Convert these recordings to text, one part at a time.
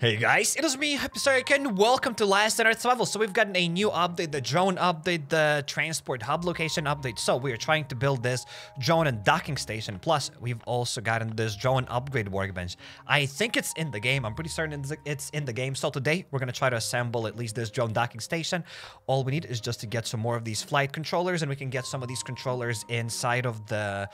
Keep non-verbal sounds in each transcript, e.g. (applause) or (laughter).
Hey guys, it is me, HappyCairek, and welcome to Last Earth Survival. So we've gotten a new update, the drone update, the transport hub location update. So we are trying to build this drone and docking station. Plus, we've also gotten this drone upgrade workbench. I think it's in the game. I'm pretty certain it's in the game. So today, we're going to try to assemble at least this drone docking station. All we need is just to get some more of these flight controllers, and we can get some of these controllers inside of the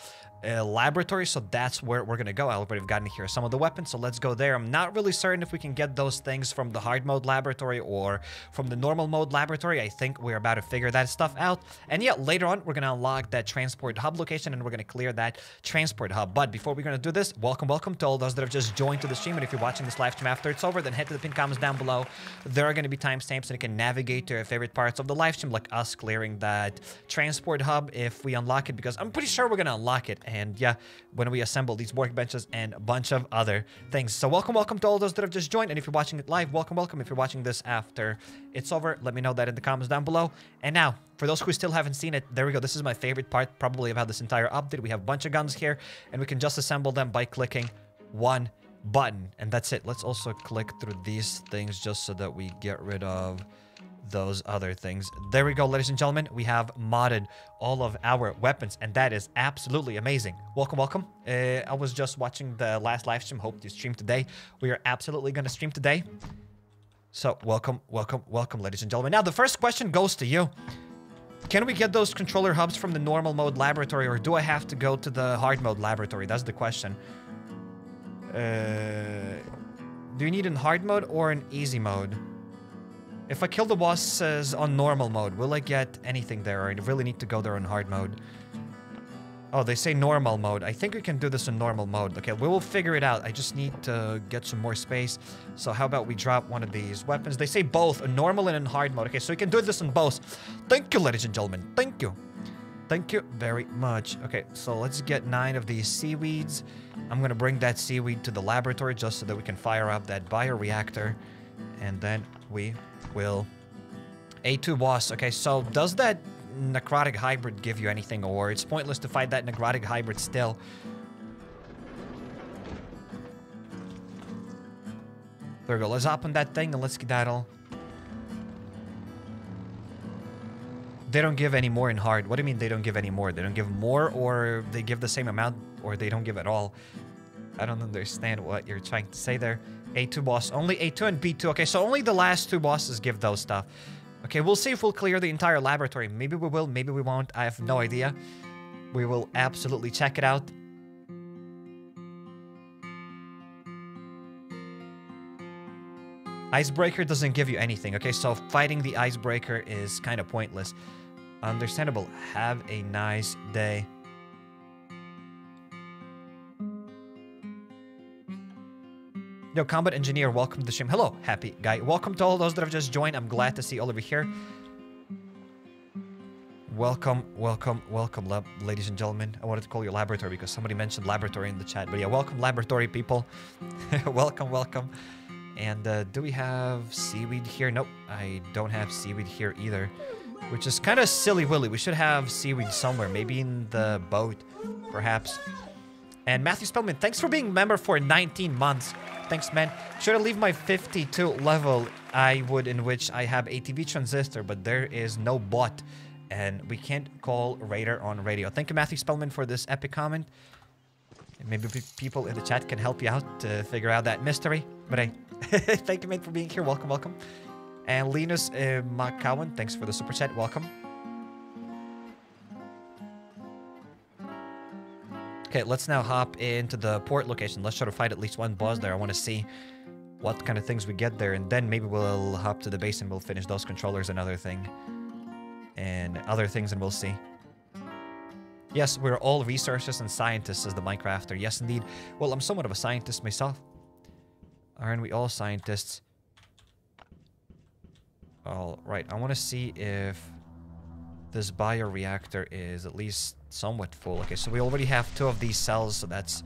laboratory, so that's where we're gonna go. I already have gotten here some of the weapons, so let's go there. I'm not really certain if we can get those things from the hard mode laboratory or from the normal mode laboratory. I think we're about to figure that stuff out. And yeah, later on, we're gonna unlock that transport hub location and we're gonna clear that transport hub. But before we're gonna do this, welcome, welcome to all those that have just joined to the stream. And if you're watching this live stream after it's over, then head to the pinned comments down below. There are gonna be timestamps and you can navigate to your favorite parts of the live stream, like us clearing that transport hub if we unlock it, because I'm pretty sure we're gonna unlock it. And yeah, when we assemble these workbenches and a bunch of other things. So welcome, welcome to all those that have just joined. And if you're watching it live, welcome, welcome. If you're watching this after it's over, let me know that in the comments down below. And now, for those who still haven't seen it, there we go. This is my favorite part probably about this entire update. We have a bunch of guns here, and we can just assemble them by clicking one button. And that's it. Let's also click through these things just so that we get rid of those other things. There we go, ladies and gentlemen. We have modded all of our weapons, and that is absolutely amazing. Welcome, welcome. Uh, I was just watching the last live stream. Hope you stream today. We are absolutely going to stream today. So, welcome, welcome, welcome, ladies and gentlemen. Now, the first question goes to you. Can we get those controller hubs from the normal mode laboratory, or do I have to go to the hard mode laboratory? That's the question. Uh, do you need in hard mode or in easy mode? If I kill the bosses on normal mode, will I get anything there? Or I really need to go there on hard mode? Oh, they say normal mode. I think we can do this in normal mode. Okay, we will figure it out. I just need to get some more space. So how about we drop one of these weapons? They say both, a normal and in hard mode. Okay, so we can do this in both. Thank you, ladies and gentlemen. Thank you. Thank you very much. Okay, so let's get nine of these seaweeds. I'm going to bring that seaweed to the laboratory just so that we can fire up that bioreactor. And then we will. A2 boss. Okay, so does that necrotic hybrid give you anything, or it's pointless to fight that necrotic hybrid still? There we go. Let's hop on that thing and let's skedaddle. They don't give any more in hard. What do you mean they don't give any more? They don't give more, or they give the same amount, or they don't give at all? I don't understand what you're trying to say there. A2 boss. Only A2 and B2. Okay, so only the last two bosses give those stuff. Okay, we'll see if we'll clear the entire laboratory. Maybe we will, maybe we won't. I have no idea. We will absolutely check it out. Icebreaker doesn't give you anything. Okay, so fighting the icebreaker is kind of pointless. Understandable. Have a nice day. Yo, Combat Engineer, welcome to the stream. Hello, happy guy. Welcome to all those that have just joined. I'm glad to see all of you here. Welcome, welcome, welcome, ladies and gentlemen. I wanted to call you laboratory because somebody mentioned laboratory in the chat. But yeah, welcome, laboratory people. (laughs) welcome, welcome. And uh, do we have seaweed here? Nope, I don't have seaweed here either. Which is kind of silly willy. We should have seaweed somewhere. Maybe in the boat, perhaps. And Matthew Spellman, thanks for being member for 19 months. Thanks, man. Should I leave my 52 level I would in which I have a TV transistor, but there is no bot, and we can't call Raider on radio. Thank you, Matthew Spellman, for this epic comment. Maybe people in the chat can help you out to figure out that mystery. But hey, (laughs) thank you, man, for being here. Welcome, welcome. And Linus uh, McCowan, thanks for the super chat. Welcome. Okay, let's now hop into the port location. Let's try to fight at least one boss there. I want to see what kind of things we get there. And then maybe we'll hop to the base and we'll finish those controllers and other thing. And other things and we'll see. Yes, we're all researchers and scientists as the Minecrafter. Yes, indeed. Well, I'm somewhat of a scientist myself. Aren't we all scientists? All right, I want to see if this bioreactor is at least somewhat full. Okay, so we already have two of these cells, so that's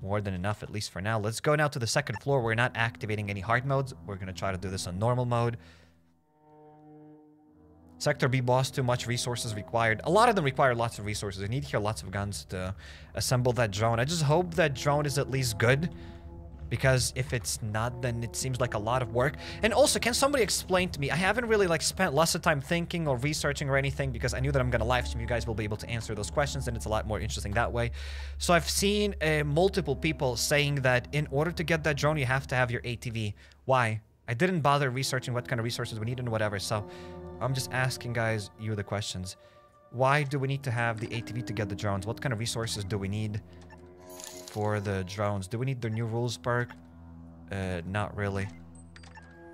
more than enough, at least for now. Let's go now to the second floor. We're not activating any hard modes. We're going to try to do this on normal mode. Sector B boss, too much resources required. A lot of them require lots of resources. I need here lots of guns to assemble that drone. I just hope that drone is at least good. Because if it's not, then it seems like a lot of work. And also, can somebody explain to me? I haven't really like spent lots of time thinking or researching or anything because I knew that I'm gonna live stream. You guys will be able to answer those questions, and it's a lot more interesting that way. So I've seen uh, multiple people saying that in order to get that drone, you have to have your ATV. Why? I didn't bother researching what kind of resources we need and whatever. So I'm just asking guys you the questions. Why do we need to have the ATV to get the drones? What kind of resources do we need? For the drones. Do we need the new rules perk? Uh, not really.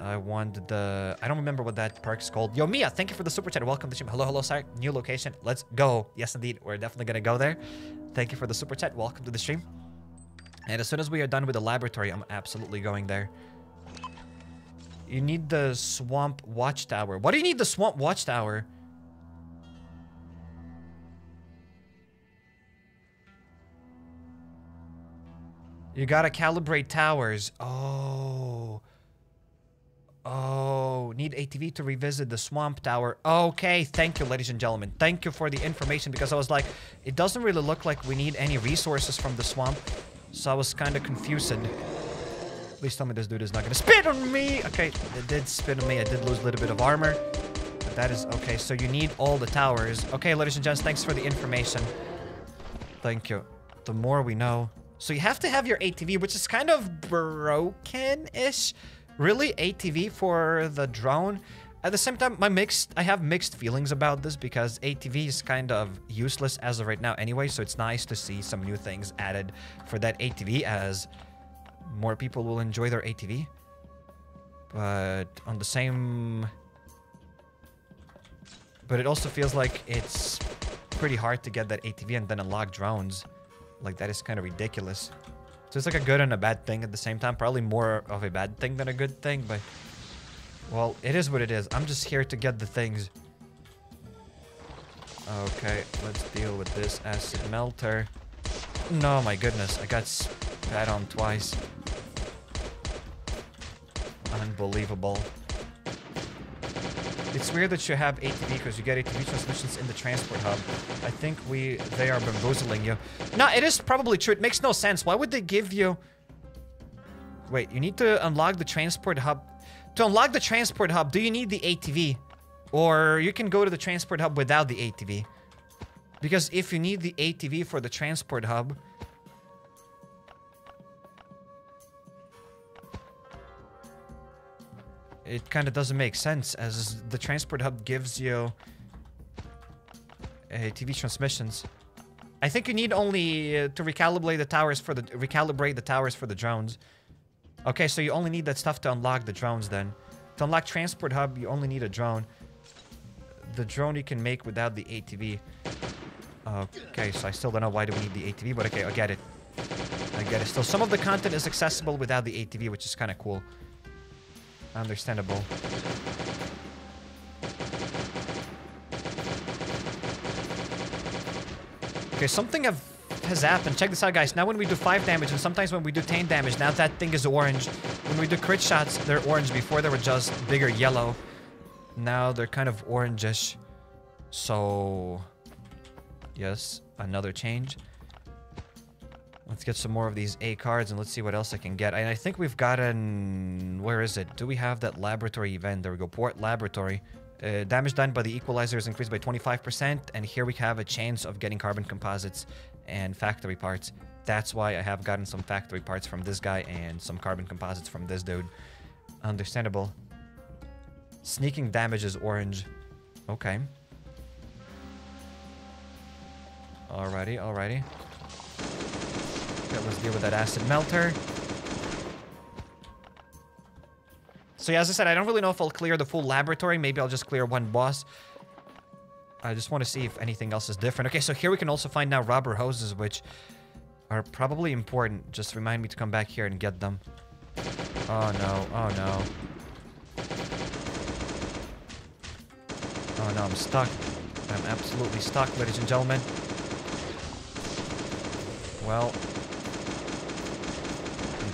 I want the... I don't remember what that perk's called. Yo, Mia, thank you for the super chat. Welcome to the stream. Hello, hello, sorry. New location. Let's go. Yes, indeed. We're definitely going to go there. Thank you for the super chat. Welcome to the stream. And as soon as we are done with the laboratory, I'm absolutely going there. You need the swamp watchtower. What do you need the swamp watchtower? You gotta calibrate towers. Oh. Oh, need ATV to revisit the swamp tower. Okay, thank you, ladies and gentlemen. Thank you for the information because I was like, it doesn't really look like we need any resources from the swamp. So I was kind of confused. Please tell me this dude is not gonna spit on me. Okay, it did spit on me. I did lose a little bit of armor. But that is okay. So you need all the towers. Okay, ladies and gents, thanks for the information. Thank you. The more we know, so you have to have your ATV, which is kind of broken-ish. Really, ATV for the drone. At the same time, my mixed, I have mixed feelings about this because ATV is kind of useless as of right now anyway, so it's nice to see some new things added for that ATV as more people will enjoy their ATV. But on the same... But it also feels like it's pretty hard to get that ATV and then unlock drones. Like, that is kind of ridiculous. So it's like a good and a bad thing at the same time. Probably more of a bad thing than a good thing, but... Well, it is what it is. I'm just here to get the things. Okay, let's deal with this acid melter. No, my goodness. I got spat on twice. Unbelievable. It's weird that you have ATV because you get ATV transmissions in the transport hub. I think we they are bamboozling you. No, it is probably true. It makes no sense. Why would they give you... Wait, you need to unlock the transport hub. To unlock the transport hub, do you need the ATV? Or you can go to the transport hub without the ATV. Because if you need the ATV for the transport hub, it kind of doesn't make sense as the transport hub gives you uh, TV transmissions. I think you need only uh, to recalibrate the towers for the recalibrate the towers for the drones. Okay, so you only need that stuff to unlock the drones then. To unlock transport hub, you only need a drone. The drone you can make without the ATV. Okay, so I still don't know why do we need the ATV, but okay, I get it. I get it. Still, some of the content is accessible without the ATV, which is kind of cool. Understandable. Okay, something have, has happened. Check this out, guys. Now when we do 5 damage, and sometimes when we do 10 damage, now that thing is orange. When we do crit shots, they're orange. Before they were just bigger yellow. Now they're kind of orangish. So... Yes, another change. Let's get some more of these A cards and let's see what else I can get. And I think we've gotten... Where is it? Do we have that laboratory event? There we go. Port laboratory. Uh, damage done by the equalizer is increased by 25%. And here we have a chance of getting carbon composites and factory parts. That's why I have gotten some factory parts from this guy and some carbon composites from this dude. Understandable. Sneaking damage is orange. Okay. Alrighty, alrighty. Okay, let's deal with that acid melter. So yeah, as I said, I don't really know if I'll clear the full laboratory. Maybe I'll just clear one boss. I just want to see if anything else is different. Okay, so here we can also find now rubber hoses, which are probably important. Just remind me to come back here and get them. Oh no, oh no. Oh no, I'm stuck. I'm absolutely stuck, ladies and gentlemen. Well,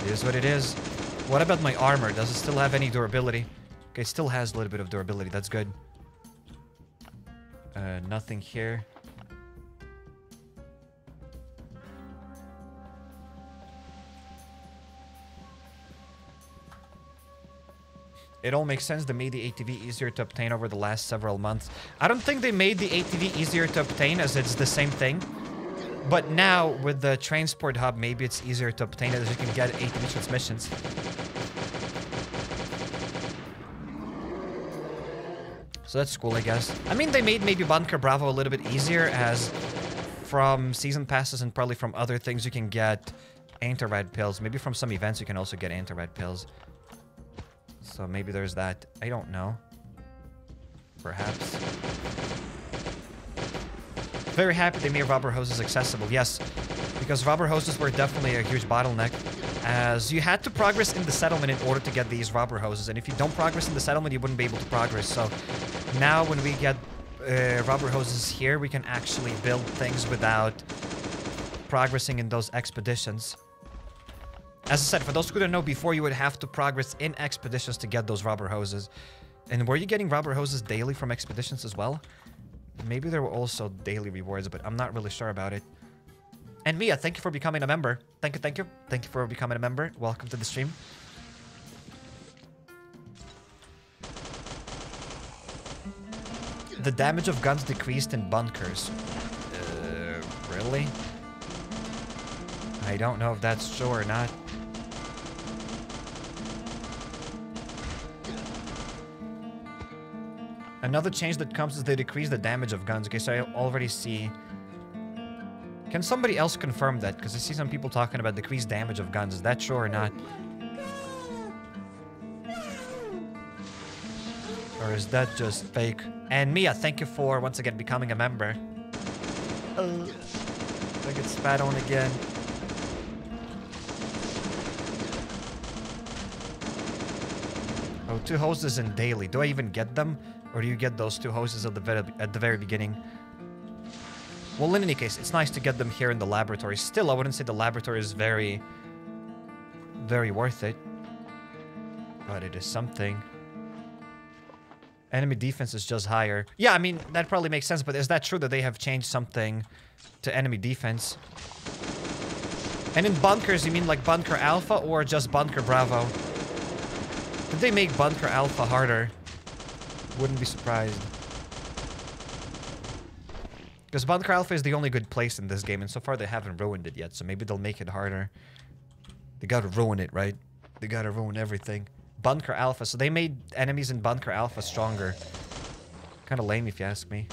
it is what it is. What about my armor? Does it still have any durability? Okay, still has a little bit of durability. That's good. Uh, nothing here. It all makes sense. They made the ATV easier to obtain over the last several months. I don't think they made the ATV easier to obtain as it's the same thing. But now with the transport hub, maybe it's easier to obtain it as you can get ATV transmissions. So that's cool, I guess. I mean, they made maybe Bunker Bravo a little bit easier as from season passes and probably from other things you can get anti-red pills. Maybe from some events you can also get anti-red pills. So maybe there's that. I don't know. Perhaps. Very happy they made rubber hoses accessible. Yes, because rubber hoses were definitely a huge bottleneck as you had to progress in the settlement in order to get these rubber hoses. And if you don't progress in the settlement, you wouldn't be able to progress. So now when we get uh, rubber hoses here, we can actually build things without progressing in those expeditions. As I said, for those who don't know, before you would have to progress in expeditions to get those rubber hoses. And were you getting rubber hoses daily from expeditions as well? Maybe there were also daily rewards, but I'm not really sure about it. And Mia, thank you for becoming a member. Thank you, thank you. Thank you for becoming a member. Welcome to the stream. The damage of guns decreased in bunkers. Uh, really? I don't know if that's true or not. Another change that comes is they decrease the damage of guns. Okay, so I already see... Can somebody else confirm that? Because I see some people talking about decreased damage of guns. Is that true or not? Or is that just fake? And Mia, thank you for once again becoming a member. Uh, I get spat on again. Oh, two hoses in daily. Do I even get them? Or do you get those two hoses at the very, at the very beginning? Well, in any case, it's nice to get them here in the laboratory. Still, I wouldn't say the laboratory is very, very worth it. But it is something. Enemy defense is just higher. Yeah, I mean, that probably makes sense, but is that true that they have changed something to enemy defense? And in bunkers, you mean like Bunker Alfa or just Bunker Bravo? Did they make Bunker Alfa harder? Wouldn't be surprised. Because Bunker Alfa is the only good place in this game, and so far they haven't ruined it yet, so maybe they'll make it harder. They gotta ruin it, right? They gotta ruin everything. Bunker Alfa, so they made enemies in Bunker Alfa stronger. Kinda lame if you ask me.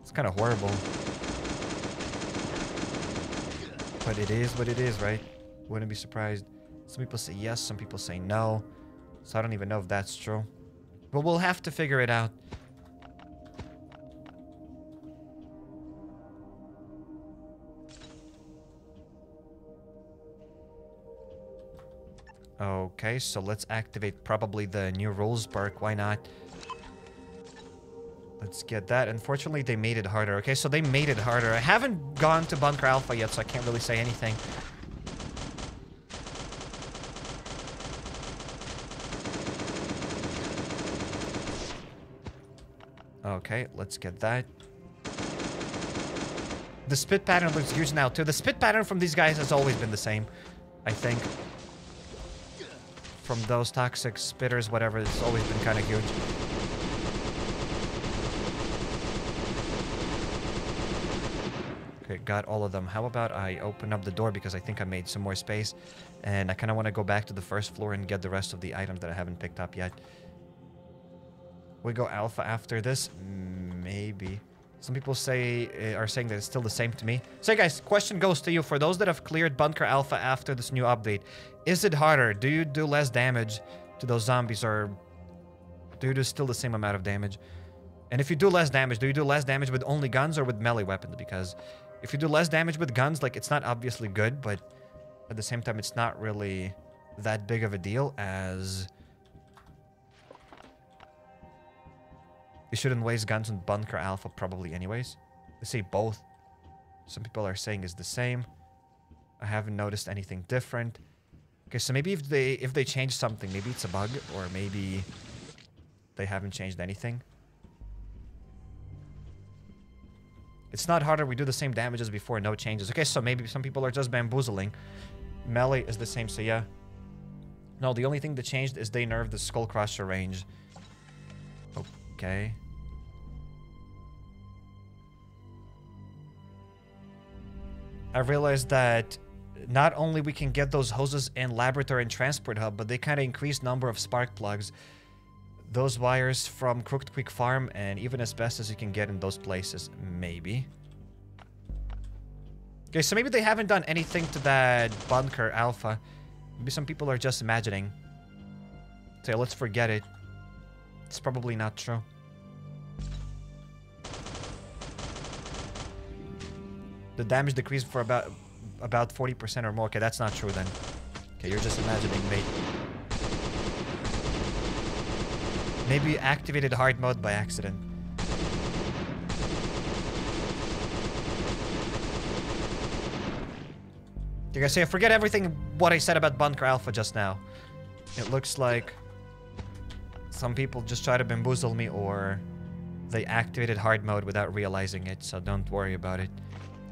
It's kinda horrible. But it is what it is, right? Wouldn't be surprised. Some people say yes, some people say no. So I don't even know if that's true. But we'll have to figure it out. Okay, so let's activate probably the new rules perk. Why not? Let's get that. Unfortunately, they made it harder. Okay, so they made it harder. I haven't gone to Bunker Alfa yet, so I can't really say anything. Okay, let's get that. The spit pattern looks huge now, too. The spit pattern from these guys has always been the same, I think from those toxic spitters, whatever, it's always been kind of huge. Okay, got all of them. How about I open up the door because I think I made some more space. And I kind of want to go back to the first floor and get the rest of the items that I haven't picked up yet. We go alpha after this? Maybe. Some people say uh, are saying that it's still the same to me. So guys, question goes to you. For those that have cleared Bunker Alfa after this new update, is it harder? Do you do less damage to those zombies or do you do still the same amount of damage? And if you do less damage, do you do less damage with only guns or with melee weapons? Because if you do less damage with guns, like it's not obviously good, but at the same time, it's not really that big of a deal as You shouldn't waste guns on Bunker Alfa probably anyways. They say both. Some people are saying it's the same. I haven't noticed anything different. Okay, so maybe if they if they change something, maybe it's a bug, or maybe they haven't changed anything. It's not harder, we do the same damage as before, no changes. Okay, so maybe some people are just bamboozling. Melee is the same, so yeah. No, the only thing that changed is they nerfed the Skull Crusher range. Oh. Okay. I realized that not only we can get those hoses in laboratory and transport hub, but they kind of increase number of spark plugs. Those wires from Crooked Creek Farm and even as best as you can get in those places. Maybe. Okay, so maybe they haven't done anything to that bunker alfa. Maybe some people are just imagining. So let's forget it. It's probably not true. The damage decreased for about about 40% or more. Okay, that's not true then. Okay, you're just imagining, mate. Maybe you activated hard mode by accident. You guys say, forget everything what I said about Bunker Alfa just now. It looks like some people just try to bamboozle me or they activated hard mode without realizing it, so don't worry about it.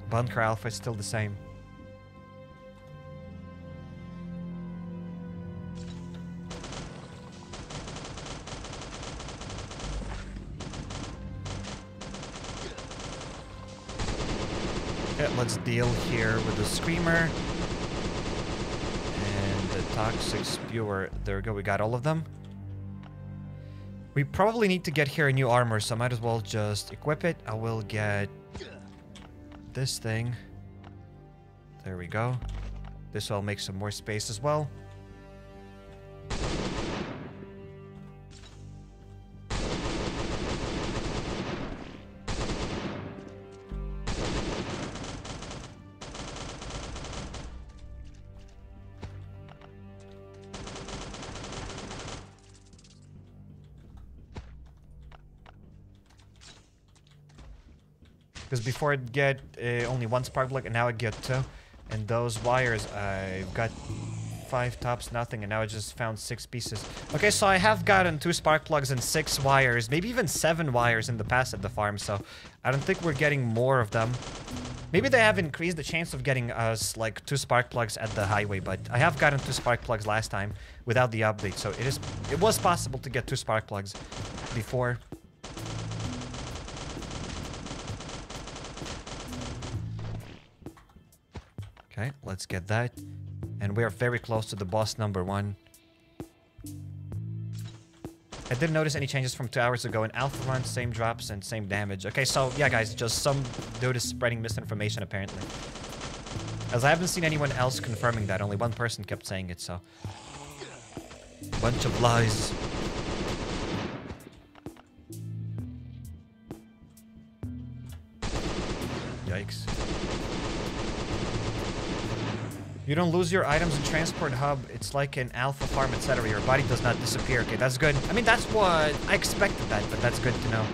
Bunker Alfa is still the same. Okay, let's deal here with the Screamer. And the Toxic Spewer. There we go, we got all of them. We probably need to get here a new armor, so I might as well just equip it. I will get this thing. There we go. This will make some more space as well. Because before I'd get uh, only one spark plug, and now I get two. And those wires, I've got five tops, nothing, and now I just found six pieces. Okay, so I have gotten two spark plugs and six wires, maybe even seven wires in the past at the farm, so I don't think we're getting more of them. Maybe they have increased the chance of getting us, like, two spark plugs at the highway, but I have gotten two spark plugs last time without the update, so it is it was possible to get two spark plugs before. Okay, let's get that. And we are very close to the boss number one. I didn't notice any changes from two hours ago in Alpha Run, same drops and same damage. Okay, so yeah, guys, just some dude is spreading misinformation apparently. As I haven't seen anyone else confirming that, only one person kept saying it, so. Bunch of lies. You don't lose your items in transport hub. It's like an alpha farm, etc. Your body does not disappear. Okay, that's good. I mean, that's what I expected that, but that's good to know.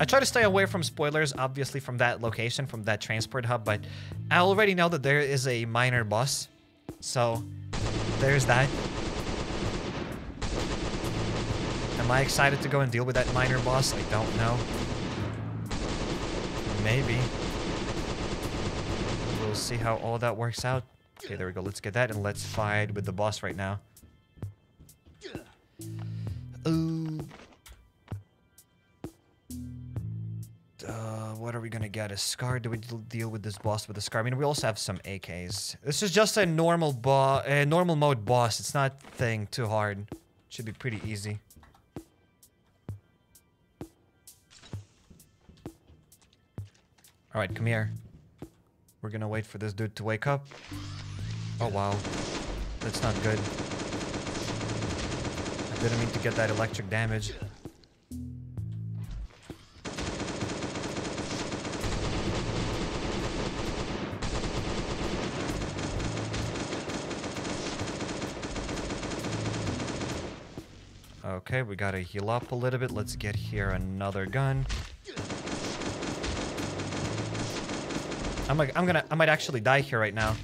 I try to stay away from spoilers, obviously, from that location, from that transport hub, but I already know that there is a minor boss. So, there's that. Am I excited to go and deal with that minor boss? I don't know. Maybe we'll see how all that works out. Okay, there we go. Let's get that and let's fight with the boss right now. Ooh. Uh, what are we gonna get? A scar? Do we deal with this boss with a scar? I mean, we also have some AKs. This is just a normal boss, a normal mode boss. It's not thing too hard. Should be pretty easy. All right, come here. We're gonna wait for this dude to wake up. Oh, wow. That's not good. I didn't mean to get that electric damage. Okay, we gotta heal up a little bit. Let's get here another gun. I'm like, I'm gonna, I might actually die here right now.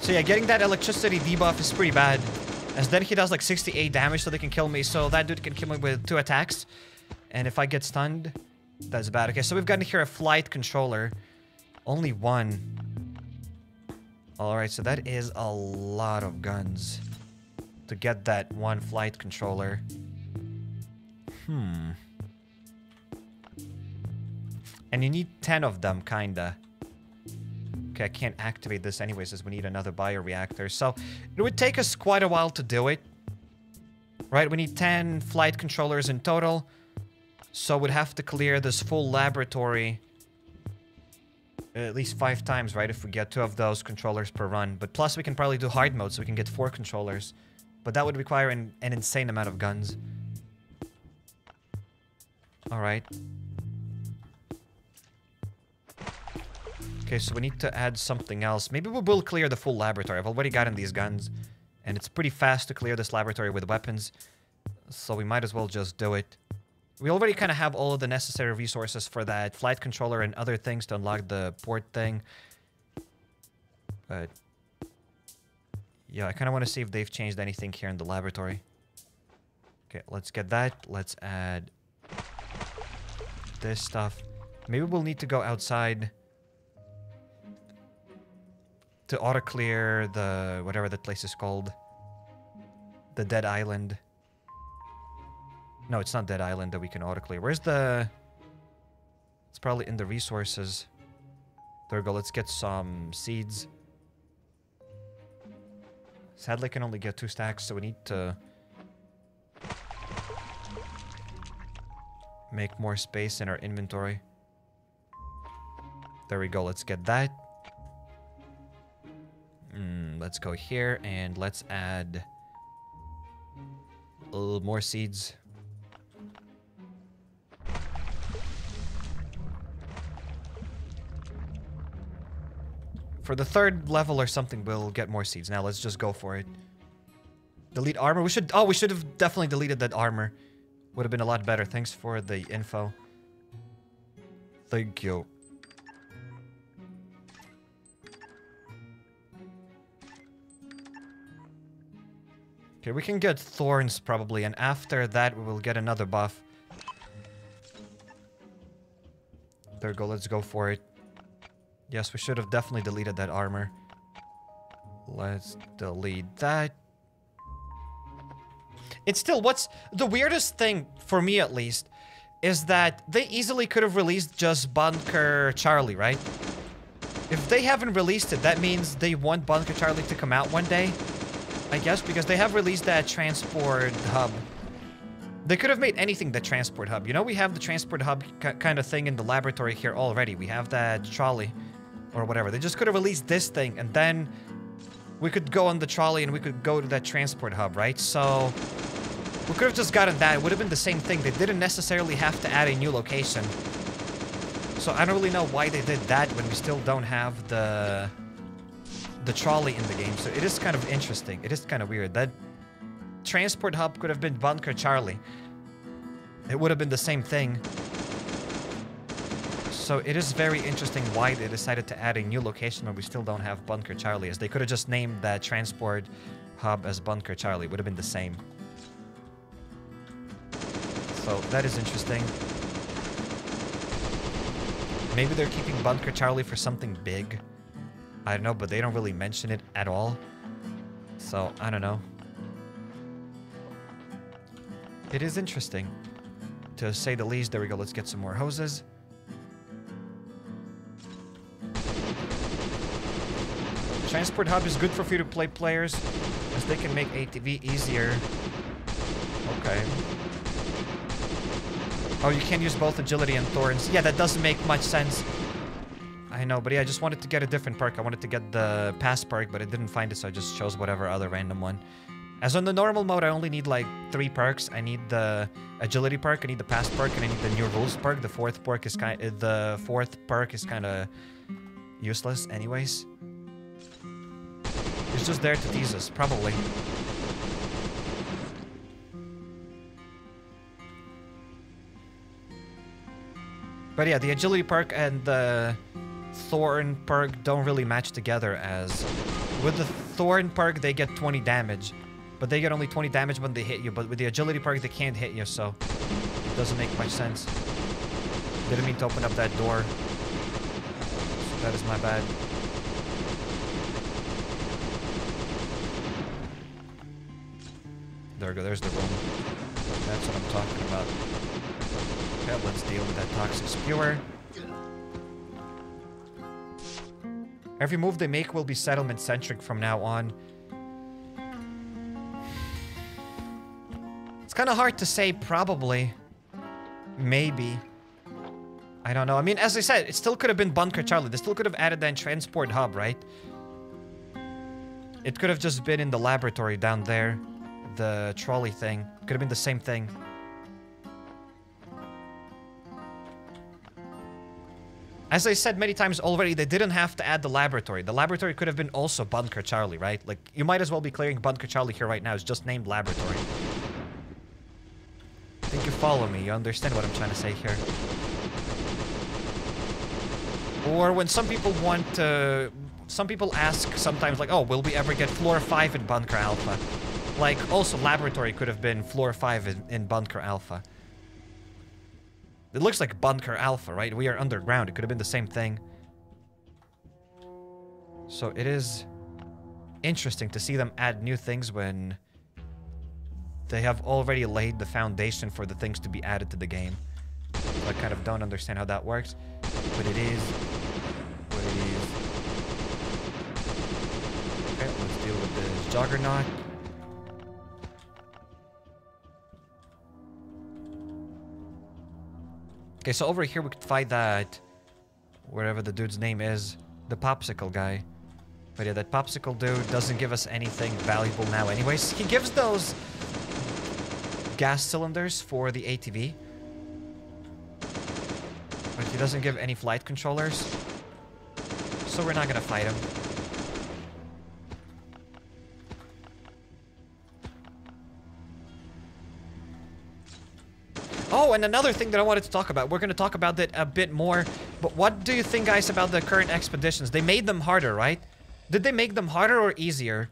So yeah, getting that electricity debuff is pretty bad. As then he does like 68 damage so they can kill me. So that dude can kill me with two attacks. And if I get stunned, That's bad. Okay, so we've gotten here a flight controller. Only one. Alright, so that is a lot of guns to get that one flight controller. Hmm. And you need 10 of them, kinda. Okay, I can't activate this anyways, as we need another bioreactor. So, it would take us quite a while to do it. Right, we need 10 flight controllers in total. So we'd have to clear this full laboratory at least five times, right? If we get two of those controllers per run. But plus we can probably do hard mode so we can get four controllers. But that would require an, an insane amount of guns. Alright. Okay, so we need to add something else. Maybe we will clear the full laboratory. I've already gotten these guns. And it's pretty fast to clear this laboratory with weapons. So we might as well just do it. We already kind of have all of the necessary resources for that flight controller and other things to unlock the port thing. But yeah, I kind of want to see if they've changed anything here in the laboratory. Okay, let's get that. Let's add this stuff. Maybe we'll need to go outside to auto clear the whatever the place is called. The dead island. No, it's not Dead Island that we can auto-clear. Where's the... It's probably in the resources. There we go. Let's get some seeds. Sadly, I can only get two stacks, so we need to... Make more space in our inventory. There we go. Let's get that. Mm, let's go here, and let's add... A little more seeds. For the third level or something, we'll get more seeds. Now let's just go for it. Delete armor. We should... Oh, we should have definitely deleted that armor. Would have been a lot better. Thanks for the info. Thank you. Okay, we can get thorns probably, and after that we will get another buff. There we go, let's go for it. Yes, we should have definitely deleted that armor. Let's delete that. It's still, what's the weirdest thing, for me at least, is that they easily could have released just Bunker Charlie, right? If they haven't released it, that means they want Bunker Charlie to come out one day. I guess, because they have released that transport hub. They could have made anything the transport hub. You know, we have the transport hub kind of thing in the laboratory here already. We have that trolley or whatever. They just could have released this thing and then we could go on the trolley and we could go to that transport hub, right? So we could have just gotten that. It would have been the same thing. They didn't necessarily have to add a new location. So I don't really know why they did that when we still don't have the the trolley in the game. So it is kind of interesting. It is kind of weird. That transport hub could have been Bunker Charlie. It would have been the same thing. So it is very interesting why they decided to add a new location when we still don't have Bunker Charlie, as they could have just named that transport hub as Bunker Charlie. It would have been the same. So that is interesting. Maybe they're keeping Bunker Charlie for something big. I don't know, but they don't really mention it at all. So, I don't know. It is interesting. To say the least, there we go. Let's get some more hoses. Transport Hub is good for free-to-play players, as they can make ATV easier. Okay. Oh, you can use both agility and thorns. Yeah, that doesn't make much sense. I know, but yeah, I just wanted to get a different perk. I wanted to get the pass perk, but I didn't find it, so I just chose whatever other random one. As on the normal mode, I only need like three perks. I need the agility perk, I need the pass perk, and I need the new rules perk. The fourth perk is kind. Uh, the fourth perk is kind of useless, anyways. He's just there to tease us, probably. But yeah, the agility perk and the thorn perk don't really match together as... With the thorn perk, they get 20 damage. But they get only 20 damage when they hit you. But with the agility perk, they can't hit you, so... It doesn't make much sense. Didn't mean to open up that door. That is my bad. There we go, there's the room. That's what I'm talking about. Okay, let's deal with that toxic spewer. Every move they make will be settlement-centric from now on. It's kind of hard to say, probably. Maybe. I don't know. I mean, as I said, it still could have been Bunker Charlie. They still could have added that transport hub, right? It could have just been in the laboratory down there. The trolley thing. Could have been the same thing. As I said many times already, they didn't have to add the laboratory. The laboratory could have been also Bunker Charlie, right? Like, you might as well be clearing Bunker Charlie here right now. It's just named laboratory. I think you follow me. You understand what I'm trying to say here. Or when some people want to... Some people ask sometimes like, oh, will we ever get floor 5 in Bunker Alfa? Like, also laboratory could have been floor 5 in, in Bunker Alpha. It looks like Bunker Alfa, right? We are underground. It could have been the same thing. So it is interesting to see them add new things when they have already laid the foundation for the things to be added to the game. I kind of don't understand how that works, but it is what it is. Okay, let's deal with this Juggernaut. Okay, so over here we could fight that... Wherever the dude's name is. The popsicle guy. But yeah, that popsicle dude doesn't give us anything valuable now anyways. He gives those gas cylinders for the ATV. But he doesn't give any flight controllers. So we're not gonna fight him. Oh, and another thing that I wanted to talk about. We're going to talk about that a bit more. But what do you think, guys, about the current expeditions? They made them harder, right? Did they make them harder or easier?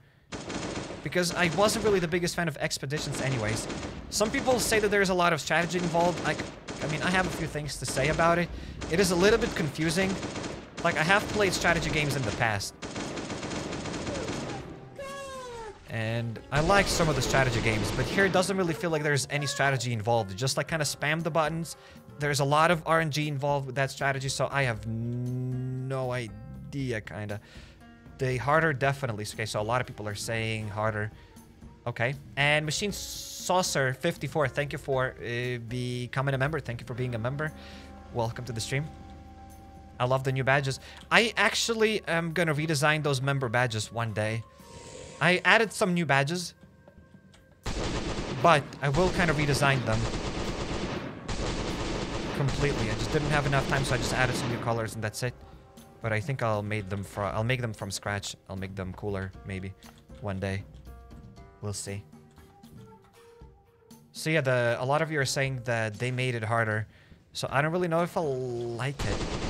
Because I wasn't really the biggest fan of expeditions anyways. Some people say that there's a lot of strategy involved. Like, I mean, I have a few things to say about it. It is a little bit confusing. Like, I have played strategy games in the past. And I like some of the strategy games, but here it doesn't really feel like there's any strategy involved. just like kind of spam the buttons. There's a lot of RNG involved with that strategy, so I have no idea, kind of. The harder, definitely. Okay, so a lot of people are saying harder. Okay. And Machine Saucer 54, thank you for uh, becoming a member. Thank you for being a member. Welcome to the stream. I love the new badges. I actually am going to redesign those member badges one day. I added some new badges. But I will kind of redesign them. Completely. I just didn't have enough time, so I just added some new colors and that's it. But I think I'll make them from I'll make them from scratch. I'll make them cooler, maybe. One day. We'll see. So yeah, the a lot of you are saying that they made it harder. So I don't really know if I'll like it.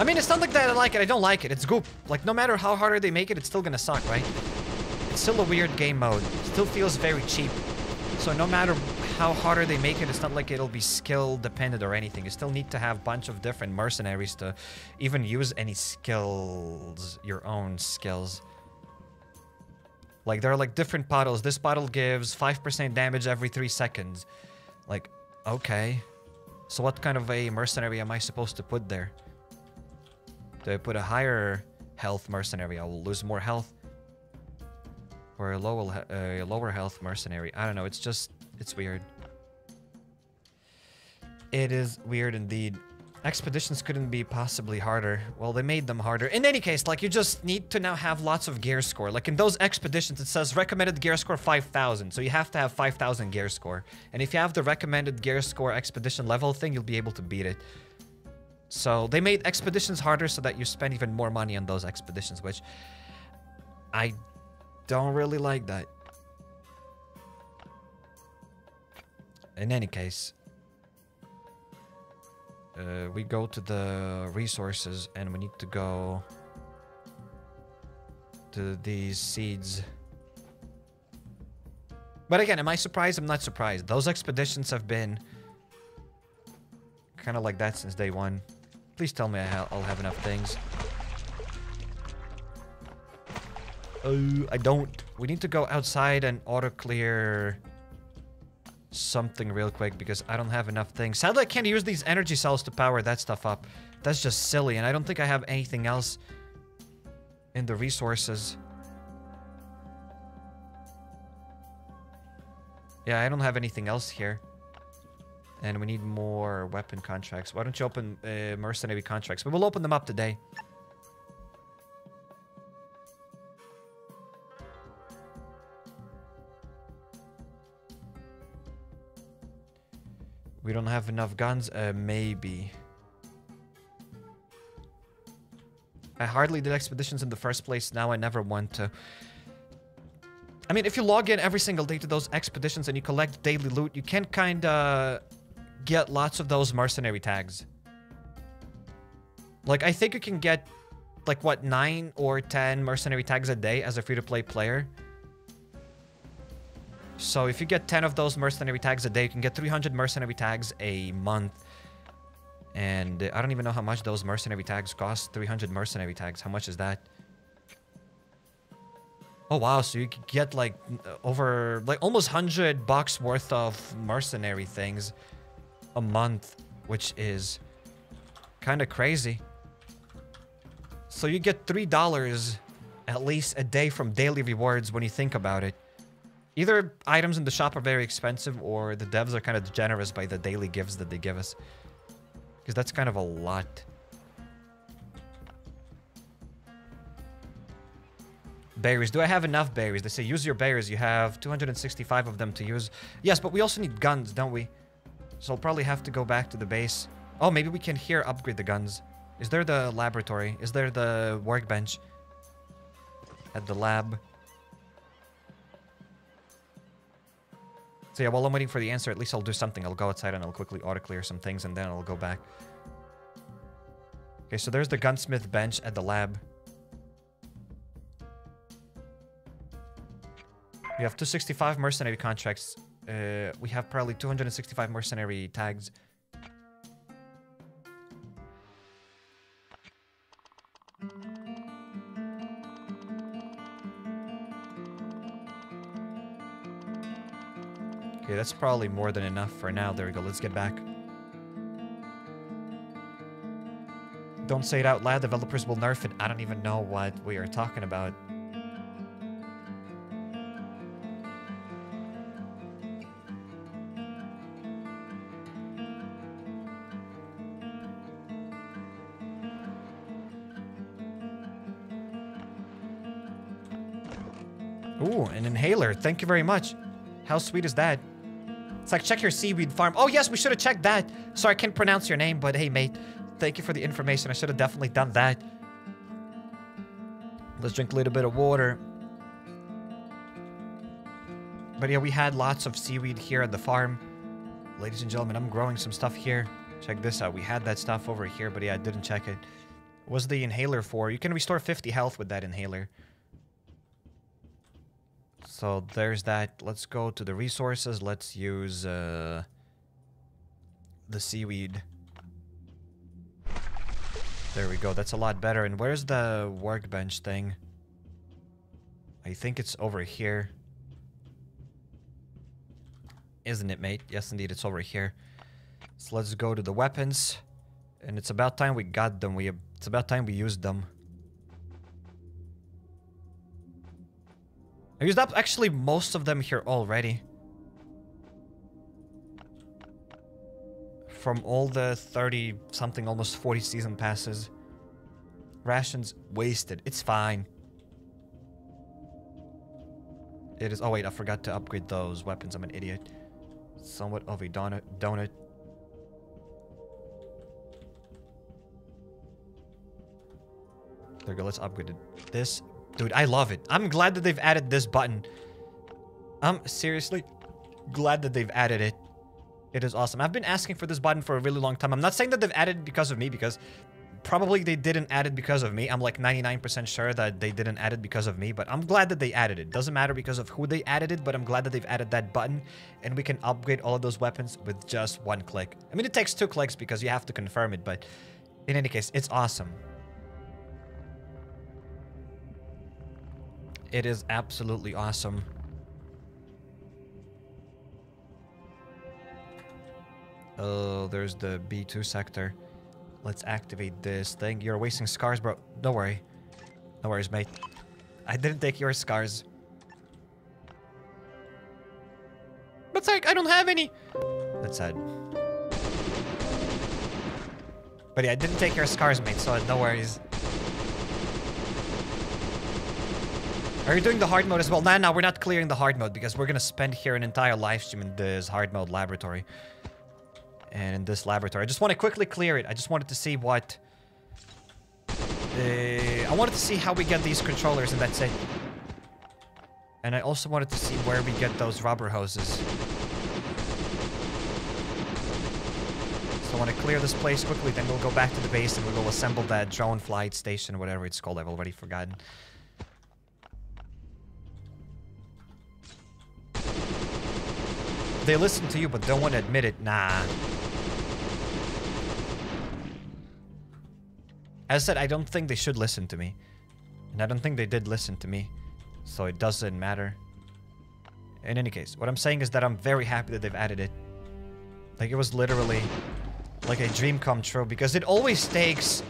I mean, it's not like that I like it. I don't like it. It's goop. Like, no matter how harder they make it, it's still gonna suck, right? It's still a weird game mode. It still feels very cheap. So no matter how harder they make it, it's not like it'll be skill dependent or anything. You still need to have a bunch of different mercenaries to even use any skills, your own skills. Like, there are like different bottles. This bottle gives 5% damage every 3 seconds. Like, okay. So what kind of a mercenary am I supposed to put there? Do I put a higher health mercenary? I will lose more health. Or a lower, uh, lower health mercenary. I don't know. It's just, it's weird. It is weird indeed. Expeditions couldn't be possibly harder. Well, they made them harder. In any case, like, you just need to now have lots of gear score. Like, in those expeditions, it says recommended gear score 5,000. So you have to have 5,000 gear score. And if you have the recommended gear score expedition level thing, you'll be able to beat it. So they made expeditions harder so that you spend even more money on those expeditions, which I don't really like that. In any case, uh, we go to the resources and we need to go to these seeds. But again, am I surprised? I'm not surprised. Those expeditions have been kind of like that since day one. Please tell me I'll have enough things. Oh, I don't. We need to go outside and auto-clear something real quick because I don't have enough things. Sadly, I can't use these energy cells to power that stuff up. That's just silly, and I don't think I have anything else in the resources. Yeah, I don't have anything else here. And we need more weapon contracts. Why don't you open uh, mercenary contracts? But we'll open them up today. We don't have enough guns? Uh, maybe. I hardly did expeditions in the first place. Now I never want to. I mean, if you log in every single day to those expeditions and you collect daily loot, you can kind of get lots of those mercenary tags. Like, I think you can get, like, what, 9 or 10 mercenary tags a day as a free-to-play player. So if you get 10 of those mercenary tags a day, you can get 300 mercenary tags a month. And I don't even know how much those mercenary tags cost. 300 mercenary tags. How much is that? Oh, wow. So you could get like over like almost 100 bucks worth of mercenary things a month, which is kind of crazy. So you get $3 at least a day from daily rewards when you think about it. Either items in the shop are very expensive or the devs are kind of generous by the daily gifts that they give us. Because that's kind of a lot. Berries. Do I have enough berries? They say use your berries. You have 265 of them to use. Yes, but we also need guns, don't we? So I'll probably have to go back to the base. Oh, maybe we can here upgrade the guns. Is there the laboratory? Is there the workbench? At the lab. So yeah, while I'm waiting for the answer, at least I'll do something. I'll go outside and I'll quickly auto-clear some things and then I'll go back. Okay, so there's the gunsmith bench at the lab. We have 265 mercenary contracts. Uh, we have probably 265 mercenary tags. Okay, that's probably more than enough for now. There we go. Let's get back. Don't say it out loud. Developers will nerf it. I don't even know what we are talking about. Inhaler. Thank you very much. How sweet is that? It's like, check your seaweed farm. Oh, yes, we should have checked that. Sorry, I can't pronounce your name, but hey, mate. Thank you for the information. I should have definitely done that. Let's drink a little bit of water. But yeah, we had lots of seaweed here at the farm. Ladies and gentlemen, I'm growing some stuff here. Check this out. We had that stuff over here, but yeah, I didn't check it. What's the inhaler for? You can restore 50 health with that inhaler. So there's that. Let's go to the resources. Let's use uh, the seaweed. There we go. That's a lot better. And where's the workbench thing? I think it's over here. Isn't it, mate? Yes, indeed. It's over here. So let's go to the weapons. And it's about time we got them. We It's about time we used them. I used up actually most of them here already. From all the 30 something, almost 40 season passes. Rations wasted. It's fine. It is. Oh, wait, I forgot to upgrade those weapons. I'm an idiot. Somewhat of a donut. donut. There we go. Let's upgrade. This. Dude, I love it. I'm glad that they've added this button. I'm seriously glad that they've added it. It is awesome. I've been asking for this button for a really long time. I'm not saying that they've added it because of me, because probably they didn't add it because of me. I'm like 99% sure that they didn't add it because of me, but I'm glad that they added it. Doesn't matter because of who they added it, but I'm glad that they've added that button and we can upgrade all of those weapons with just one click. I mean, it takes two clicks because you have to confirm it, but in any case, it's awesome. It is absolutely awesome. Oh, there's the B2 sector. Let's activate this thing. You're wasting scars, bro. Don't worry. No worries, mate. I didn't take your scars. But like, I don't have any. That's sad. But yeah, I didn't take your scars, mate, so no worries. Are you doing the hard mode as well? Nah, no, we're not clearing the hard mode because we're gonna spend here an entire live stream in this hard mode laboratory and in this laboratory. I just want to quickly clear it. I just wanted to see what... Uh, I wanted to see how we get these controllers, and that's it. And I also wanted to see where we get those rubber hoses. So I want to clear this place quickly, then we'll go back to the base and we will assemble that drone flight station, whatever it's called. I've already forgotten. They listen to you but don't want to admit it. Nah. As I said, I don't think they should listen to me. And I don't think they did listen to me. So it doesn't matter. In any case, what I'm saying is that I'm very happy that they've added it. Like, it was literally like a dream come true because it always takes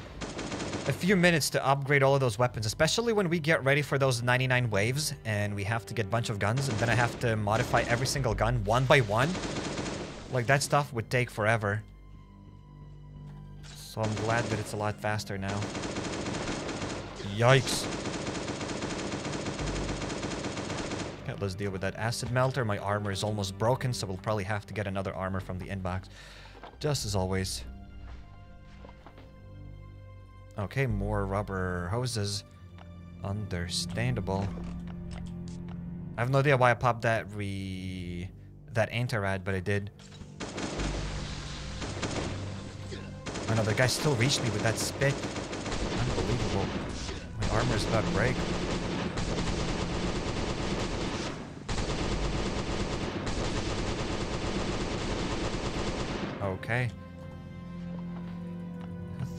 a few minutes to upgrade all of those weapons, especially when we get ready for those 99 waves and we have to get a bunch of guns and then I have to modify every single gun one by one. Like, that stuff would take forever. So I'm glad that it's a lot faster now. Yikes. Okay, let's deal with that acid melter. My armor is almost broken, so we'll probably have to get another armor from the inbox. Just as always. Okay, more rubber hoses. Understandable. I have no idea why I popped that re... that anti-rad, but I did. I know, the guy still reached me with that spit. Unbelievable. My armor is about to break. Okay.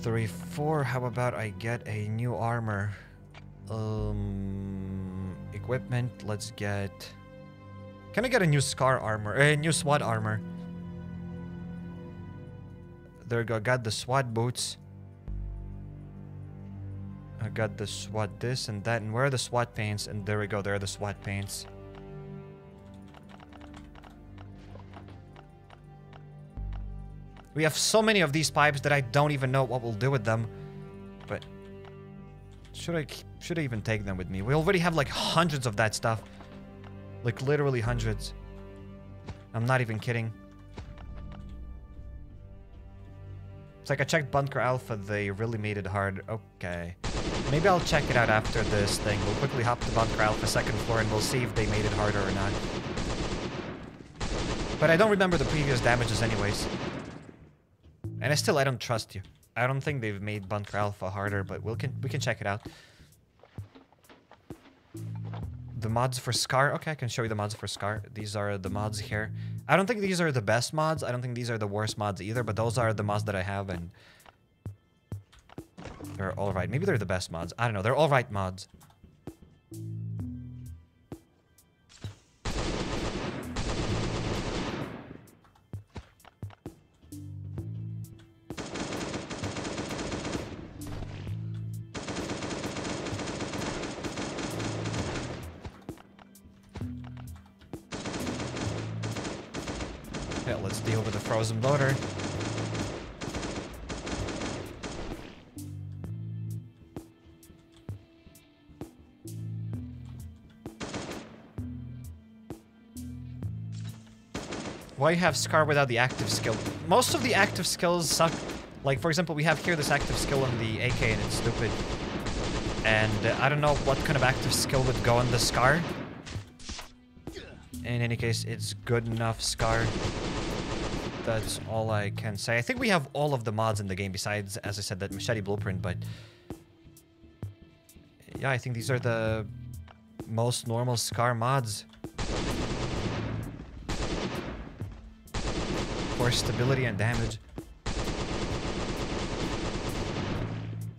Three, four. How about I get a new armor? Um, equipment. Let's get... Can I get a new Scar armor? A new SWAT armor. There we go. Got the SWAT boots. I got the SWAT this and that. And where are the SWAT pants? And there we go. There are the SWAT pants. We have so many of these pipes that I don't even know what we'll do with them. But should I should I even take them with me? We already have like hundreds of that stuff. Like literally hundreds. I'm not even kidding. It's like I checked Bunker Alfa, they really made it hard. Okay. Maybe I'll check it out after this thing. We'll quickly hop to Bunker Alfa second floor and we'll see if they made it harder or not. But I don't remember the previous damages anyways. And I still, I don't trust you. I don't think they've made Bunker Alfa harder, but we'll can, we can check it out. The mods for Scar. Okay, I can show you the mods for Scar. These are the mods here. I don't think these are the best mods. I don't think these are the worst mods either, but those are the mods that I have, and they're all right. Maybe they're the best mods. I don't know. They're all right mods. The frozen bloater. Why have Scar without the active skill? Most of the active skills suck. Like, for example, we have here this active skill on the AK and it's stupid. And uh, I don't know what kind of active skill would go on the Scar. In any case, it's good enough Scar. That's all I can say. I think we have all of the mods in the game besides, as I said, that machete blueprint, but... Yeah, I think these are the most normal Scar mods. For stability and damage.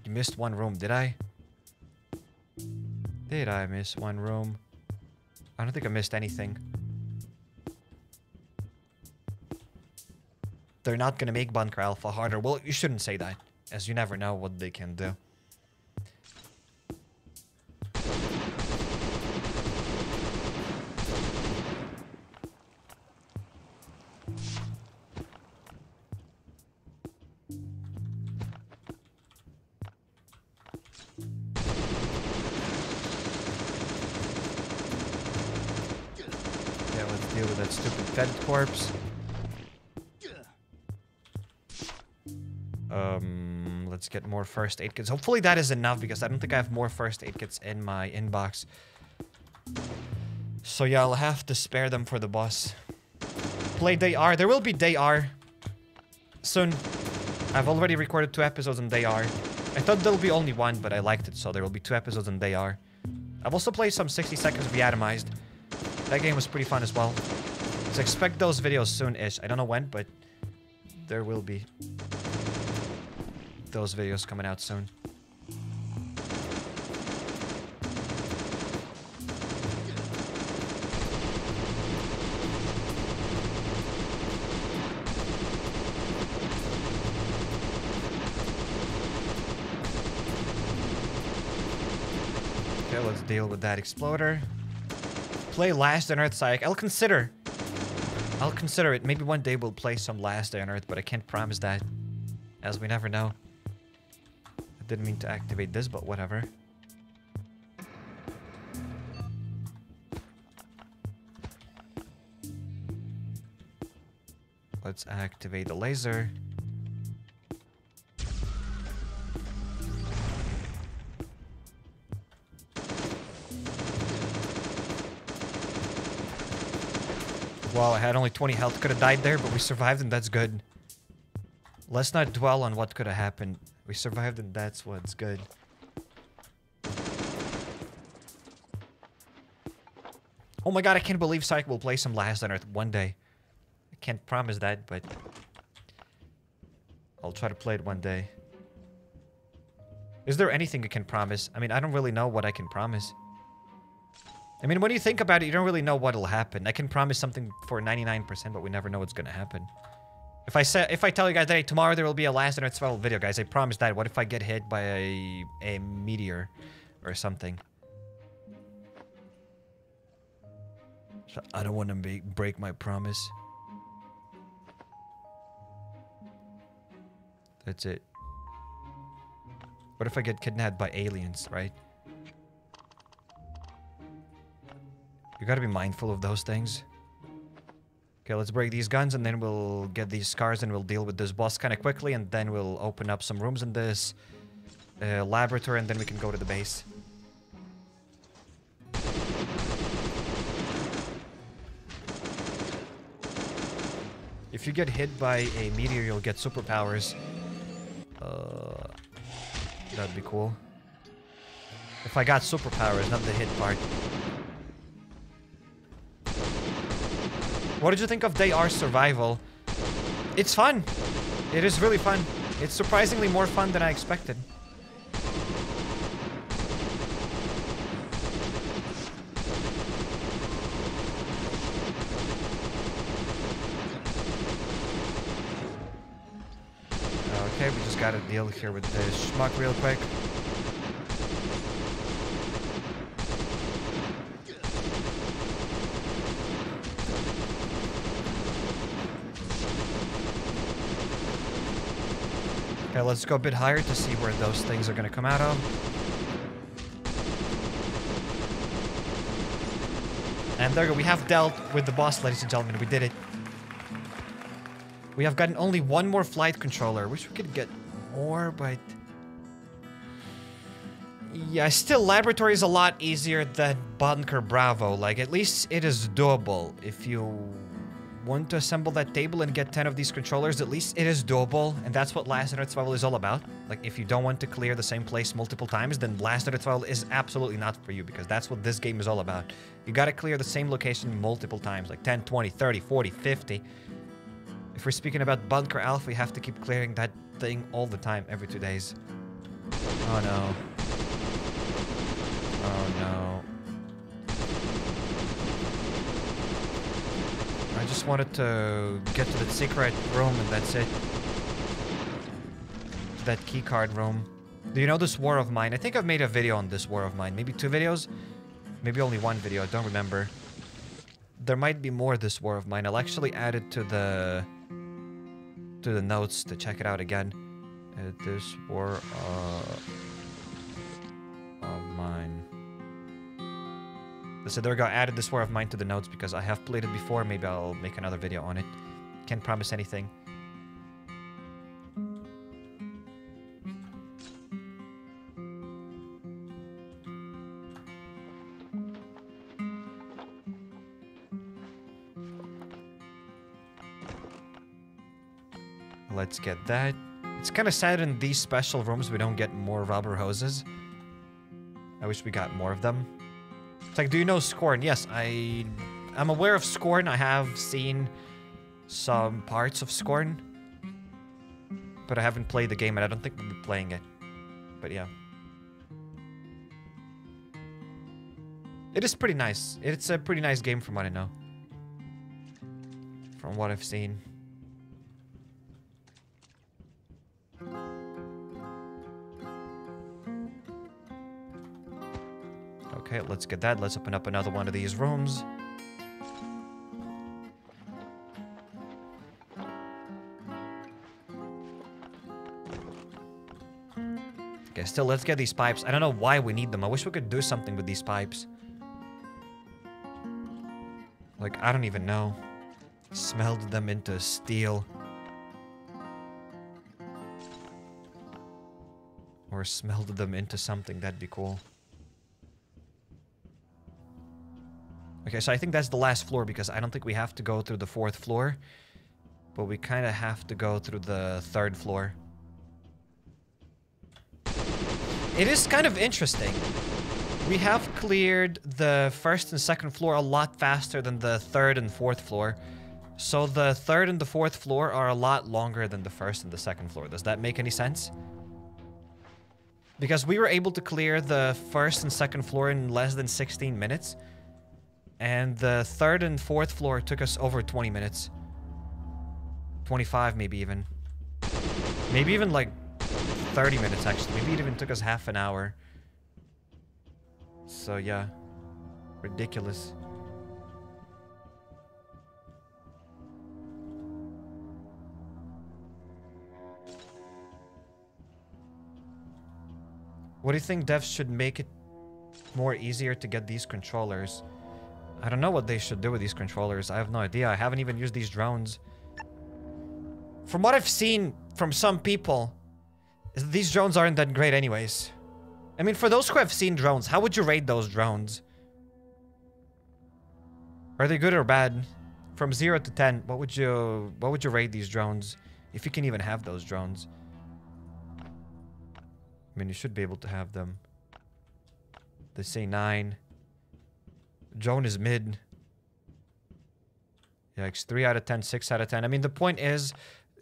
You missed one room, did I? Did I miss one room? I don't think I missed anything. They're not gonna make Bunker Alfa harder. Well, you shouldn't say that, as you never know what they can do. Yeah, let's deal with that stupid fed corpse. Get more first aid kits. Hopefully that is enough because I don't think I have more first aid kits in my inbox. So yeah, I'll have to spare them for the boss. Play Day R. There will be Day R soon. I've already recorded two episodes on Day R. I thought there'll be only one, but I liked it, so there will be two episodes on Day R. I've also played some 60 Seconds Reatomized. That game was pretty fun as well. So expect those videos soon-ish. I don't know when, but there will be those videos coming out soon. Okay, let's deal with that exploder. Play Last on Earth Psych. I'll consider. I'll consider it. Maybe one day we'll play some Last Day on Earth, but I can't promise that. As we never know. Didn't mean to activate this, but whatever. Let's activate the laser. Wow, I had only 20 health. Could have died there, but we survived and that's good. Let's not dwell on what could have happened. We survived and that's what's good. Oh my god, I can't believe Psych will play some Last on Earth one day. I can't promise that, but... I'll try to play it one day. Is there anything you can promise? I mean, I don't really know what I can promise. I mean, when you think about it, you don't really know what'll happen. I can promise something for 99%, but we never know what's gonna happen. If I say, if I tell you guys that hey, tomorrow there will be a last Earth survival video, guys, I promise that. What if I get hit by a a meteor or something? So I don't want to break my promise. That's it. What if I get kidnapped by aliens, right? You gotta be mindful of those things. Okay, let's break these guns and then we'll get these scars and we'll deal with this boss kind of quickly and then we'll open up some rooms in this uh, laboratory and then we can go to the base. If you get hit by a meteor, you'll get superpowers. Uh, that'd be cool. If I got superpowers, not the hit part. What did you think of Day R Survival? It's fun. It is really fun. It's surprisingly more fun than I expected. Okay, we just gotta deal here with this schmuck real quick. Let's go a bit higher to see where those things are gonna come out of. And there we go. We have dealt with the boss, ladies and gentlemen. We did it. We have gotten only one more flight controller. Wish we could get more, but... Yeah, still, Laboratory is a lot easier than Bunker Bravo. Like, at least it is doable if you want to assemble that table and get 10 of these controllers, at least it is doable. And that's what Last Night Survival is all about. Like, if you don't want to clear the same place multiple times, then Last Night Survival is absolutely not for you because that's what this game is all about. You gotta clear the same location multiple times, like 10, 20, 30, 40, 50. If we're speaking about Bunker Alfa, we have to keep clearing that thing all the time, every two days. Oh no. Oh no. I just wanted to get to the secret room and that's it. That keycard room. Do you know this war of mine? I think I've made a video on this war of mine. Maybe two videos? Maybe only one video. I don't remember. There might be more this war of mine. I'll actually add it to the to the notes to check it out again. Uh, this war uh, of mine. Go. I added this war of mine to the notes because I have played it before. Maybe I'll make another video on it. Can't promise anything. Let's get that. It's kind of sad in these special rooms we don't get more rubber hoses. I wish we got more of them. It's like, do you know Scorn? Yes, I... I'm aware of Scorn. I have seen some parts of Scorn. But I haven't played the game and I don't think we'll be playing it. But yeah. It is pretty nice. It's a pretty nice game from what I know. From what I've seen. Okay, let's get that. Let's open up another one of these rooms. Okay, still, let's get these pipes. I don't know why we need them. I wish we could do something with these pipes. Like, I don't even know. Smelled them into steel. Or smelled them into something. That'd be cool. Okay, so I think that's the last floor because I don't think we have to go through the fourth floor. But we kind of have to go through the third floor. It is kind of interesting. We have cleared the first and second floor a lot faster than the third and fourth floor. So the third and the fourth floor are a lot longer than the first and the second floor. Does that make any sense? Because we were able to clear the first and second floor in less than 16 minutes. And the third and fourth floor took us over 20 minutes. 25 maybe even. Maybe even like 30 minutes actually. Maybe it even took us half an hour. So yeah. Ridiculous. What do you think devs should make it more easier to get these controllers? I don't know what they should do with these controllers. I have no idea. I haven't even used these drones. From what I've seen from some people, these drones aren't that great anyways. I mean, for those who have seen drones, how would you rate those drones? Are they good or bad? From 0 to 10, what would you what would you rate these drones? If you can even have those drones. I mean, you should be able to have them. They say 9. Joan is mid. Yikes, 3 out of 10, 6 out of 10. I mean, the point is,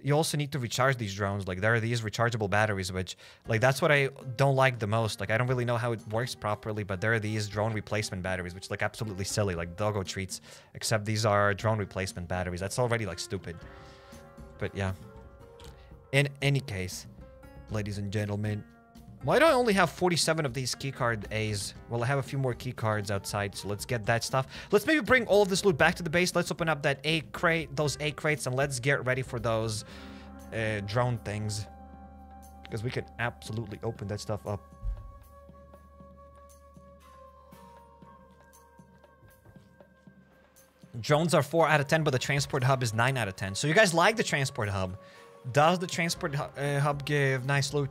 you also need to recharge these drones. Like, there are these rechargeable batteries, which, like, that's what I don't like the most. Like, I don't really know how it works properly, but there are these drone replacement batteries, which, like, absolutely silly, like doggo treats. Except these are drone replacement batteries. That's already, like, stupid. But, yeah. In any case, ladies and gentlemen, why do I only have 47 of these keycard A's? Well, I have a few more keycards outside, so let's get that stuff. Let's maybe bring all of this loot back to the base. Let's open up that A crate, those A crates, and let's get ready for those uh, drone things. Because we can absolutely open that stuff up. Drones are 4 out of 10, but the transport hub is 9 out of 10. So you guys like the transport hub. Does the transport uh, hub give nice loot?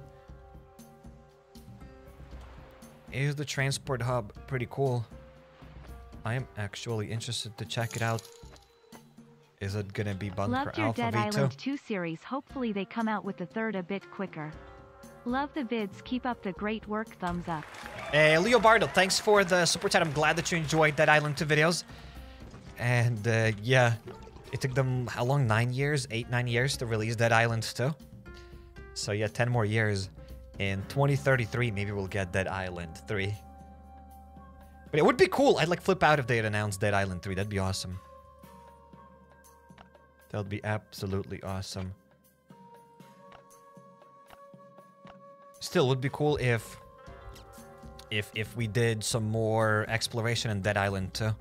Is the transport hub pretty cool? I am actually interested to check it out. Is it gonna be Bunker Loved your Alpha Dead V2? Island 2 series. Hopefully they come out with the third a bit quicker. Love the vids. Keep up the great work. Thumbs up. Hey, Leo Leobardo, thanks for the super chat. I'm glad that you enjoyed Dead Island 2 videos. And uh, yeah, it took them how long? Nine years? Eight, nine years to release Dead Island 2. So yeah, 10 more years. In 2033, maybe we'll get Dead Island 3. But it would be cool. I'd like flip out if they had announced Dead Island 3. That'd be awesome. That would be absolutely awesome. Still, would be cool if if if we did some more exploration in Dead Island 2,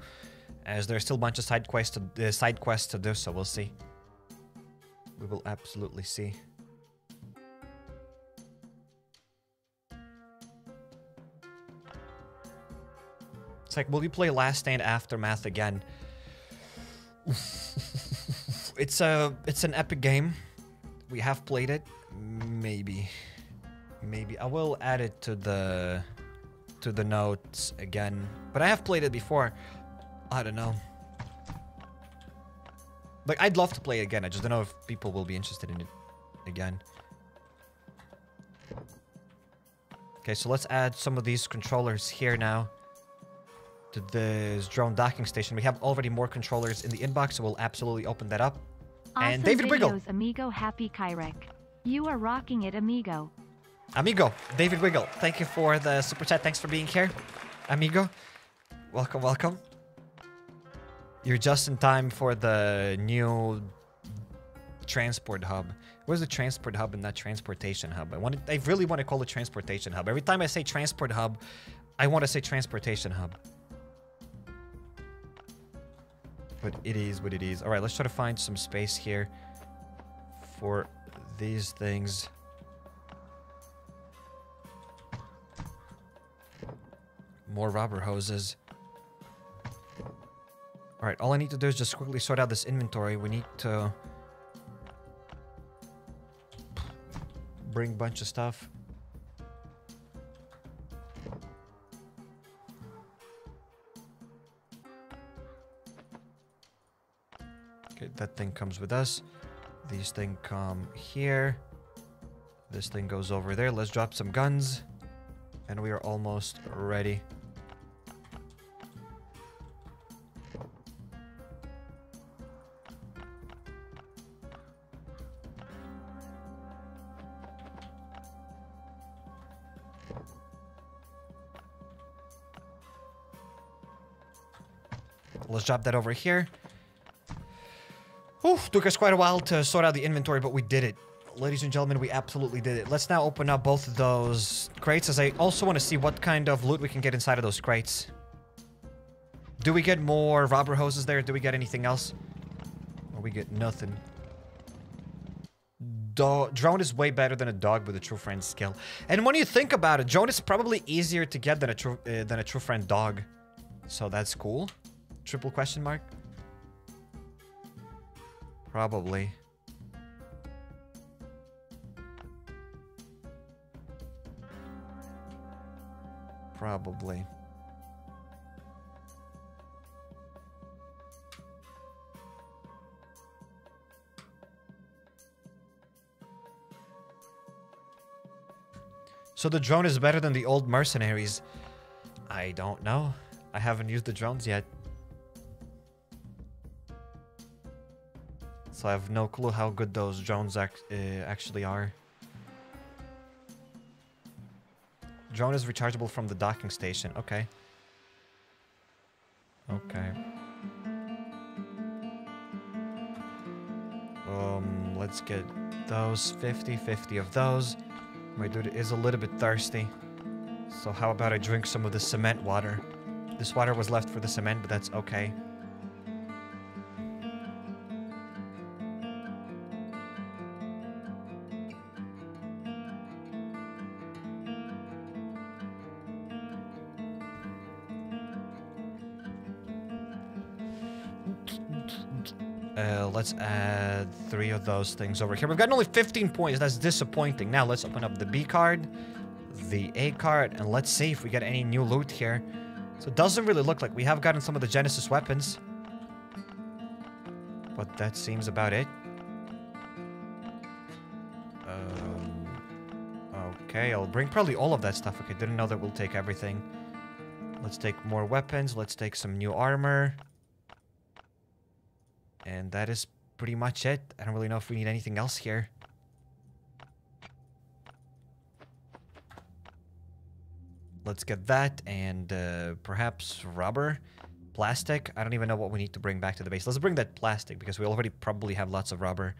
as there's still a bunch of side quests to uh, side quests to do. So we'll see. We will absolutely see. Like, will you play Last Stand Aftermath again? (laughs) it's a it's an epic game. We have played it. Maybe. Maybe I will add it to the to the notes again. But I have played it before. I don't know. Like I'd love to play it again. I just don't know if people will be interested in it again. Okay, so let's add some of these controllers here now to this drone docking station. We have already more controllers in the inbox, so we'll absolutely open that up. Awesome And David Wiggle. Amigo HappyCairek. You are rocking it, Amigo. Amigo, David Wiggle, thank you for the super chat. Thanks for being here. Amigo, welcome, welcome. You're just in time for the new transport hub. Where's the transport hub and not transportation hub? I want I really want to call it transportation hub. Every time I say transport hub, I want to say transportation hub. But it is what it is. All right, let's try to find some space here for these things. More rubber hoses. Alright, all I need to do is just quickly sort out this inventory. We need to... Bring a bunch of stuff. Okay, that thing comes with us. These things come here. This thing goes over there. Let's drop some guns. And we are almost ready. Let's drop that over here. Oof, took us quite a while to sort out the inventory, but we did it. Ladies and gentlemen, we absolutely did it. Let's now open up both of those crates, as I also want to see what kind of loot we can get inside of those crates. Do we get more robber hoses there? Do we get anything else? Or we get nothing? Do drone is way better than a dog with a true friend skill. And when you think about it, drone is probably easier to get than a true uh, than a true friend dog. So that's cool. Triple question mark. Probably. Probably. So the drone is better than the old mercenaries. I don't know. I haven't used the drones yet. So I have no clue how good those drones ac uh, actually are. Drone is rechargeable from the docking station. Okay. Okay. Um, let's get those 50, 50 of those. My dude is a little bit thirsty. So how about I drink some of the cement water? This water was left for the cement, but that's okay. Let's add three of those things over here. We've got only 15 points. That's disappointing. Now let's open up the B card, the A card, and let's see if we get any new loot here. So it doesn't really look like we have gotten some of the Genesis weapons. But that seems about it. Um, okay, I'll bring probably all of that stuff. Okay, didn't know that we'll take everything. Let's take more weapons. Let's take some new armor. And that is pretty much it. I don't really know if we need anything else here. Let's get that and uh, perhaps rubber, plastic. I don't even know what we need to bring back to the base. Let's bring that plastic because we already probably have lots of rubber.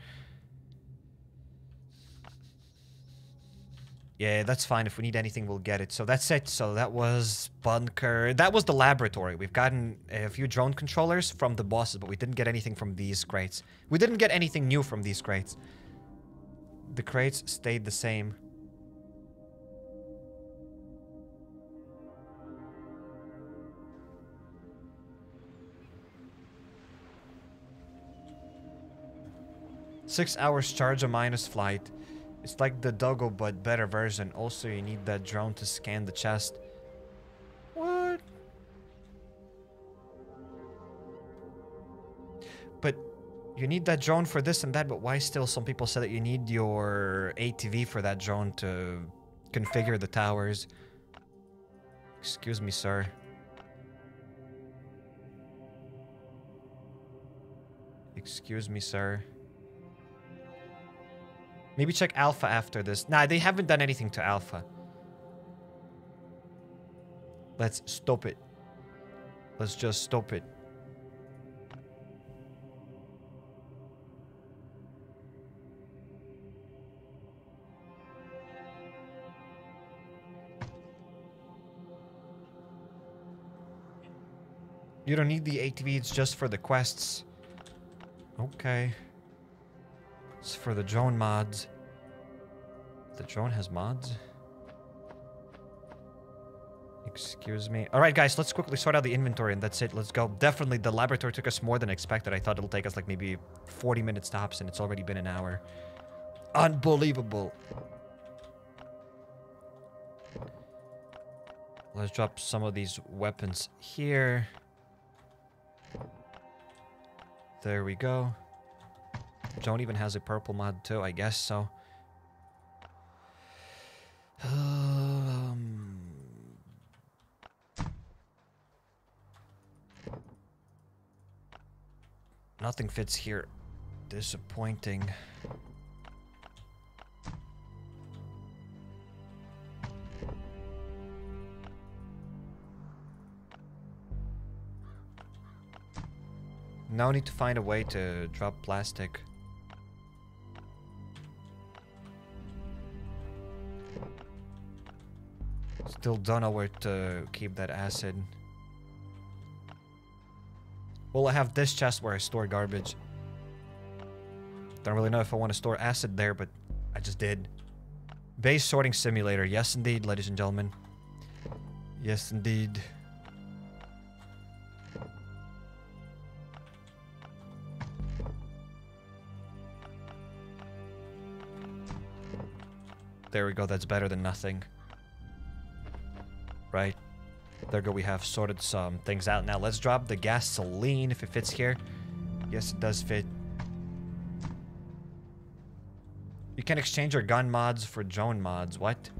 Yeah, that's fine. If we need anything, we'll get it. So that's it. So that was bunker. That was the laboratory. We've gotten a few drone controllers from the bosses, but we didn't get anything from these crates. We didn't get anything new from these crates. The crates stayed the same. Six hours charge a minus flight. It's like the Doggo but better version. Also, you need that drone to scan the chest. What? But you need that drone for this and that, but why still some people say that you need your ATV for that drone to configure the towers? Excuse me, sir. Excuse me, sir. Maybe check Alfa after this. Nah, they haven't done anything to Alfa. Let's stop it. Let's just stop it. You don't need the ATV, it's just for the quests. Okay. It's for the drone mods. The drone has mods? Excuse me. All right, guys, let's quickly sort out the inventory and that's it. Let's go. Definitely, the laboratory took us more than expected. I thought it'll take us like maybe 40 minutes tops and it's already been an hour. Unbelievable. Let's drop some of these weapons here. There we go. Joan even has a purple mod too, I guess so. Um, nothing fits here. Disappointing. Now I need to find a way to drop plastic. Still don't know where to keep that acid. Well, I have this chest where I store garbage. Don't really know if I want to store acid there, but I just did. Base sorting simulator. Yes, indeed, ladies and gentlemen. Yes, indeed. There we go. That's better than nothing. Right? There go. We have sorted some things out. Now let's drop the gasoline if it fits here. Yes, it does fit. You can exchange your gun mods for drone mods. What?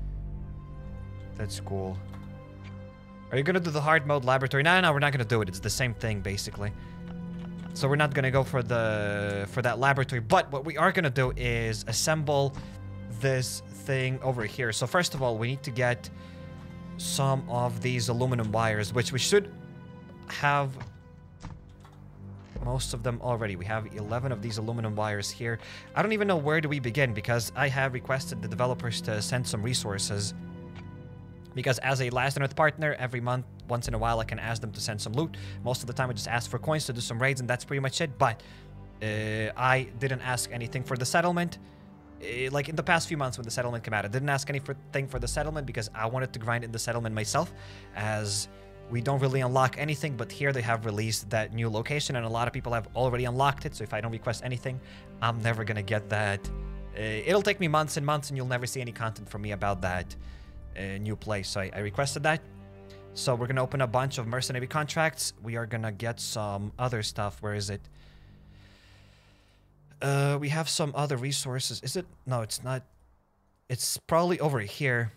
That's cool. Are you gonna do the hard mode laboratory? No, no, we're not gonna do it. It's the same thing, basically. So we're not gonna go for the for that laboratory. But what we are gonna do is assemble this thing over here. So first of all, we need to get some of these aluminum wires, which we should have most of them already. We have 11 of these aluminum wires here. I don't even know where do we begin because I have requested the developers to send some resources because as a Last on Earth partner, every month, once in a while, I can ask them to send some loot. Most of the time, I just ask for coins to do some raids, and that's pretty much it. But uh, I didn't ask anything for the settlement. Uh, like in the past few months when the settlement came out, I didn't ask anything for the settlement because I wanted to grind in the settlement myself, as we don't really unlock anything. But here they have released that new location, and a lot of people have already unlocked it. So if I don't request anything, I'm never gonna get that. Uh, it'll take me months and months, and you'll never see any content from me about that uh, new place. So I, I requested that. So we're gonna open a bunch of mercenary contracts. We are gonna get some other stuff. Where is it? Uh, we have some other resources. Is it? No, it's not. It's probably over here.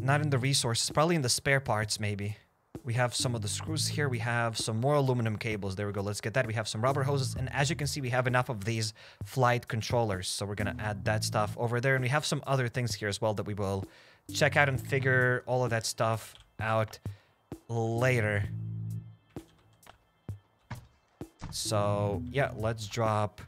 Not in the resources. Probably in the spare parts, maybe. We have some of the screws here. We have some more aluminum cables. There we go. Let's get that. We have some rubber hoses. And as you can see, we have enough of these flight controllers. So we're going to add that stuff over there. And we have some other things here as well that we will check out and figure all of that stuff out later. So, yeah, let's drop...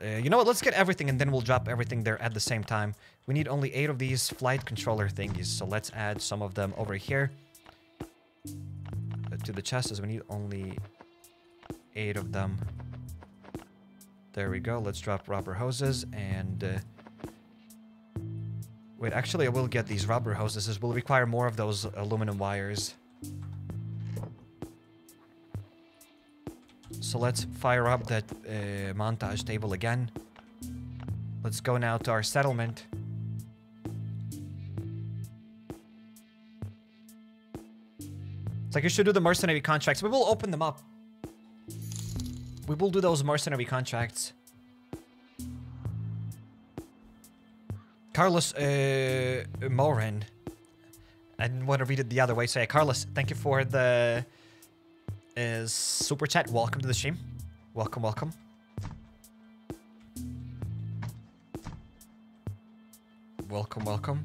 Uh, you know what? Let's get everything and then we'll drop everything there at the same time. We need only eight of these flight controller thingies. So let's add some of them over here. Uh, to the chest as we need only eight of them. There we go. Let's drop rubber hoses and... Uh, wait, actually I will get these rubber hoses. This will require more of those aluminum wires. So let's fire up that uh, montage table again. Let's go now to our settlement. It's like you should do the mercenary contracts. We will open them up. We will do those mercenary contracts. Carlos uh, Morin. I didn't want to read it the other way. So yeah, Carlos, thank you for the is Super Chat. Welcome to the stream. Welcome, welcome. Welcome, welcome.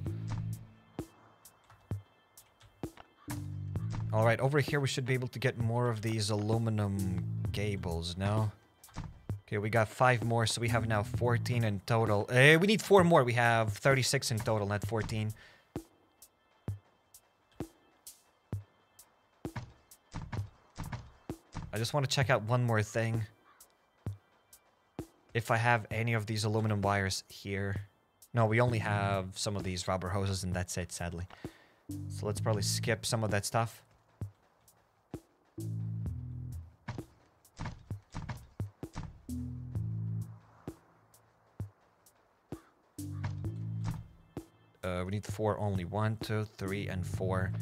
All right, over here we should be able to get more of these aluminum cables no? Okay, we got five more, so we have now 14 in total. Uh, we need four more. We have 36 in total, not 14. I just want to check out one more thing. If I have any of these aluminum wires here. No, we only have some of these rubber hoses and that's it, sadly. So let's probably skip some of that stuff. Uh, we need four only. One, two, three, and four.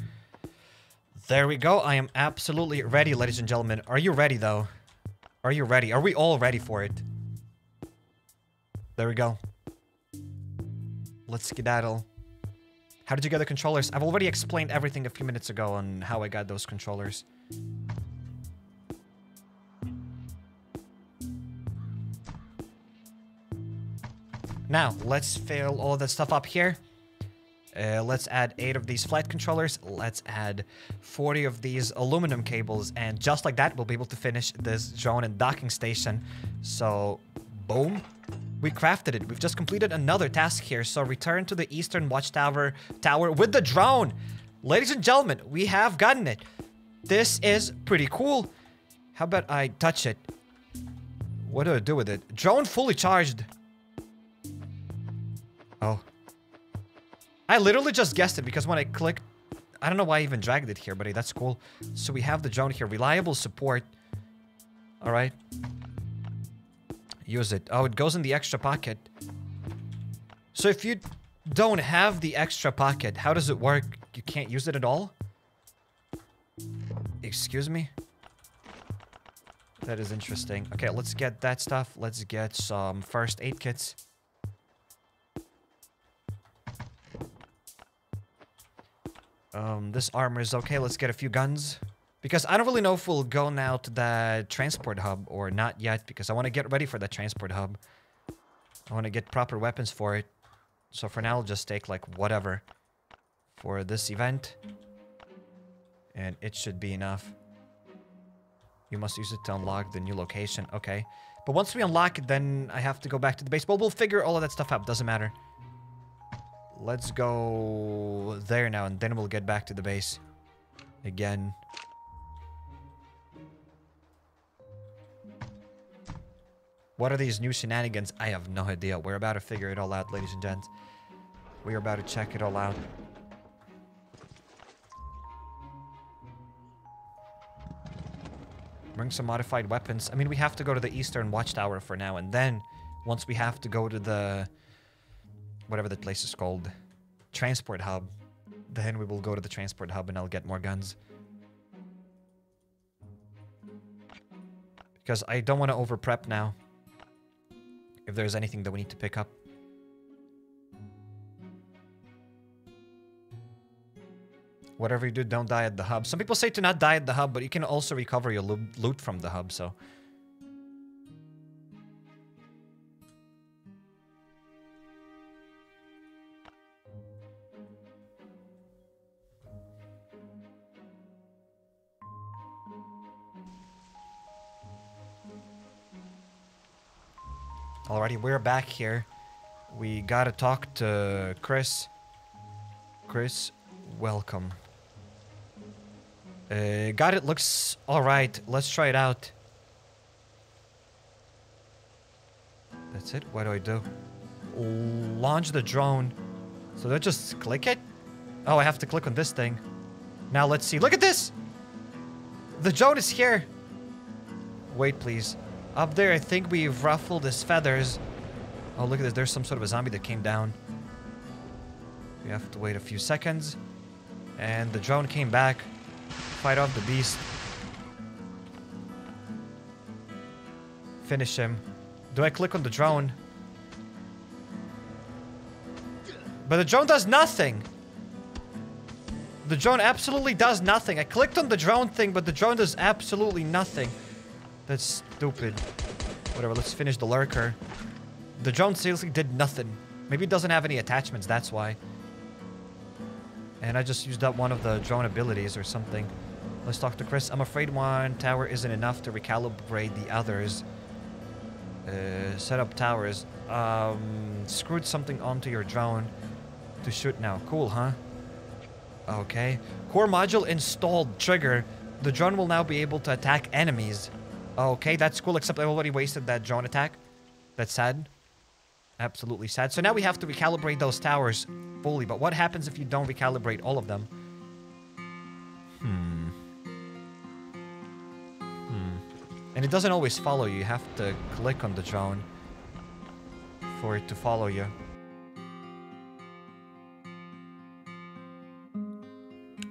There we go. I am absolutely ready, ladies and gentlemen. Are you ready, though? Are you ready? Are we all ready for it? There we go. Let's skedaddle. How did you get the controllers? I've already explained everything a few minutes ago on how I got those controllers. Now, let's fill all that stuff up here. Uh, let's add 8 of these flight controllers. Let's add 40 of these aluminum cables. And just like that, we'll be able to finish this drone and docking station. So, boom. We crafted it. We've just completed another task here. So return to the eastern watchtower tower with the drone. Ladies and gentlemen, we have gotten it. This is pretty cool. How about I touch it? What do I do with it? Drone fully charged. Oh, I literally just guessed it because when I clicked, I don't know why I even dragged it here, but that's cool. So we have the drone here. Reliable support. All right. Use it. Oh, it goes in the extra pocket. So if you don't have the extra pocket, how does it work? You can't use it at all? Excuse me? That is interesting. Okay, let's get that stuff. Let's get some first aid kits. Um, this armor is okay. Let's get a few guns. Because I don't really know if we'll go now to the transport hub or not yet. Because I want to get ready for the transport hub. I want to get proper weapons for it. So for now, I'll just take like whatever for this event. And it should be enough. You must use it to unlock the new location. Okay. But once we unlock it, then I have to go back to the base. But we'll figure all of that stuff out. Doesn't matter. Let's go there now, and then we'll get back to the base. Again. What are these new shenanigans? I have no idea. We're about to figure it all out, ladies and gents. We are about to check it all out. Bring some modified weapons. I mean, we have to go to the Eastern Watchtower for now, and then once we have to go to the whatever the place is called, transport hub. Then we will go to the transport hub and I'll get more guns. Because I don't want to over prep now. If there's anything that we need to pick up. Whatever you do, don't die at the hub. Some people say to not die at the hub, but you can also recover your loot from the hub, so... Alrighty, we're back here. We gotta talk to Chris. Chris, welcome. Uh, got it, looks alright. Let's try it out. That's it? What do I do? Launch the drone. So I just click it? Oh, I have to click on this thing. Now let's see. Look at this! The drone is here. Wait, please. Up there, I think we've ruffled his feathers. Oh, look at this. There's some sort of a zombie that came down. We have to wait a few seconds. And the drone came back. Fight off the beast. Finish him. Do I click on the drone? But the drone does nothing. The drone absolutely does nothing. I clicked on the drone thing, but the drone does absolutely nothing. That's stupid. Whatever, let's finish the lurker. The drone seriously did nothing. Maybe it doesn't have any attachments, that's why. And I just used up one of the drone abilities or something. Let's talk to Chris. I'm afraid one tower isn't enough to recalibrate the others. Uh, set up towers. Um, screwed something onto your drone to shoot now. Cool, huh? Okay. Core module installed. Trigger. The drone will now be able to attack enemies. Okay, that's cool, except I already wasted that drone attack. That's sad. Absolutely sad. So now we have to recalibrate those towers fully. But what happens if you don't recalibrate all of them? Hmm. Hmm. And it doesn't always follow you. You have to click on the drone for it to follow you.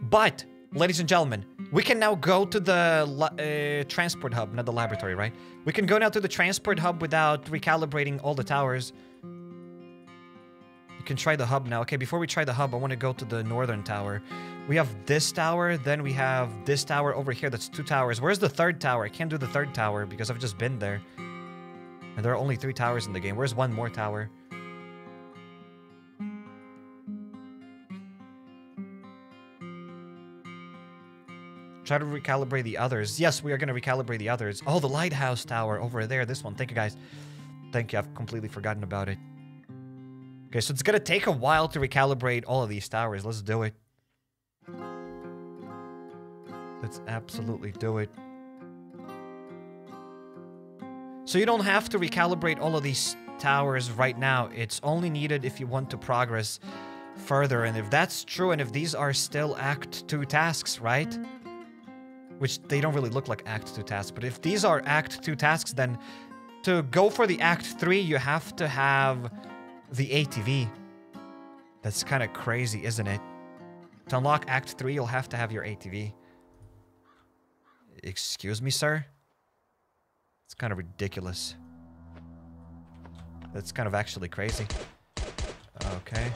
But, ladies and gentlemen, we can now go to the uh, transport hub, not the laboratory, right? We can go now to the transport hub without recalibrating all the towers. You can try the hub now. Okay, before we try the hub, I want to go to the northern tower. We have this tower, then we have this tower over here. That's two towers. Where's the third tower? I can't do the third tower because I've just been there. And there are only three towers in the game. Where's one more tower? Try to recalibrate the others. Yes, we are going to recalibrate the others. Oh, the lighthouse tower over there. This one. Thank you, guys. Thank you. I've completely forgotten about it. Okay, so it's going to take a while to recalibrate all of these towers. Let's do it. Let's absolutely do it. So you don't have to recalibrate all of these towers right now. It's only needed if you want to progress further. And if that's true, and if these are still Act 2 tasks, right? Which they don't really look like Act 2 tasks. But if these are Act 2 tasks, then to go for the Act 3, you have to have the ATV. That's kind of crazy, isn't it? To unlock Act 3, you'll have to have your ATV. Excuse me, sir? It's kind of ridiculous. That's kind of actually crazy. Okay.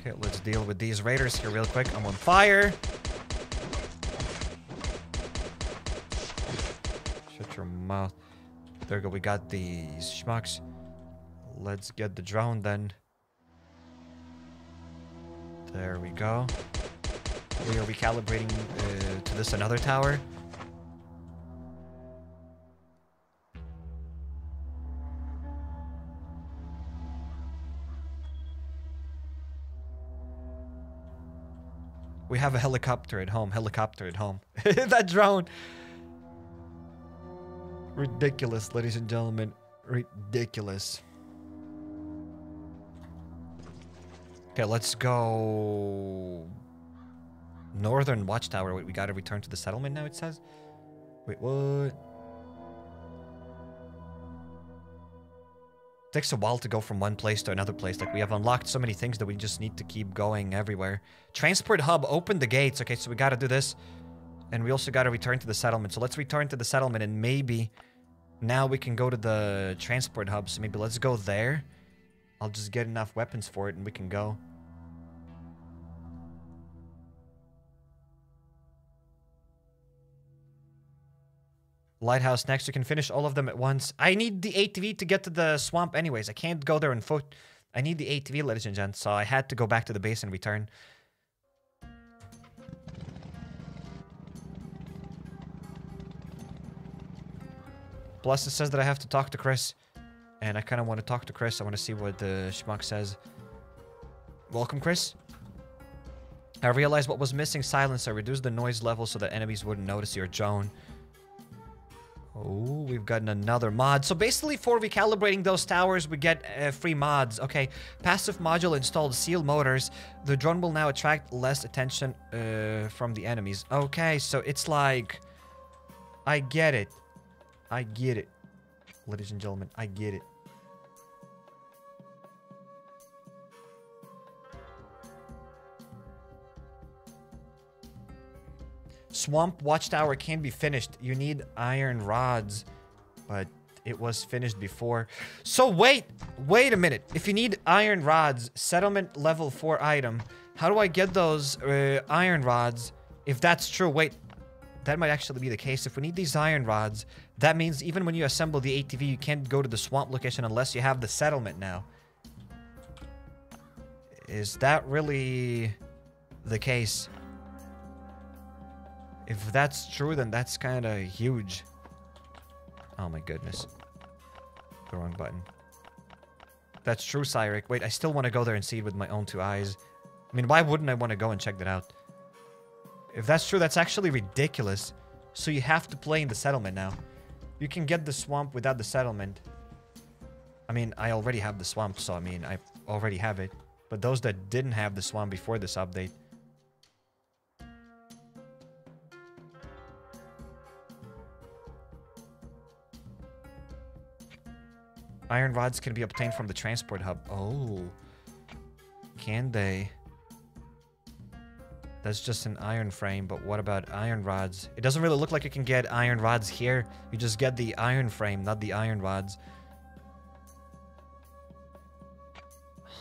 Okay, let's deal with these raiders here real quick. I'm on fire. Mouth. There we go. We got these schmucks. Let's get the drone then. There we go. We are recalibrating uh, to this another tower. We have a helicopter at home. Helicopter at home. (laughs) that drone. Ridiculous, ladies and gentlemen. Ridiculous. Okay, let's go... Northern Watchtower. Wait, we gotta return to the settlement now, it says? Wait, what? takes a while to go from one place to another place. Like, we have unlocked so many things that we just need to keep going everywhere. Transport hub, open the gates. Okay, so we gotta do this. And we also gotta return to the settlement. So let's return to the settlement and maybe Now we can go to the transport hub, so maybe let's go there. I'll just get enough weapons for it and we can go. Lighthouse next. You can finish all of them at once. I need the ATV to get to the swamp anyways. I can't go there on foot. I need the ATV, ladies and gents, so I had to go back to the base and return. Plus, it says that I have to talk to Chris. And I kind of want to talk to Chris. I want to see what the schmuck says. Welcome, Chris. I realized what was missing. Silencer. Reduce the noise level so that enemies wouldn't notice your drone. Oh, we've gotten another mod. So basically, for recalibrating those towers, we get uh, free mods. Okay, passive module installed seal motors. The drone will now attract less attention uh, from the enemies. Okay, so it's like... I get it. I get it. Ladies and gentlemen, I get it. Swamp Watchtower can be finished. You need iron rods, but it was finished before. So wait, wait a minute. If you need iron rods, settlement level 4 item, how do I get those uh, iron rods? If that's true, wait, that might actually be the case. If we need these iron rods, that means even when you assemble the ATV, you can't go to the swamp location unless you have the settlement now. Is that really the case? If that's true, then that's kind of huge. Oh my goodness. The wrong button. That's true, Cyric. Wait, I still want to go there and see it with my own two eyes. I mean, why wouldn't I want to go and check that out? If that's true, that's actually ridiculous. So you have to play in the settlement now. You can get the swamp without the settlement. I mean, I already have the swamp, so I mean, I already have it. But those that didn't have the swamp before this update, Iron rods can be obtained from the transport hub. Oh. Can they? That's just an iron frame, but what about iron rods? It doesn't really look like you can get iron rods here. You just get the iron frame, not the iron rods.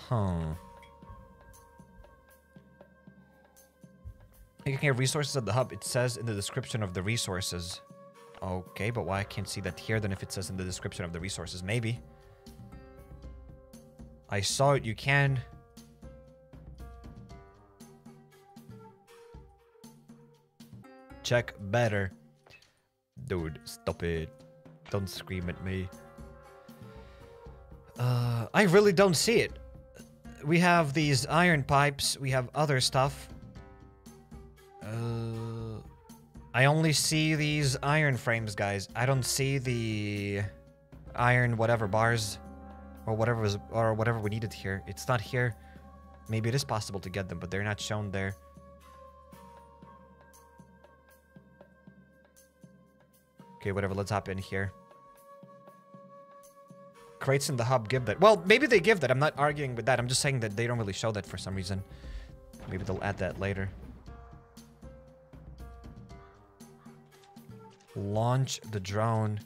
Huh. You can get resources at the hub. It says in the description of the resources. Okay, but why I can't see that here then if it says in the description of the resources? Maybe. I saw it. You can. Check better. Dude, stop it. Don't scream at me. Uh, I really don't see it. We have these iron pipes. We have other stuff. Uh, I only see these iron frames, guys. I don't see the iron whatever bars or whatever was or whatever we needed here. It's not here. Maybe it is possible to get them, but they're not shown there. Okay, whatever. Let's hop in here. Crates in the hub give that. Well, maybe they give that. I'm not arguing with that. I'm just saying that they don't really show that for some reason. Maybe they'll add that later. Launch the drone.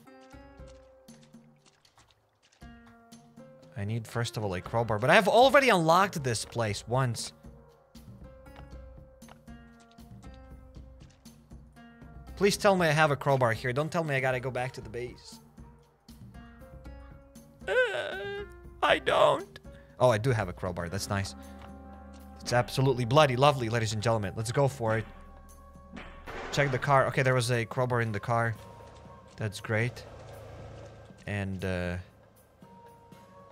I need, first of all, a crowbar. But I have already unlocked this place once. Please tell me I have a crowbar here. Don't tell me I gotta go back to the base. Uh, I don't. Oh, I do have a crowbar. That's nice. It's absolutely bloody lovely, ladies and gentlemen. Let's go for it. Check the car. Okay, there was a crowbar in the car. That's great. And, uh...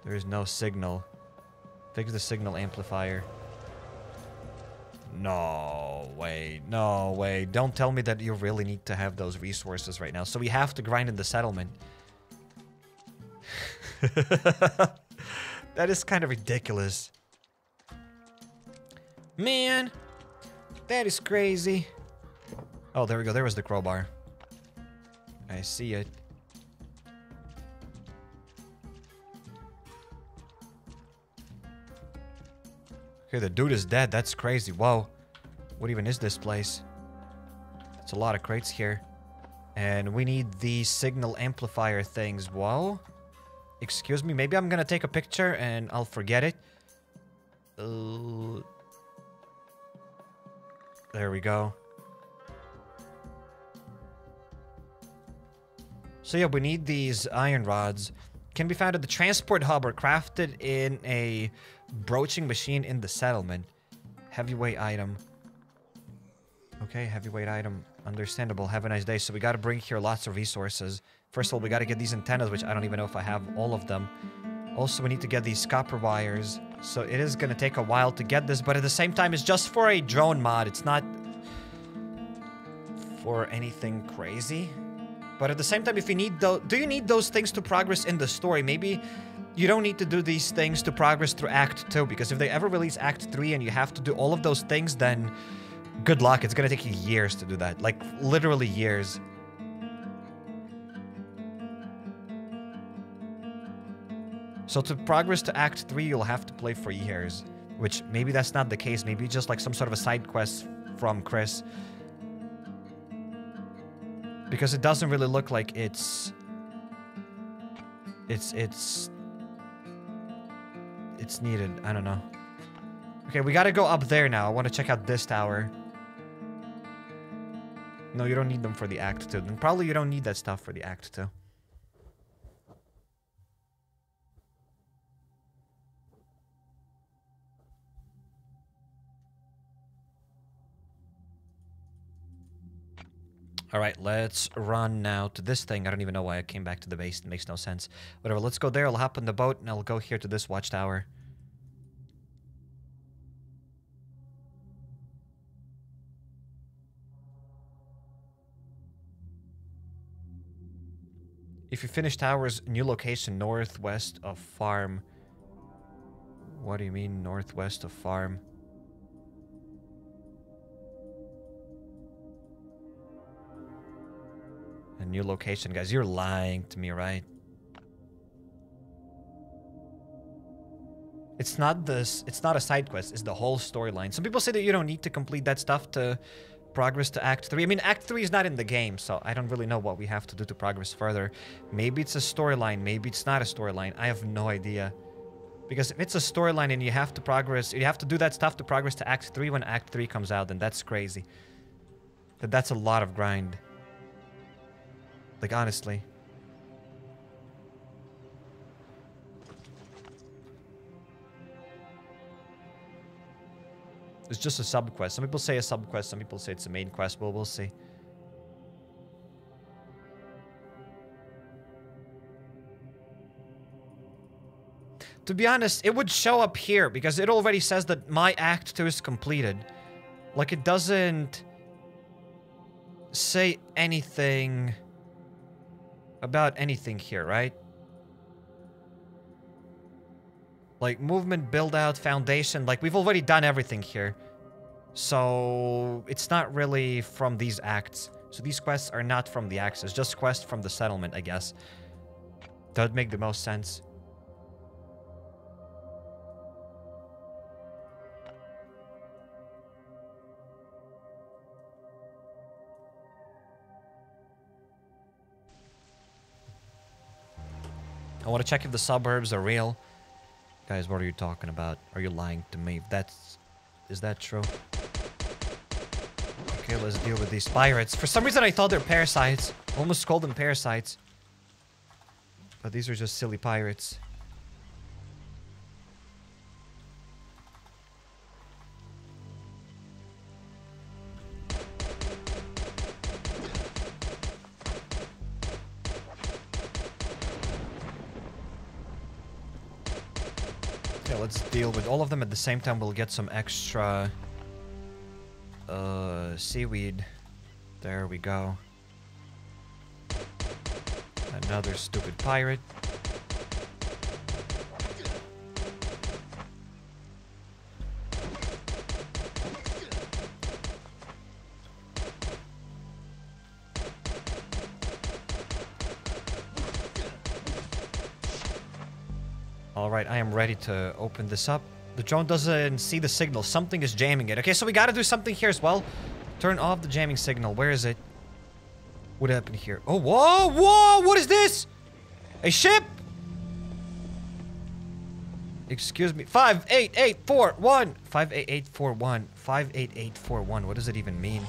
There is no signal. Fix the signal amplifier. No way. No way. Don't tell me that you really need to have those resources right now. So we have to grind in the settlement. (laughs) that is kind of ridiculous. Man. That is crazy. Oh, there we go. There was the crowbar. I see it. Okay, the dude is dead. That's crazy. Whoa. What even is this place? It's a lot of crates here. And we need the signal amplifier things. Whoa. Excuse me, maybe I'm gonna take a picture and I'll forget it. Uh, there we go. So yeah, we need these iron rods. Can be found at the transport hub or crafted in a broaching machine in the settlement. Heavyweight item. Okay, heavyweight item. Understandable. Have a nice day. So we gotta bring here lots of resources. First of all, we gotta get these antennas, which I don't even know if I have all of them. Also, we need to get these copper wires. So it is gonna take a while to get this, but at the same time, it's just for a drone mod. It's not for anything crazy. But at the same time, if you need those, do you need those things to progress in the story? Maybe you don't need to do these things to progress through Act 2, because if they ever release Act 3 and you have to do all of those things, then good luck. It's gonna take you years to do that. Like, literally years. So to progress to Act 3, you'll have to play for years. Which, maybe that's not the case. Maybe just like some sort of a side quest from Chris. Because it doesn't really look like it's... It's, it's... It's needed. I don't know. Okay, we gotta go up there now. I want to check out this tower. No, you don't need them for the Act 2. Then probably you don't need that stuff for the Act 2. All right, let's run now to this thing. I don't even know why I came back to the base. It makes no sense. Whatever, let's go there. I'll hop on the boat and I'll go here to this watchtower. If you finish towers, new location northwest of farm. What do you mean northwest of farm? A new location, guys. You're lying to me, right? It's not this. It's not a side quest. It's the whole storyline. Some people say that you don't need to complete that stuff to progress to Act 3. I mean, Act 3 is not in the game, so I don't really know what we have to do to progress further. Maybe it's a storyline. Maybe it's not a storyline. I have no idea. Because if it's a storyline and you have to progress, you have to do that stuff to progress to Act 3 when Act 3 comes out, then that's crazy. That That's a lot of grind. Like, honestly. It's just a sub quest. Some people say a sub quest, some people say it's a main quest, but we'll see. To be honest, it would show up here because it already says that my act 2 is completed. Like, it doesn't say anything about anything here, right? Like movement, build out, foundation, like we've already done everything here. So it's not really from these acts. So these quests are not from the acts, it's just quests from the settlement, I guess. That would make the most sense. I want to check if the suburbs are real. Guys, what are you talking about? Are you lying to me? That's... Is that true? Okay, let's deal with these pirates. For some reason, I thought they're parasites. Almost called them parasites. But these are just silly pirates. All of them at the same time. We'll get some extra uh, seaweed. There we go. Another stupid pirate. Ready to open this up. The drone doesn't see the signal. Something is jamming it. Okay, so we gotta do something here as well. Turn off the jamming signal. Where is it? What happened here? Oh, whoa, whoa, what is this? A ship? Excuse me. Five, eight, eight, four, one. Five, eight, eight, four, one. Five, eight, eight, four, one. What does it even mean?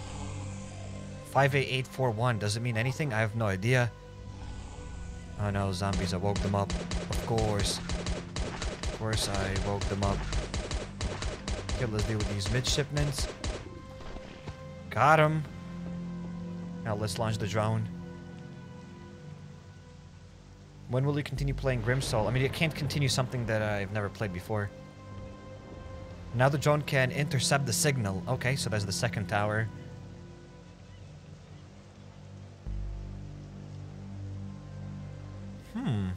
Five, eight, eight, four, one. Does it mean anything? I have no idea. Oh no, zombies. I woke them up. Of course. Of course I woke them up. Okay, let's deal with these midshipmen. Got him. Now let's launch the drone. When will you continue playing Grimsoul? I mean, you can't continue something that I've never played before. Now the drone can intercept the signal. Okay, so that's the second tower. Hmm.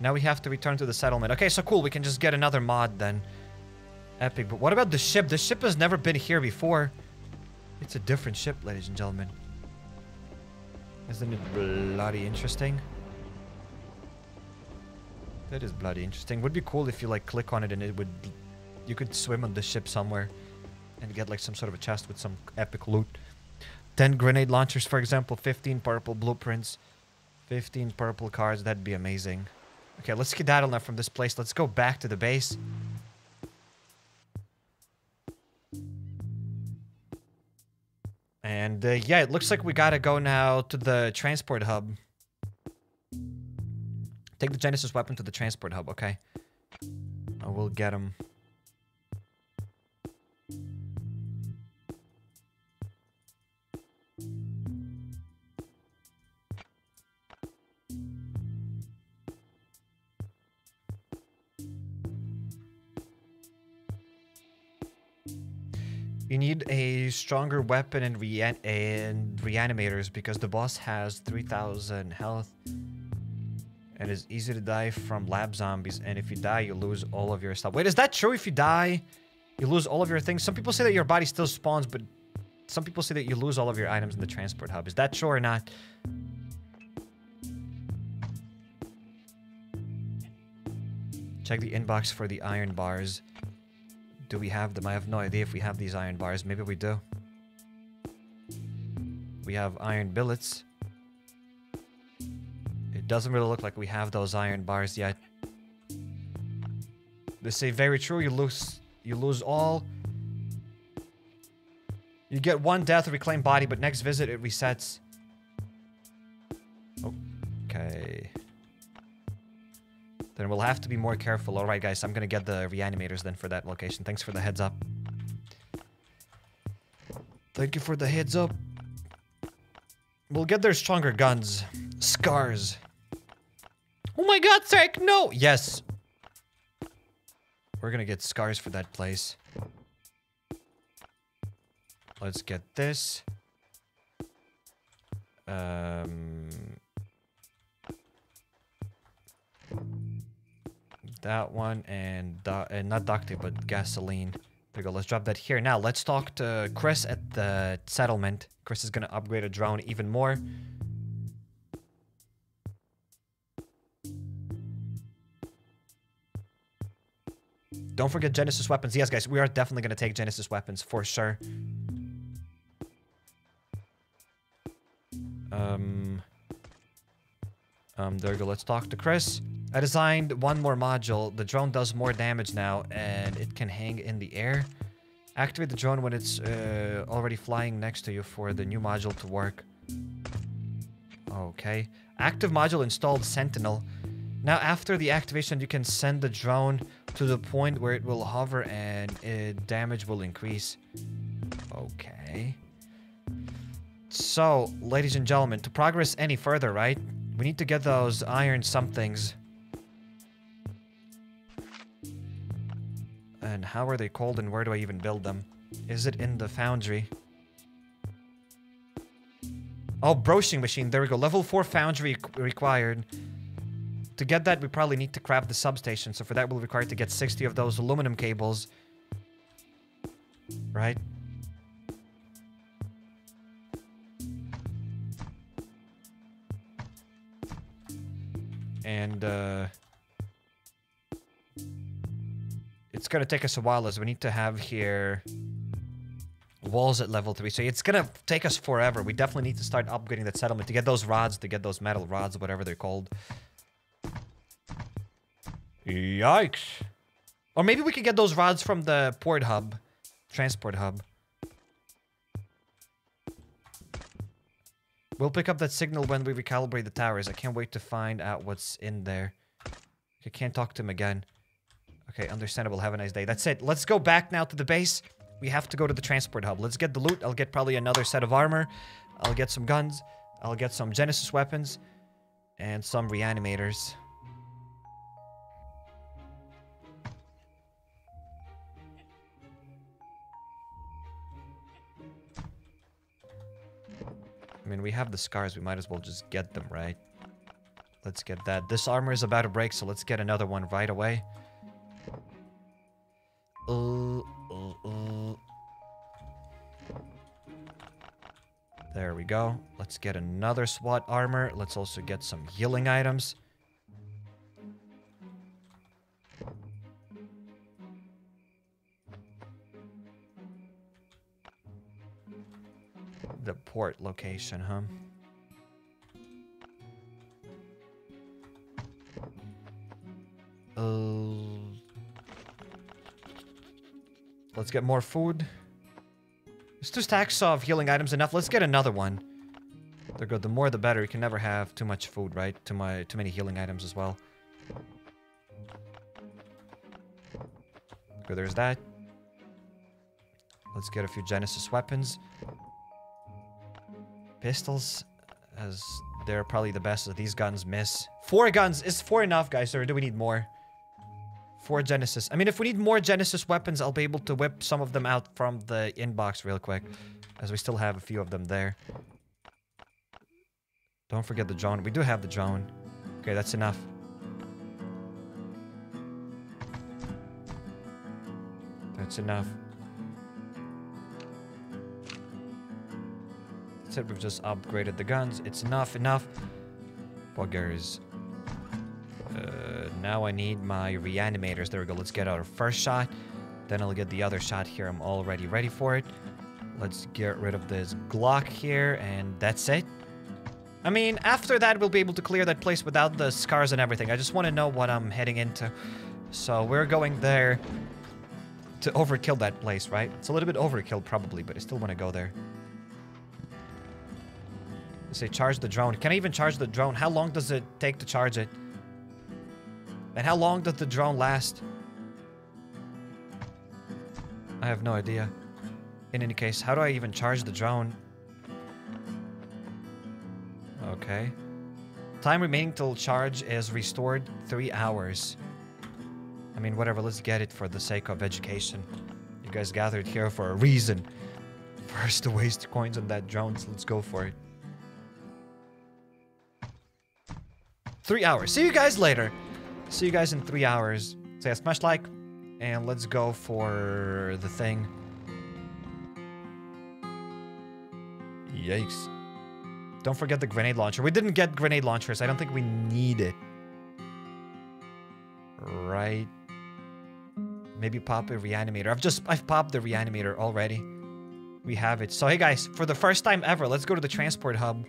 Now we have to return to the settlement. Okay, so cool. We can just get another mod then. Epic. But what about the ship? The ship has never been here before. It's a different ship, ladies and gentlemen. Isn't it bloody interesting? That is bloody interesting. Would be cool if you like click on it and it would... You could swim on the ship somewhere. And get like some sort of a chest with some epic loot. 10 grenade launchers, for example. 15 purple blueprints. 15 purple cards. That'd be amazing. Okay, let's get skedaddle now from this place. Let's go back to the base. And uh, yeah, it looks like we gotta go now to the transport hub. Take the Genesis weapon to the transport hub, okay? I will get him. You need a stronger weapon and, and reanimators because the boss has 3000 health and it's easy to die from lab zombies and if you die you lose all of your stuff. Wait, is that true if you die? You lose all of your things? Some people say that your body still spawns but some people say that you lose all of your items in the transport hub. Is that true or not? Check the inbox for the iron bars. Do we have them? I have no idea if we have these iron bars. Maybe we do. We have iron billets. It doesn't really look like we have those iron bars yet. They say very true. You lose, you lose all. You get one death reclaim body, but next visit it resets. Okay. Then we'll have to be more careful. Alright, guys, I'm gonna get the reanimators then for that location. Thanks for the heads up. Thank you for the heads up. We'll get their stronger guns. Scars. Oh my god, Sarek, no! Yes. We're gonna get scars for that place. Let's get this. Um... that one and, and not duct tape, but gasoline. There we go. Let's drop that here. Now, let's talk to Chris at the settlement. Chris is going to upgrade a drone even more. Don't forget Genesis weapons. Yes, guys, we are definitely going to take Genesis weapons for sure. Um, um, there we go. Let's talk to Chris. I designed one more module. The drone does more damage now, and it can hang in the air. Activate the drone when it's uh, already flying next to you for the new module to work. Okay. Active module installed Sentinel. Now, after the activation, you can send the drone to the point where it will hover and uh, damage will increase. Okay. So, ladies and gentlemen, to progress any further, right? We need to get those iron somethings. And how are they called and where do I even build them? Is it in the foundry? Oh, broaching machine. There we go. Level 4 foundry required. To get that, we probably need to craft the substation. So for that, we'll require to get 60 of those aluminum cables. Right? And, uh... It's it's gonna take us a while as we need to have here walls at level 3. So it's gonna take us forever. We definitely need to start upgrading that settlement to get those rods, to get those metal rods, whatever they're called. Yikes. Or maybe we could get those rods from the port hub. Transport hub. We'll pick up that signal when we recalibrate the towers. I can't wait to find out what's in there. I can't talk to him again. Okay, understandable. Have a nice day. That's it. Let's go back now to the base. We have to go to the transport hub. Let's get the loot. I'll get probably another set of armor. I'll get some guns. I'll get some Genesis weapons. And some reanimators. I mean, we have the scars. We might as well just get them, right? Let's get that. This armor is about to break, so let's get another one right away. Uh, uh, uh. There we go. Let's get another SWAT armor. Let's also get some healing items. The port location, huh? Uh, let's get more food. There's two stacks of healing items enough. Let's get another one. They're good. The more the better. You can never have too much food, right? Too my too many healing items as well. Good, there's that. Let's get a few Genesis weapons. Pistols, as they're probably the best of these guns miss. Four guns. Is four enough, guys, or do we need more? Four Genesis. I mean, if we need more Genesis weapons, I'll be able to whip some of them out from the inbox real quick. As we still have a few of them there. Don't forget the drone. We do have the drone. Okay, that's enough. That's enough. That's it. We've just upgraded the guns. It's enough, enough. Buggers. Uh, now I need my reanimators. There we go. Let's get our first shot. Then I'll get the other shot here. I'm already ready for it. Let's get rid of this Glock here, and that's it. I mean, after that, we'll be able to clear that place without the scars and everything. I just want to know what I'm heading into. So we're going there to overkill that place, right? It's a little bit overkill, probably, but I still want to go there. Say charge the drone. Can I even charge the drone? How long does it take to charge it? And how long does the drone last? I have no idea. In any case, how do I even charge the drone? Okay. Time remaining till charge is restored three hours. I mean, whatever, let's get it for the sake of education. You guys gathered here for a reason. (laughs) First to waste coins on that drone, so let's go for it. Three hours. See you guys later. See you guys in three hours. Say a smash like, and let's go for the thing. Yikes. Don't forget the grenade launcher. We didn't get grenade launchers. I don't think we need it. Right. Maybe pop a reanimator. I've just, I've popped the reanimator already. We have it. So hey guys, for the first time ever, let's go to the transport hub.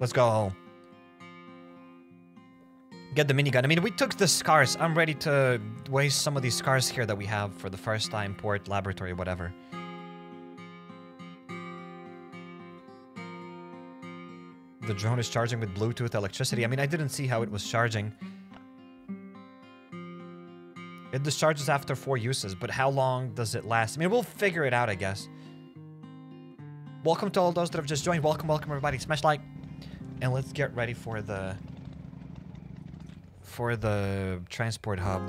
Let's go. Get the minigun. I mean, we took the scars. I'm ready to waste some of these scars here that we have for the first time. Port, laboratory, whatever. The drone is charging with Bluetooth electricity. I mean, I didn't see how it was charging. It discharges after four uses, but how long does it last? I mean, we'll figure it out, I guess. Welcome to all those that have just joined. Welcome, welcome, everybody. Smash like. And let's get ready for the... For the transport hub.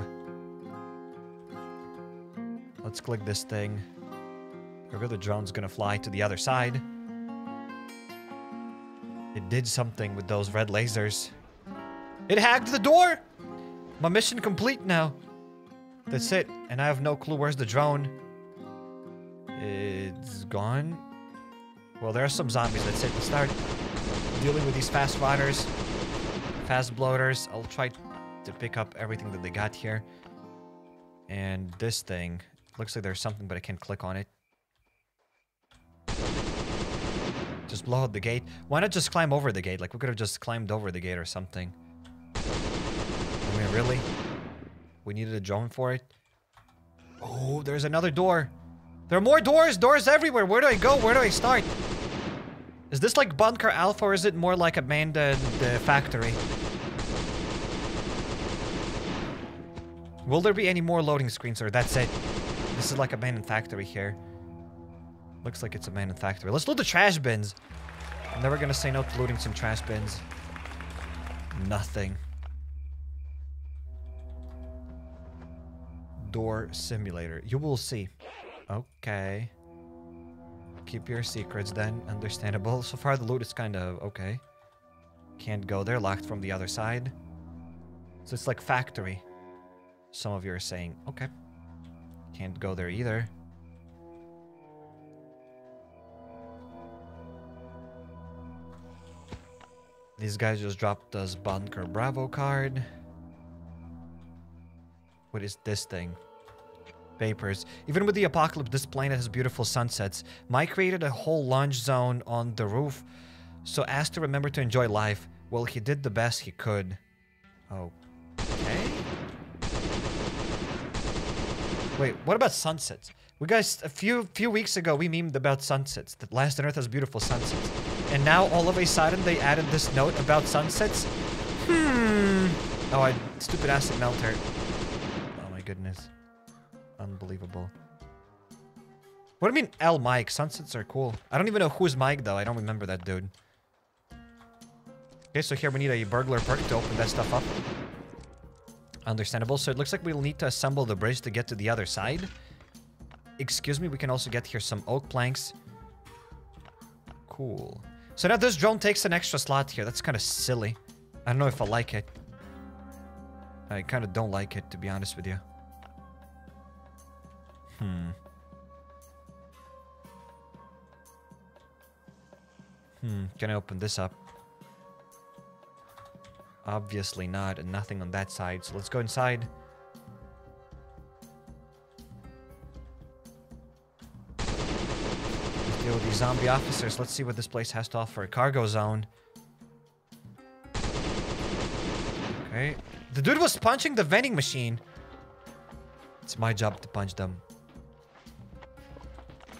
Let's click this thing. Maybe the drone's gonna fly to the other side. It did something with those red lasers. It hacked the door! My mission complete now. That's it. And I have no clue where's the drone. It's gone. Well, there are some zombies. That's it. Let's start dealing with these fast riders. Fast bloaters. I'll try to pick up everything that they got here. And this thing, looks like there's something, but I can't click on it. Just blow out the gate. Why not just climb over the gate? Like, we could have just climbed over the gate or something. I mean, really? We needed a drone for it? Oh, there's another door. There are more doors! Doors everywhere! Where do I go? Where do I start? Is this like Bunker Alfa or is it more like a Abandoned Factory? Will there be any more loading screens or that's it? This is like a Abandoned Factory here. Looks like it's a Abandoned Factory. Let's load the trash bins. I'm never gonna say no to looting some trash bins. Nothing. Door simulator. You will see. Okay. Keep your secrets then. Understandable. So far the loot is kind of okay. Can't go there. Locked from the other side. So it's like factory. Some of you are saying, okay. Can't go there either. These guys just dropped us Bunker Bravo card. What is this thing? Vapors. Even with the apocalypse, this planet has beautiful sunsets. Mike created a whole launch zone on the roof, so as to remember to enjoy life. Well, he did the best he could. Oh. Okay. Wait, what about sunsets? We guys, a few few weeks ago, we memed about sunsets. That Last on Earth has beautiful sunsets. And now, all of a sudden, they added this note about sunsets? Hmm. Oh, I... Stupid acid melter. Oh my goodness. Unbelievable. What do you mean L Mike? Sunsets are cool. I don't even know who's Mike though. I don't remember that dude. Okay, so here we need a burglar perk to open that stuff up. Understandable. So it looks like we'll need to assemble the bridge to get to the other side. Excuse me, we can also get here some oak planks. Cool. So now this drone takes an extra slot here. That's kind of silly. I don't know if I like it. I kind of don't like it, to be honest with you. Hmm. Hmm, can I open this up? Obviously not, and nothing on that side, so let's go inside. Let's deal with these zombie officers. Let's see what this place has to offer. A cargo zone. Okay. The dude was punching the vending machine. It's my job to punch them.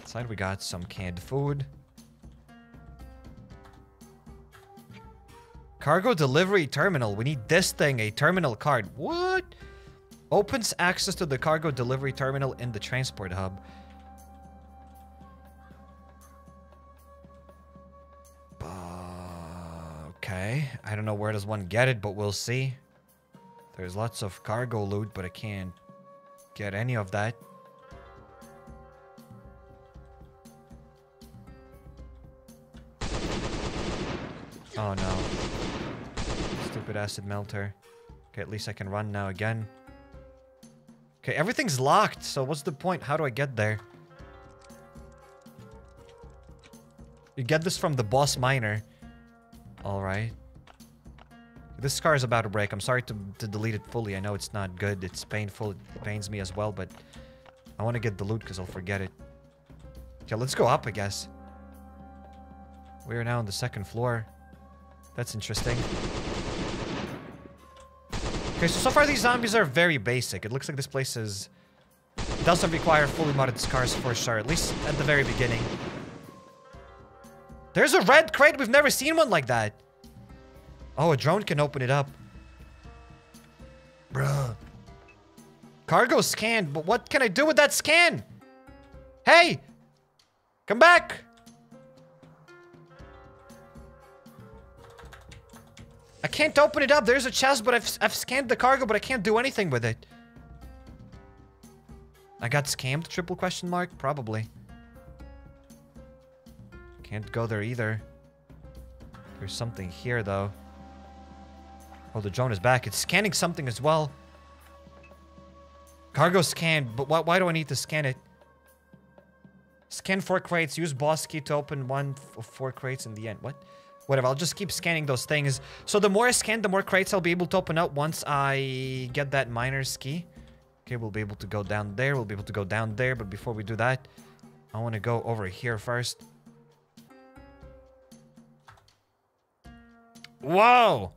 Inside we got some canned food. Cargo delivery terminal. We need this thing, a terminal card. What? Opens access to the cargo delivery terminal in the transport hub. Uh, okay. I don't know where does one get it, but we'll see. There's lots of cargo loot, but I can't get any of that. Oh no. Stupid acid melter. Okay, at least I can run now again. Okay, everything's locked, so what's the point? How do I get there? You get this from the boss miner. Alright. This car is about to break. I'm sorry to, to delete it fully. I know it's not good. It's painful. It pains me as well, but I want to get the loot because I'll forget it. Okay, let's go up, I guess. We are now on the second floor. That's interesting. Okay, so so far these zombies are very basic. It looks like this place is... Doesn't require fully modded scars for sure, at least at the very beginning. There's a red crate! We've never seen one like that! Oh, a drone can open it up. Bruh. Cargo scanned, but what can I do with that scan? Hey! Come back! I can't open it up. There's a chest, but I've, I've scanned the cargo, but I can't do anything with it. I got scammed, triple question mark? Probably. Can't go there either. There's something here, though. Oh, the drone is back. It's scanning something as well. Cargo scanned, but why, why do I need to scan it? Scan four crates. Use boss key to open one of four crates in the end. What? Whatever, I'll just keep scanning those things. So the more I scan, the more crates I'll be able to open up once I get that miner's key. Okay, we'll be able to go down there. We'll be able to go down there. But before we do that, I want to go over here first. Whoa!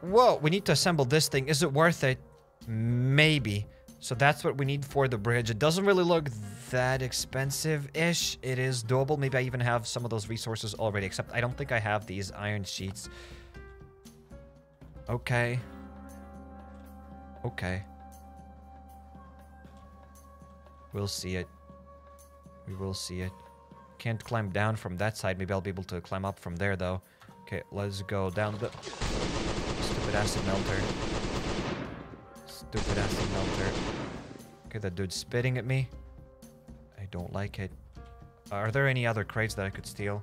Whoa, we need to assemble this thing. Is it worth it? Maybe. So that's what we need for the bridge. It doesn't really look that expensive-ish. It is doable. Maybe I even have some of those resources already, except I don't think I have these iron sheets. Okay. Okay. We'll see it. We will see it. Can't climb down from that side. Maybe I'll be able to climb up from there, though. Okay, let's go down the... Stupid acid melter. Stupid acid melter. Okay, that dude's spitting at me. I don't like it. Are there any other crates that I could steal?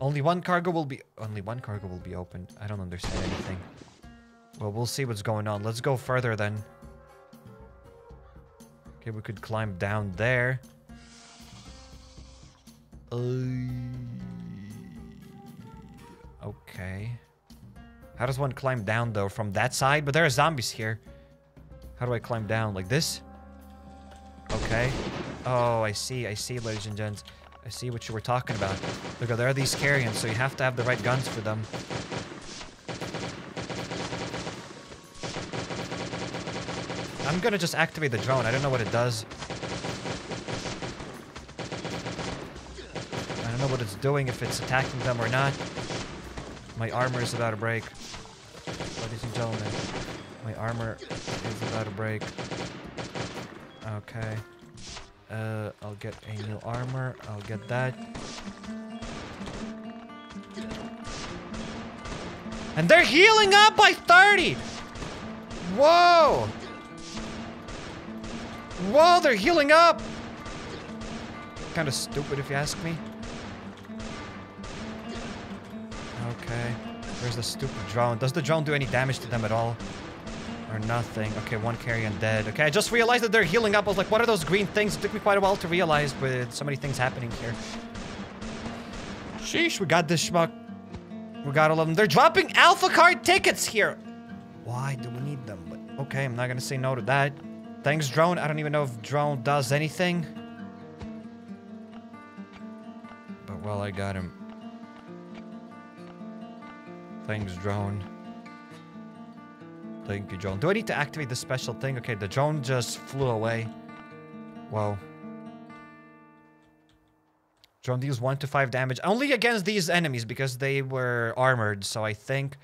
Only one cargo will be... Only one cargo will be opened. I don't understand anything. Well, we'll see what's going on. Let's go further then. Okay, we could climb down there. Uh, okay. How does one climb down, though? From that side? But there are zombies here. How do I climb down? Like this? Okay. Oh, I see. I see, ladies and gents. I see what you were talking about. Look, there are these carrions, so you have to have the right guns for them. I'm gonna just activate the drone. I don't know what it does. I don't know what it's doing, if it's attacking them or not. My armor is about to break. Ladies and gentlemen, my armor is about to break. Okay. Uh, I'll get a new armor. I'll get that. And they're healing up by 30! Whoa! Whoa, they're healing up! Kind of stupid if you ask me. Okay. Where's the stupid drone? Does the drone do any damage to them at all? Or nothing? Okay, one carrion dead. Okay, I just realized that they're healing up. I was like, what are those green things? It took me quite a while to realize with so many things happening here. Sheesh, we got this schmuck. We got all of them. They're dropping alpha card tickets here. Why do we need them? But okay, I'm not gonna say no to that. Thanks, drone. I don't even know if drone does anything. But well, I got him. Thanks, drone. Thank you, drone. Do I need to activate the special thing? Okay, the drone just flew away. Whoa. Drone deals 1 to 5 damage. Only against these enemies because they were armored. So I think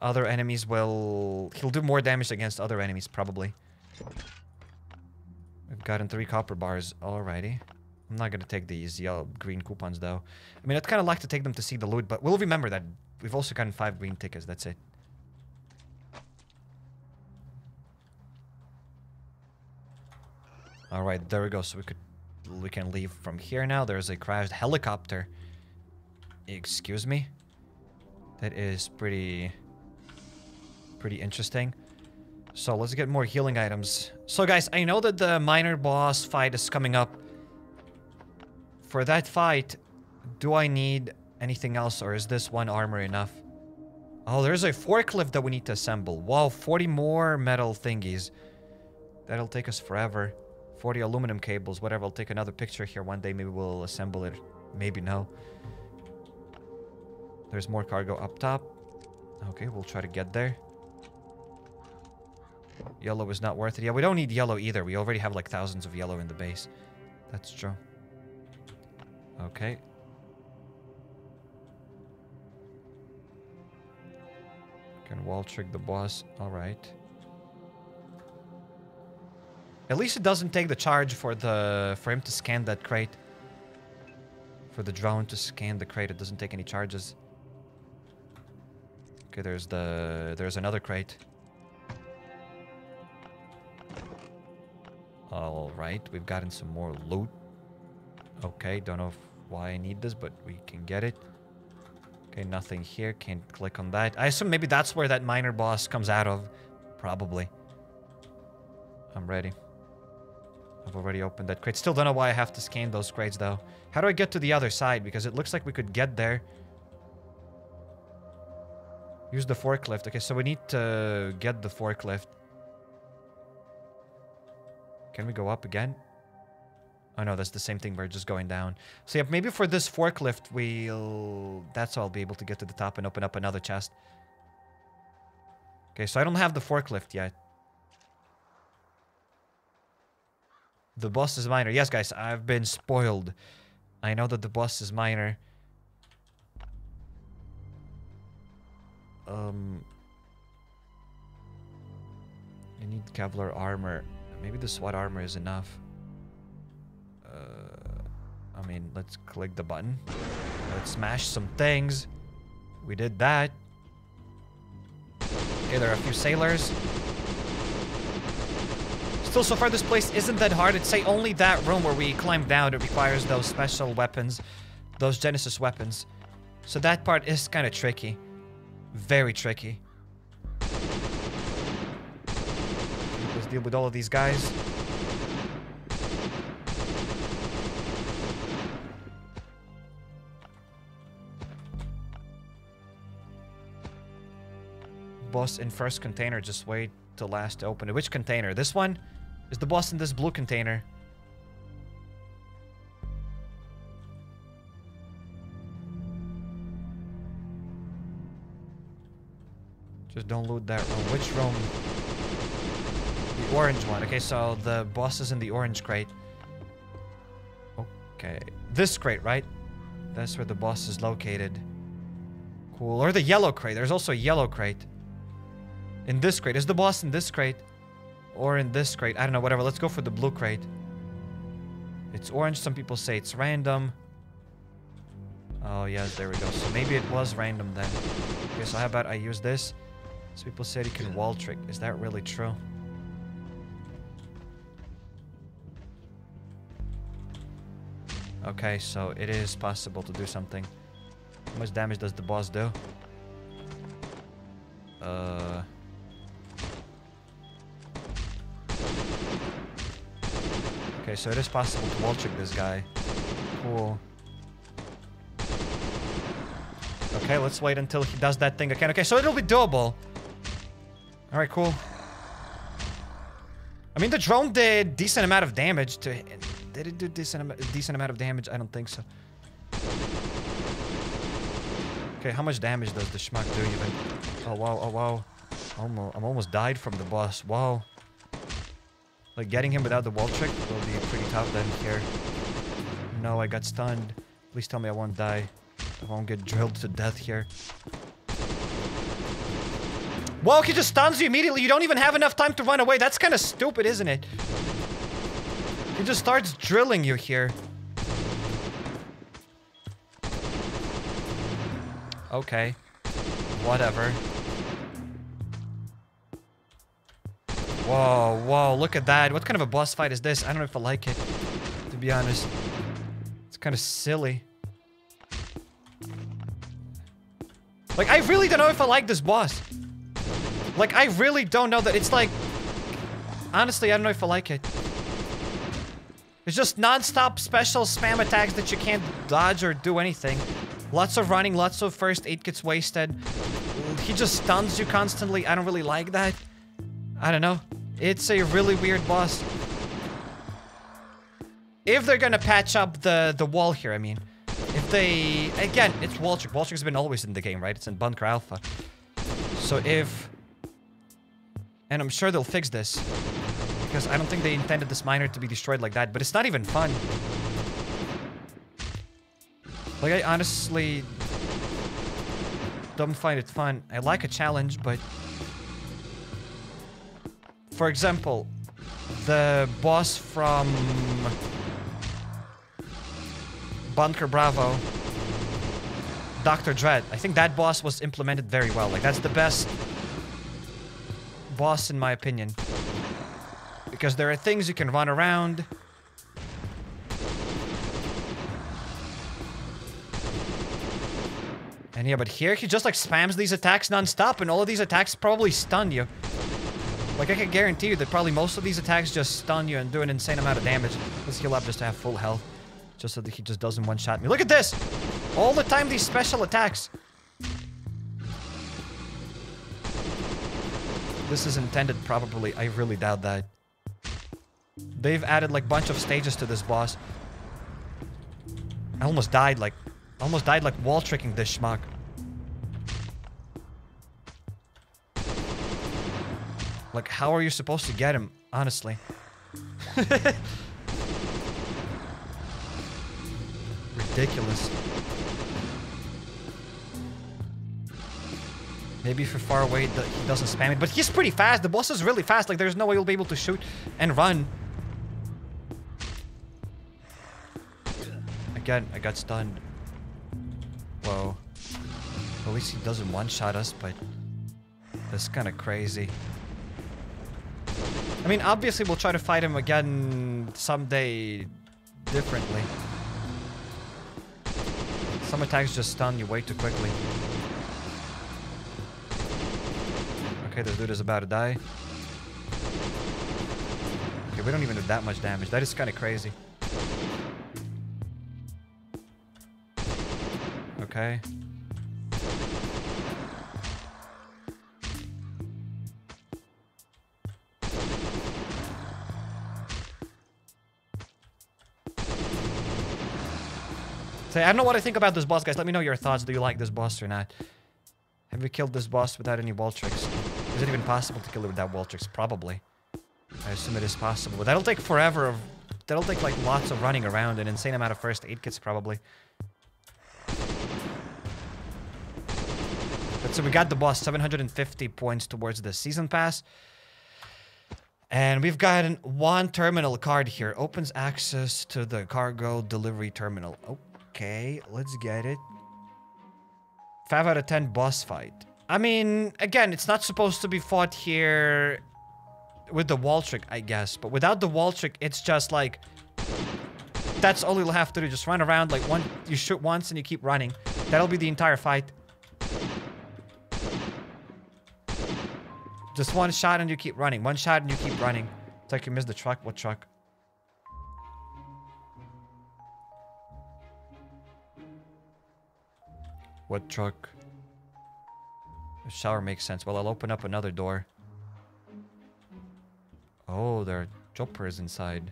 other enemies will... He'll do more damage against other enemies, probably. We've gotten 3 copper bars. Alrighty. I'm not to take these yellow green coupons, though. I mean, I'd kind of like to take them to see the loot, but we'll remember that. We've also gotten 5 green tickets. That's it. Alright, there we go. So we could we can leave from here now. There's a crashed helicopter. Excuse me? That is pretty... Pretty interesting. So let's get more healing items. So guys, I know that the miner boss fight is coming up. For that fight, do I need anything else or is this one armor enough? Oh, there's a forklift that we need to assemble. Wow, 40 more metal thingies. That'll take us forever. 40 aluminum cables, whatever. I'll take another picture here one day. Maybe we'll assemble it. Maybe no. There's more cargo up top. Okay, we'll try to get there. Yellow is not worth it. Yeah, we don't need yellow either. We already have like thousands of yellow in the base. That's true. Okay. Can wall trick the boss. Alright. At least it doesn't take the charge for the for him to scan that crate. For the drone to scan the crate, it doesn't take any charges. Okay, there's the there's another crate. All right, we've gotten some more loot. Okay, don't know why I need this, but we can get it. Okay, nothing here. Can't click on that. I assume maybe that's where that miner boss comes out of. Probably. I'm ready. I've already opened that crate. Still don't know why I have to scan those crates, though. How do I get to the other side? Because it looks like we could get there. Use the forklift. Okay, so we need to get the forklift. Can we go up again? Oh no, that's the same thing. We're just going down. So yeah, maybe for this forklift, we'll... That's how I'll be able to get to the top and open up another chest. Okay, so I don't have the forklift yet. The boss is miner. Yes, guys, I've been spoiled. I know that the boss is miner. Um... I need Kevlar armor. Maybe the SWAT armor is enough. Uh, I mean, let's click the button. Let's smash some things. We did that. Okay, there are a few sailors. Still, so far this place isn't that hard. It's say only that room where we climbed down. It requires those special weapons. Those Genesis weapons. So that part is kind of tricky. Very tricky. Let's deal with all of these guys. Boss in first container, just wait till last to open it. Which container? This one? Is the boss in this blue container? Just don't loot that room. Which room? The orange one. Okay, so the boss is in the orange crate. Okay. This crate, right? That's where the boss is located. Cool. Or the yellow crate. There's also a yellow crate. In this crate. Is the boss in this crate? Or in this crate? I don't know, whatever. Let's go for the blue crate. It's orange. Some people say it's random. Oh, yes, there we go. So maybe it was random then. Okay, so how about I use this? So people said you can wall trick. Is that really true? Okay, so it is possible to do something. How much damage does the boss do? Uh... Okay, so it is possible to wall trick this guy. Cool. Okay, let's wait until he does that thing again. Okay, so it'll be doable. Alright, cool. I mean, the drone did decent amount of damage to... Did it do decent, decent amount of damage? I don't think so. Okay, how much damage does the schmuck do even? Oh, wow, oh, wow. I'm almost died from the boss. Wow. Like, getting him without the wall trick will be pretty tough then here. No, I got stunned. Please tell me I won't die. I won't get drilled to death here. Whoa, he just stuns you immediately. You don't even have enough time to run away. That's kind of stupid, isn't it? He just starts drilling you here. Okay. Whatever. Whoa, whoa, look at that. What kind of a boss fight is this? I don't know if I like it, to be honest. It's kind of silly. Like, I really don't know if I like this boss. Like, I really don't know that. It's like... Honestly, I don't know if I like it. It's just non-stop special spam attacks that you can't dodge or do anything. Lots of running, lots of first aid gets wasted. He just stuns you constantly. I don't really like that. I don't know. It's a really weird boss. If they're gonna patch up the, the wall here, I mean. If they... Again, it's wall trick. Waltrick's been always in the game, right? It's in Bunker Alfa. So if... And I'm sure they'll fix this. Because I don't think they intended this miner to be destroyed like that. But it's not even fun. Like, I honestly... Don't find it fun. I like a challenge, but... For example, the boss from... Bunker Bravo, Dr. Dread. I think that boss was implemented very well. Like, that's the best boss in my opinion. Because there are things you can run around. And yeah, but here he just like spams these attacks non-stop and all of these attacks probably stun you. Like, I can guarantee you that probably most of these attacks just stun you and do an insane amount of damage. Let's heal up just to have full health. Just so that he just doesn't one-shot me. Look at this! All the time, these special attacks. This is intended, probably. I really doubt that. They've added, like, bunch of stages to this boss. I almost died, like... Almost died, like, wall-tricking this schmuck. Like, how are you supposed to get him, honestly? (laughs) Ridiculous. Maybe if you're far away, the, he doesn't spam it. But he's pretty fast. The boss is really fast. Like, there's no way you'll be able to shoot and run. Again, I got stunned. Whoa. At least he doesn't one-shot us, but... That's kind of crazy. I mean, obviously we'll try to fight him again someday differently. Some attacks just stun you way too quickly. Okay, this dude is about to die. Okay, we don't even do that much damage. That is kind of crazy. Okay. I don't know what I think about this boss, guys. Let me know your thoughts. Do you like this boss or not? Have we killed this boss without any wall tricks? Is it even possible to kill it without wall tricks? Probably. I assume it is possible. But that'll take forever. Of, that'll take like lots of running around. An insane amount of first aid kits probably. But so we got the boss 750 points towards the season pass. And we've got one terminal card here. Opens access to the cargo delivery terminal. Oh. Okay, let's get it. 5 out of 10 boss fight. I mean, again, it's not supposed to be fought here with the wall trick, I guess. But without the wall trick, it's just like... That's all you'll have to do. Just run around like one... You shoot once and you keep running. That'll be the entire fight. Just one shot and you keep running. One shot and you keep running. It's like you missed the truck. What truck? What truck? The shower makes sense. Well, I'll open up another door. Oh, there are choppers inside.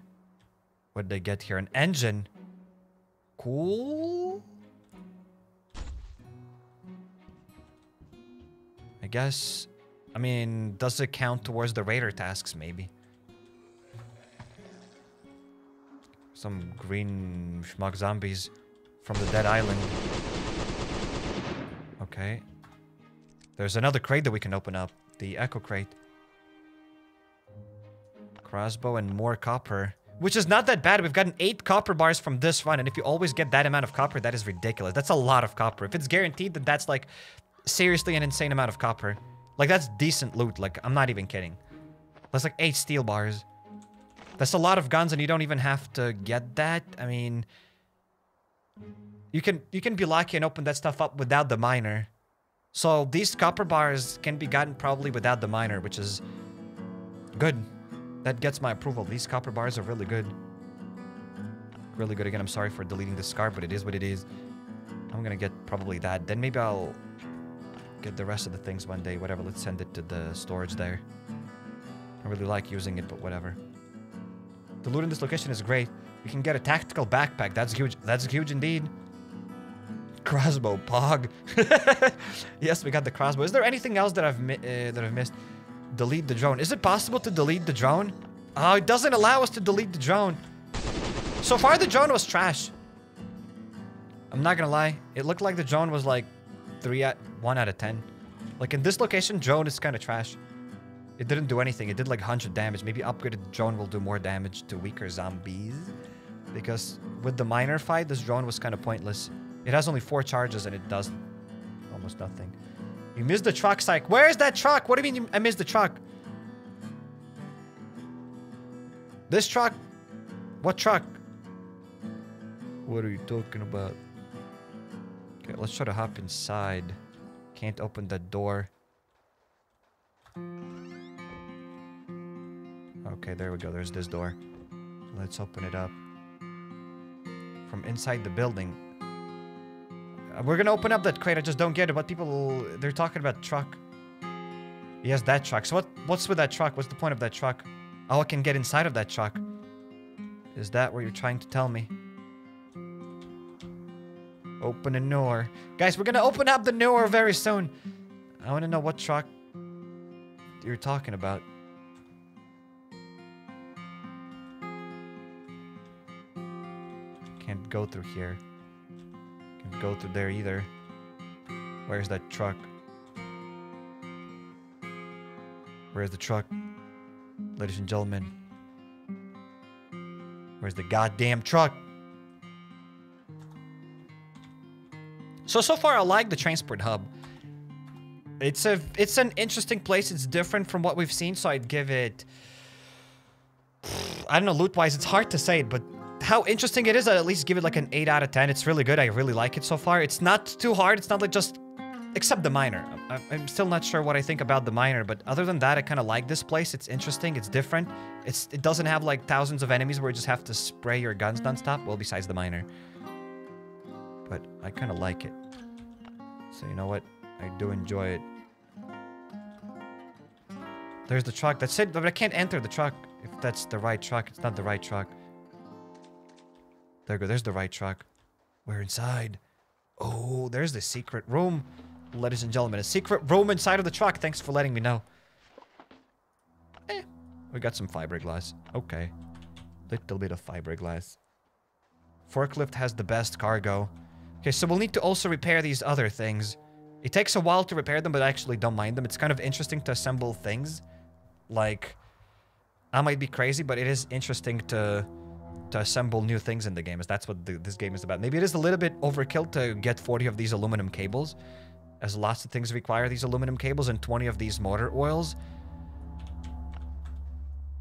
What'd they get here? An engine. Cool. I guess... I mean, does it count towards the raider tasks, maybe? Some green schmuck zombies from the dead island. Okay. There's another crate that we can open up. The Echo Crate. Crossbow and more copper. Which is not that bad. We've gotten 8 copper bars from this run. And if you always get that amount of copper, that is ridiculous. That's a lot of copper. If it's guaranteed, then that's like seriously an insane amount of copper. Like that's decent loot. Like I'm not even kidding. That's like 8 steel bars. That's a lot of guns and you don't even have to get that. I mean... You can you can be lucky and open that stuff up without the miner. So these copper bars can be gotten probably without the miner, which is good. That gets my approval. These copper bars are really good. Really good. Again, I'm sorry for deleting the scar, but it is what it is. I'm gonna get probably that. Then maybe I'll get the rest of the things one day. Whatever, let's send it to the storage there. I really like using it, but whatever. The loot in this location is great. You can get a tactical backpack. That's huge. That's huge indeed. Crossbow, Pog. (laughs) yes, we got the crossbow. Is there anything else that I've uh, that I've missed? Delete the drone. Is it possible to delete the drone? Oh, it doesn't allow us to delete the drone. So far, the drone was trash. I'm not gonna lie. It looked like the drone was like 3 at 1 out of 10. Like in this location, drone is kind of trash. It didn't do anything. It did like 100 damage. Maybe upgraded drone will do more damage to weaker zombies. Because with the miner fight, this drone was kind of pointless. It has only four charges and it does almost nothing. You missed the truck, Psych. Where's that truck? What do you mean you, I missed the truck? This truck? What truck? What are you talking about? Okay, let's try to hop inside. Can't open the door. Okay, there we go. There's this door. Let's open it up. From inside the building. We're gonna open up that crate. I just don't get it. What people they're talking about truck. Yes, that truck. So what? What's with that truck? What's the point of that truck? Oh, I can get inside of that truck. Is that what you're trying to tell me? Open a door, guys. We're gonna open up the door very soon. I want to know what truck you're talking about. Can't go through here. Go through there either. Where's that truck? Where's the truck? Ladies and gentlemen. Where's the goddamn truck? So so far I like the transport hub. It's a it's an interesting place. It's different from what we've seen, so I'd give it (sighs) I don't know, loot wise, it's hard to say it, but how interesting it is, I'd at least give it like an 8 out of 10. It's really good. I really like it so far. It's not too hard. It's not like just except the miner. I'm still not sure what I think about the miner, but other than that, I kind of like this place. It's interesting. It's different. It's It doesn't have like thousands of enemies where you just have to spray your guns nonstop. Well, besides the miner. But I kind of like it. So you know what? I do enjoy it. There's the truck. That's it. But I can't enter the truck. If that's the right truck, it's not the right truck. There go. There's the right truck. We're inside. Oh, there's the secret room. Ladies and gentlemen, a secret room inside of the truck. Thanks for letting me know. Eh, we got some fiberglass. Okay. Little bit of fiberglass. Forklift has the best cargo. Okay, so we'll need to also repair these other things. It takes a while to repair them, but I actually don't mind them. It's kind of interesting to assemble things. Like, I might be crazy, but it is interesting to to assemble new things in the game. As that's what the, this game is about. Maybe it is a little bit overkill to get 40 of these aluminum cables, as lots of things require these aluminum cables and 20 of these motor oils.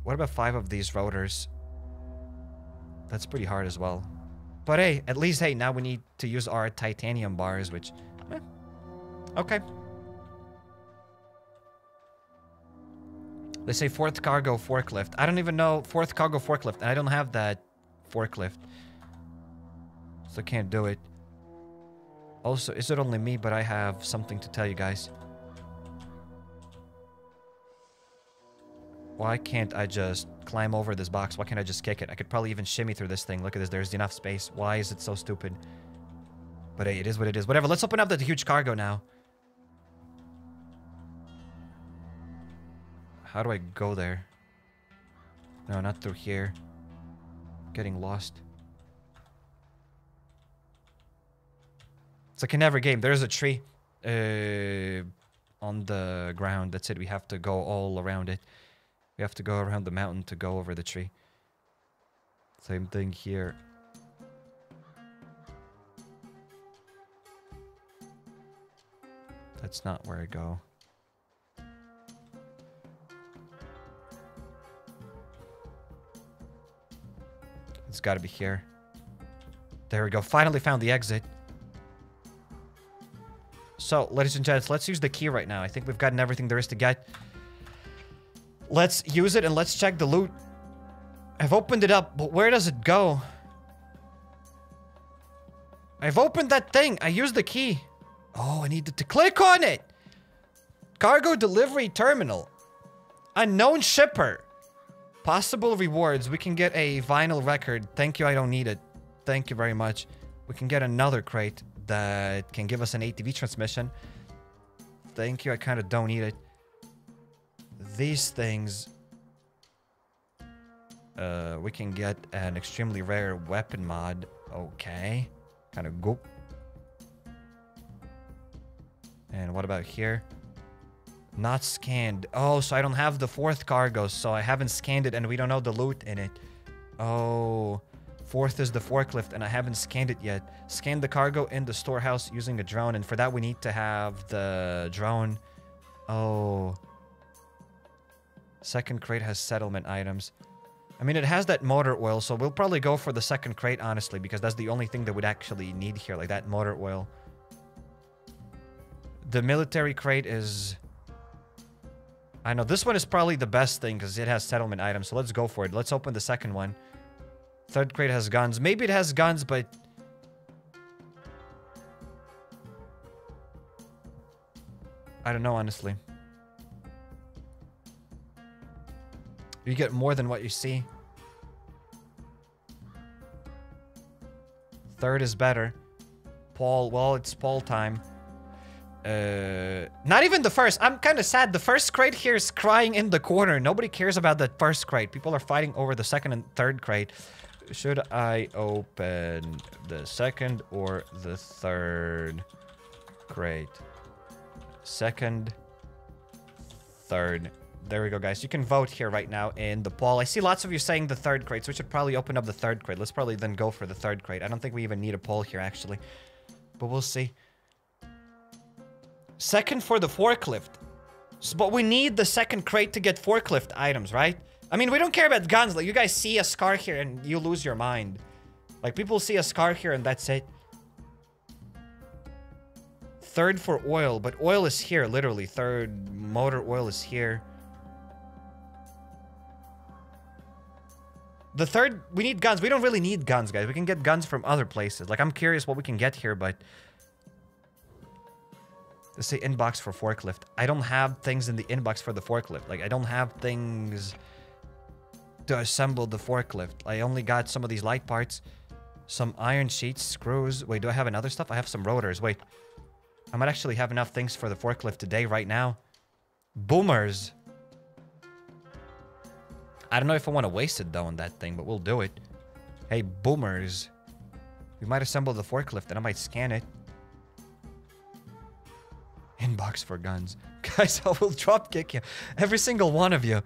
What about five of these rotors? That's pretty hard as well. But hey, at least, hey, now we need to use our titanium bars, which... eh, okay. They say fourth cargo forklift. I don't even know fourth cargo forklift, and I don't have that forklift. So I can't do it. Also, is it only me, but I have something to tell you guys. Why can't I just climb over this box? Why can't I just kick it? I could probably even shimmy through this thing. Look at this. There's enough space. Why is it so stupid? But hey, it is what it is. Whatever. Let's open up the huge cargo now. How do I go there? No, not through here. Getting lost. It's like in every game. There's a tree uh, on the ground. That's it. We have to go all around it. We have to go around the mountain to go over the tree. Same thing here. That's not where I go. It's got to be here. There we go. Finally found the exit. So, ladies and gents, let's use the key right now. I think we've gotten everything there is to get. Let's use it and let's check the loot. I've opened it up, but where does it go? I've opened that thing. I used the key. Oh, I needed to click on it. Cargo delivery terminal. Unknown shipper. Possible rewards. We can get a vinyl record. Thank you, I don't need it. Thank you very much. We can get another crate that can give us an ATV transmission. Thank you, I kind of don't need it. These things... Uh, we can get an extremely rare weapon mod. Okay. Kind of go. And what about here? Not scanned. Oh, so I don't have the fourth cargo, so I haven't scanned it and we don't know the loot in it. Oh, fourth is the forklift and I haven't scanned it yet. Scan the cargo in the storehouse using a drone and for that we need to have the drone. Oh. Second crate has settlement items. I mean, it has that motor oil, so we'll probably go for the second crate, honestly, because that's the only thing that we'd actually need here, like that motor oil. The military crate is I know this one is probably the best thing because it has settlement items. So let's go for it. Let's open the second one. Third crate has guns. Maybe it has guns, but... I don't know, honestly. You get more than what you see. Third is better. Paul, well, it's Paul time. Uh, not even the first. I'm kind of sad. The first crate here is crying in the corner. Nobody cares about the first crate. People are fighting over the second and third crate. Should I open the second or the third crate? Second, third. There we go, guys. You can vote here right now in the poll. I see lots of you saying the third crate, so we should probably open up the third crate. Let's probably then go for the third crate. I don't think we even need a poll here, actually. But we'll see. Second for the forklift. So, but we need the second crate to get forklift items, right? I mean, we don't care about guns. Like, you guys see a scar here and you lose your mind. Like, people see a scar here and that's it. Third for oil, but oil is here, literally. Third motor oil is here. The third, we need guns. We don't really need guns, guys. We can get guns from other places. Like, I'm curious what we can get here, but... Let's say inbox for forklift. I don't have things in the inbox for the forklift. Like, I don't have things to assemble the forklift. I only got some of these light parts. Some iron sheets, screws. Wait, do I have another stuff? I have some rotors. Wait. I might actually have enough things for the forklift today, right now. Boomers. I don't know if I want to waste it, though, on that thing, but we'll do it. Hey, boomers. We might assemble the forklift, and I might scan it. Inbox for guns. (laughs) Guys, I will drop kick you. Every single one of you.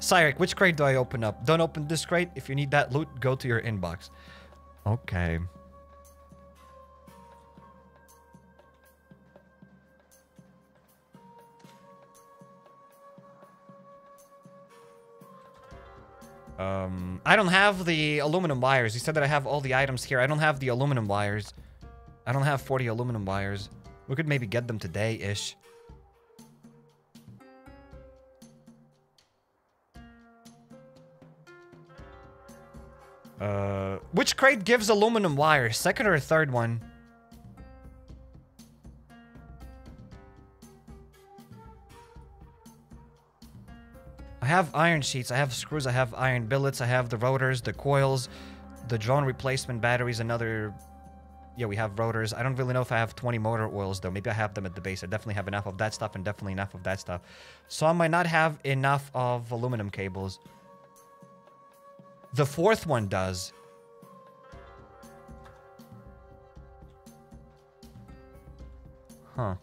Cairek, which crate do I open up? Don't open this crate. If you need that loot, go to your inbox. Okay. Um, I don't have the aluminum wires. You said that I have all the items here. I don't have the aluminum wires. I don't have 40 aluminum wires. We could maybe get them today-ish. Uh, which crate gives aluminum wire? Second or third one? I have iron sheets, I have screws, I have iron billets, I have the rotors, the coils, the drone replacement batteries, another... Yeah, we have rotors. I don't really know if I have 20 motor oils, though. Maybe I have them at the base. I definitely have enough of that stuff and definitely enough of that stuff. So I might not have enough of aluminum cables. The fourth one does. Huh.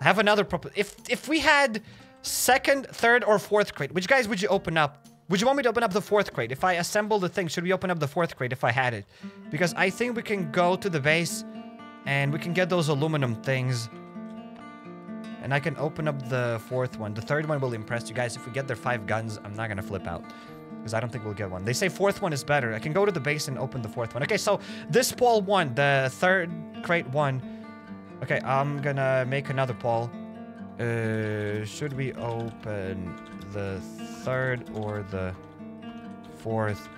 I have another prop. If if we had second, third, or fourth crate, which guys would you open up? Would you want me to open up the fourth crate? If I assemble the thing, should we open up the fourth crate if I had it? Because I think we can go to the base and we can get those aluminum things. And I can open up the fourth one. The third one will impress you guys. If we get their five guns, I'm not going to flip out. Because I don't think we'll get one. They say fourth one is better. I can go to the base and open the fourth one. Okay, so this Paul one, the third crate one, Okay, I'm gonna make another poll. Uh, should we open the third or the fourth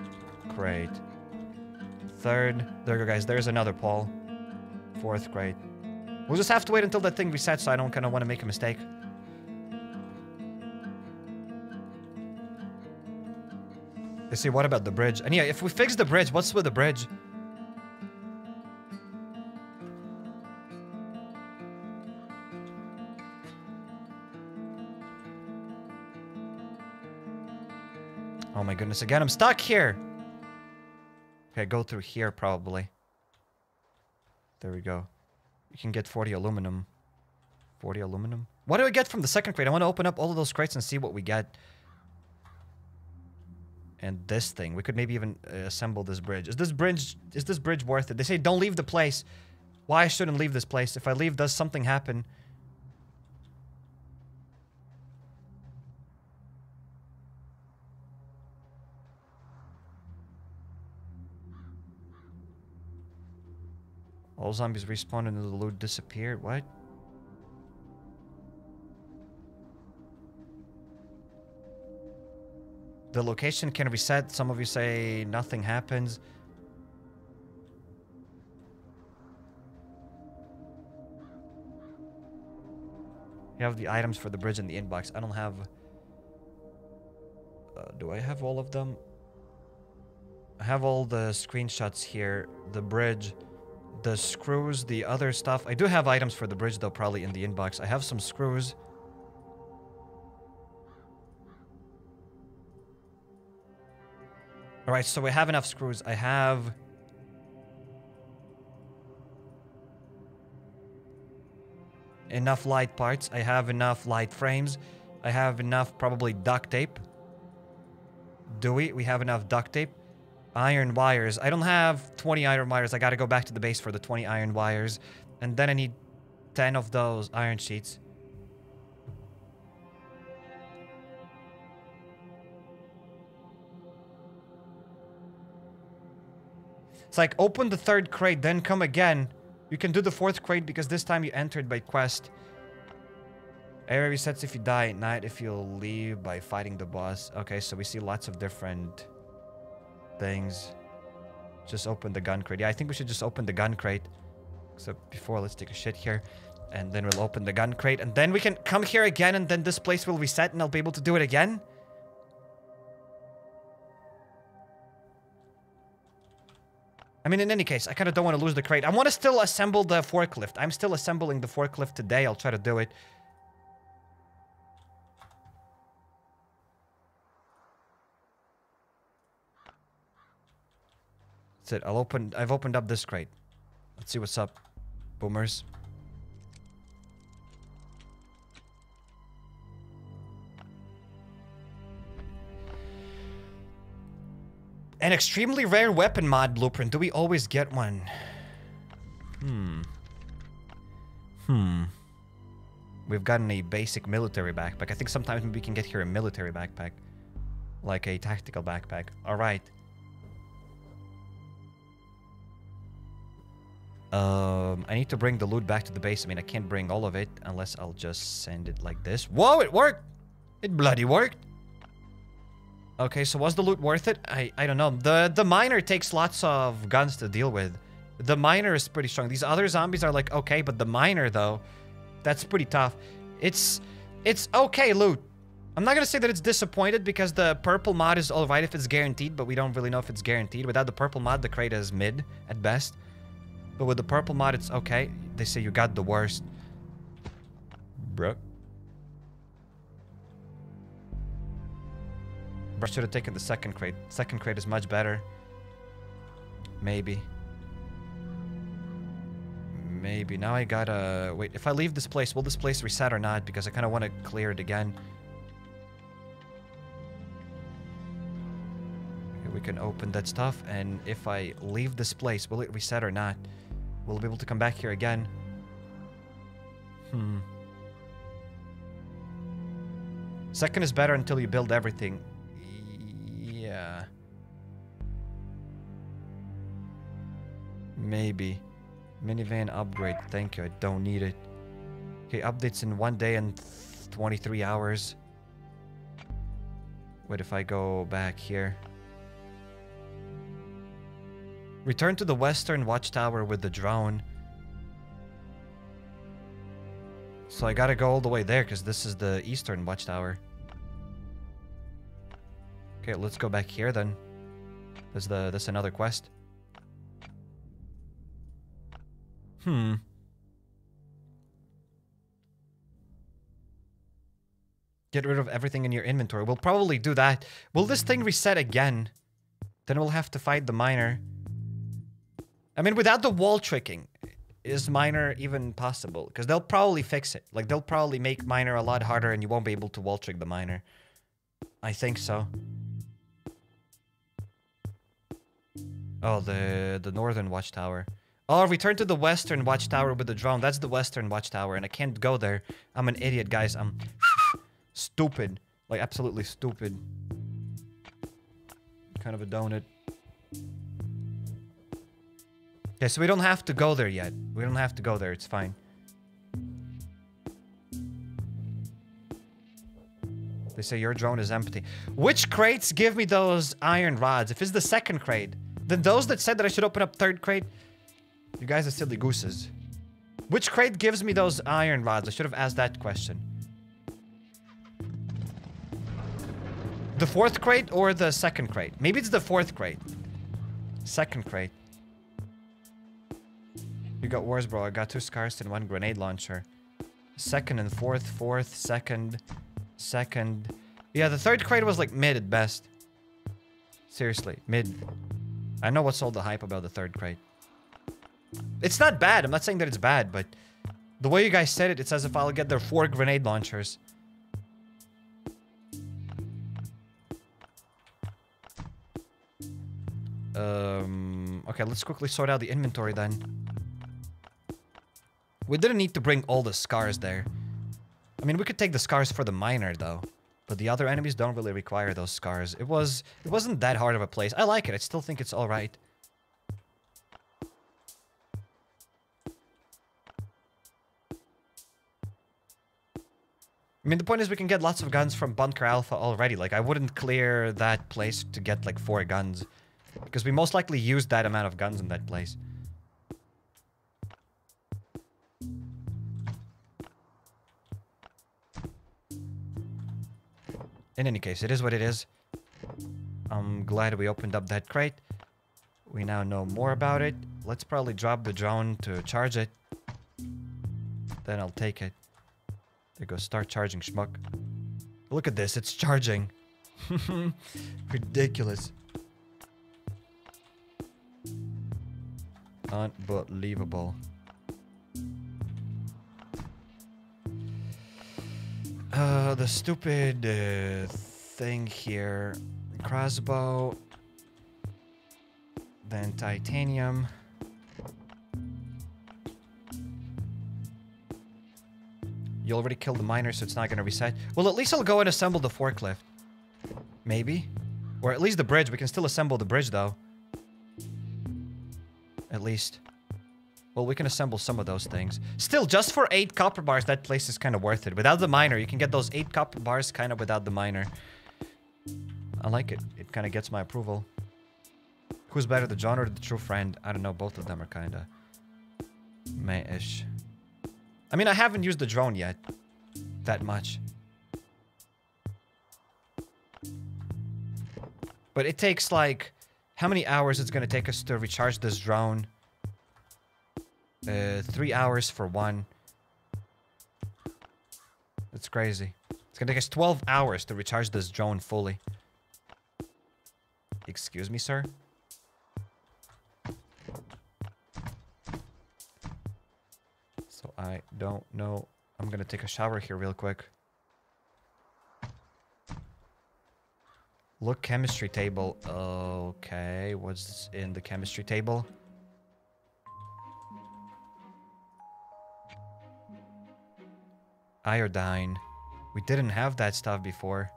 crate? Third. There you go, guys. There's another poll. Fourth crate. We'll just have to wait until that thing resets so I don't kind of want to make a mistake. Let's see, what about the bridge? And yeah, if we fix the bridge, what's with the bridge? Oh my goodness, again, I'm stuck here. Okay, go through here probably. There we go. You can get 40 aluminum. 40 aluminum? What do I get from the second crate? I want to open up all of those crates and see what we get. And this thing. We could maybe even uh, assemble this bridge. Is this bridge is this bridge worth it? They say don't leave the place. Why I shouldn't leave this place? If I leave, does something happen? All zombies respawned and the loot disappeared. What? The location can reset. Some of you say nothing happens. You have the items for the bridge in the inbox. I don't have... Uh, do I have all of them? I have all the screenshots here. The bridge, the screws, the other stuff. I do have items for the bridge though, probably in the inbox. I have some screws. Alright, so we have enough screws. I have... Enough light parts. I have enough light frames. I have enough probably duct tape. Do we? We have enough duct tape. Iron wires. I don't have 20 iron wires. I gotta go back to the base for the 20 iron wires. And then I need 10 of those iron sheets. It's like open the third crate, then come again. You can do the fourth crate because this time you entered by quest. Area resets if you die at night if you leave by fighting the boss. Okay, so we see lots of different things. Just open the gun crate. Yeah, I think we should just open the gun crate. Except before, let's take a shit here. And then we'll open the gun crate. And then we can come here again and then this place will reset and I'll be able to do it again. I mean, in any case, I kind of don't want to lose the crate. I want to still assemble the forklift. I'm still assembling the forklift today. I'll try to do it. That's it. I'll open... I've opened up this crate. Let's see what's up, boomers. An extremely rare weapon mod blueprint. Do we always get one? Hmm. Hmm. We've gotten a basic military backpack. I think sometimes we can get here a military backpack. Like a tactical backpack. Alright. Um, I need to bring the loot back to the base. I mean, I can't bring all of it unless I'll just send it like this. Whoa, it worked! It bloody worked! Okay, so was the loot worth it? I, I don't know. The, the miner takes lots of guns to deal with. The miner is pretty strong. These other zombies are like, okay, but the miner, though, that's pretty tough. It's, it's okay loot. I'm not gonna say that it's disappointed because the purple mod is alright if it's guaranteed, but we don't really know if it's guaranteed. Without the purple mod, the crate is mid at best. But with the purple mod, it's okay. They say you got the worst. Bro. Bro should have taken the second crate. Second crate is much better. Maybe. Maybe. Now I gotta... Wait, if I leave this place, will this place reset or not? Because I kind of want to clear it again. Okay, we can open that stuff. And if I leave this place, will it reset or not? We'll be able to come back here again. Hmm. Second is better until you build everything. Yeah. Maybe. Minivan upgrade. Thank you. I don't need it. Okay, updates in one day and 23 hours. What if I go back here? Return to the western watchtower with the drone. So I gotta go all the way there because this is the eastern watchtower. Okay, let's go back here then. There's the there's another quest. Hmm. Get rid of everything in your inventory. We'll probably do that. Will this thing reset again? Then we'll have to fight the miner. I mean, without the wall tricking, is miner even possible? Because they'll probably fix it. Like, they'll probably make miner a lot harder and you won't be able to wall trick the miner. I think so. Oh, the the northern watchtower. Oh, return to the western watchtower with the drone. That's the western watchtower, and I can't go there. I'm an idiot, guys. I'm (laughs) stupid. Like, absolutely stupid. Kind of a donut. Okay, so we don't have to go there yet. We don't have to go there. It's fine. They say your drone is empty. Which crates give me those iron rods? If it's the second crate, then those that said that I should open up third crate, you guys are silly gooses. Which crate gives me those iron rods? I should have asked that question. The fourth crate or the second crate? Maybe it's the fourth crate. Second crate. You got wars, bro. I got two scars and one grenade launcher. Second and fourth, fourth, second, second. Yeah, the third crate was like mid at best. Seriously, mid. I know what's all the hype about the third crate. It's not bad. I'm not saying that it's bad, but the way you guys said it, it's as if I'll get their four grenade launchers. Um, okay, let's quickly sort out the inventory then. We didn't need to bring all the scars there. I mean, we could take the scars for the miner, though. But the other enemies don't really require those scars. It was... It wasn't that hard of a place. I like it. I still think it's alright. I mean, the point is we can get lots of guns from Bunker Alfa already. Like, I wouldn't clear that place to get, like, four guns. Because we most likely used that amount of guns in that place. In any case, it is what it is. I'm glad we opened up that crate. We now know more about it. Let's probably drop the drone to charge it. Then I'll take it. There goes start charging schmuck. Look at this, it's charging. (laughs) Ridiculous. Unbelievable. Uh, the stupid uh, thing here. Crossbow. Then titanium. You already killed the miner, so it's not going to reset. Well, at least I'll go and assemble the forklift. Maybe. Or at least the bridge. We can still assemble the bridge, though. At least. Well, we can assemble some of those things. Still, just for 8 copper bars, that place is kind of worth it. Without the miner, you can get those 8 copper bars kind of without the miner. I like it. It kind of gets my approval. Who's better, the John or the true friend? I don't know. Both of them are kind of meh-ish. I mean, I haven't used the drone yet. That much. But it takes like... How many hours it's gonna take us to recharge this drone? Uh, three hours for one. That's crazy. It's gonna take us 12 hours to recharge this drone fully. Excuse me, sir? So I don't know. I'm gonna take a shower here real quick. Look, chemistry table. Okay, what's in the chemistry table? Iodine. We didn't have that stuff before.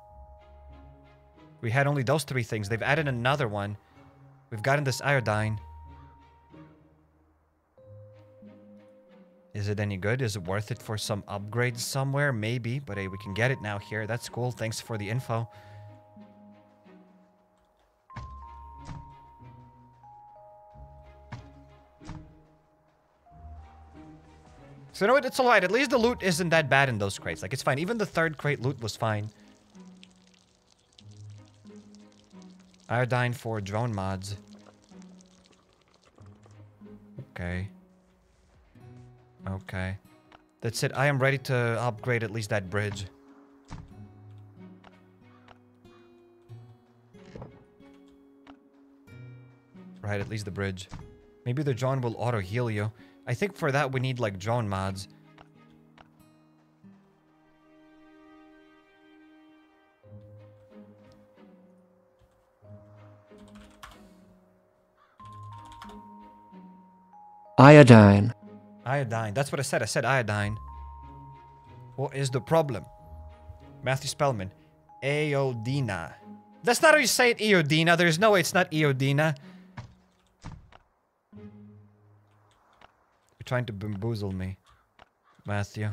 We had only those three things. They've added another one. We've gotten this iodine. Is it any good? Is it worth it for some upgrades somewhere? Maybe, but hey, we can get it now here. That's cool. Thanks for the info. So you know what? It's alright. At least the loot isn't that bad in those crates. Like, it's fine. Even the third crate loot was fine. Iodine for drone mods. Okay. Okay. That's it. I am ready to upgrade at least that bridge. Right, at least the bridge. Maybe the drone will auto-heal you. I think for that we need like drone mods. Iodine. Iodine. That's what I said. I said iodine. What is the problem? Matthew Spellman. Eodina. That's not how you say it, Eodina. There's no way it's not Eodina. Trying to bamboozle me, Matthew.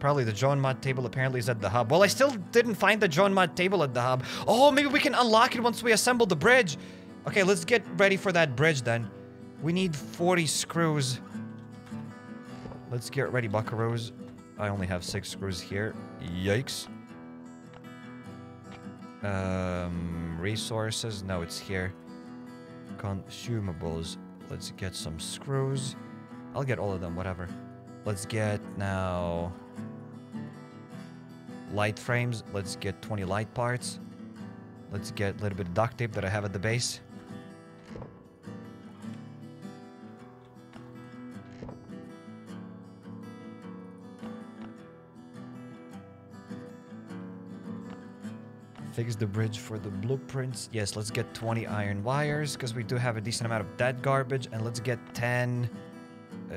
Probably the drone mod table apparently is at the hub. Well, I still didn't find the drone mod table at the hub. Oh, maybe we can unlock it once we assemble the bridge. Okay, let's get ready for that bridge then. We need 40 screws. Let's get ready, buckaroos. I only have six screws here. Yikes. Um, resources. No, it's here. Consumables. Let's get some screws. I'll get all of them, whatever. Let's get now light frames. Let's get 20 light parts. Let's get a little bit of duct tape that I have at the base. Fix the bridge for the blueprints. Yes, let's get 20 iron wires because we do have a decent amount of dead garbage. And let's get 10 uh,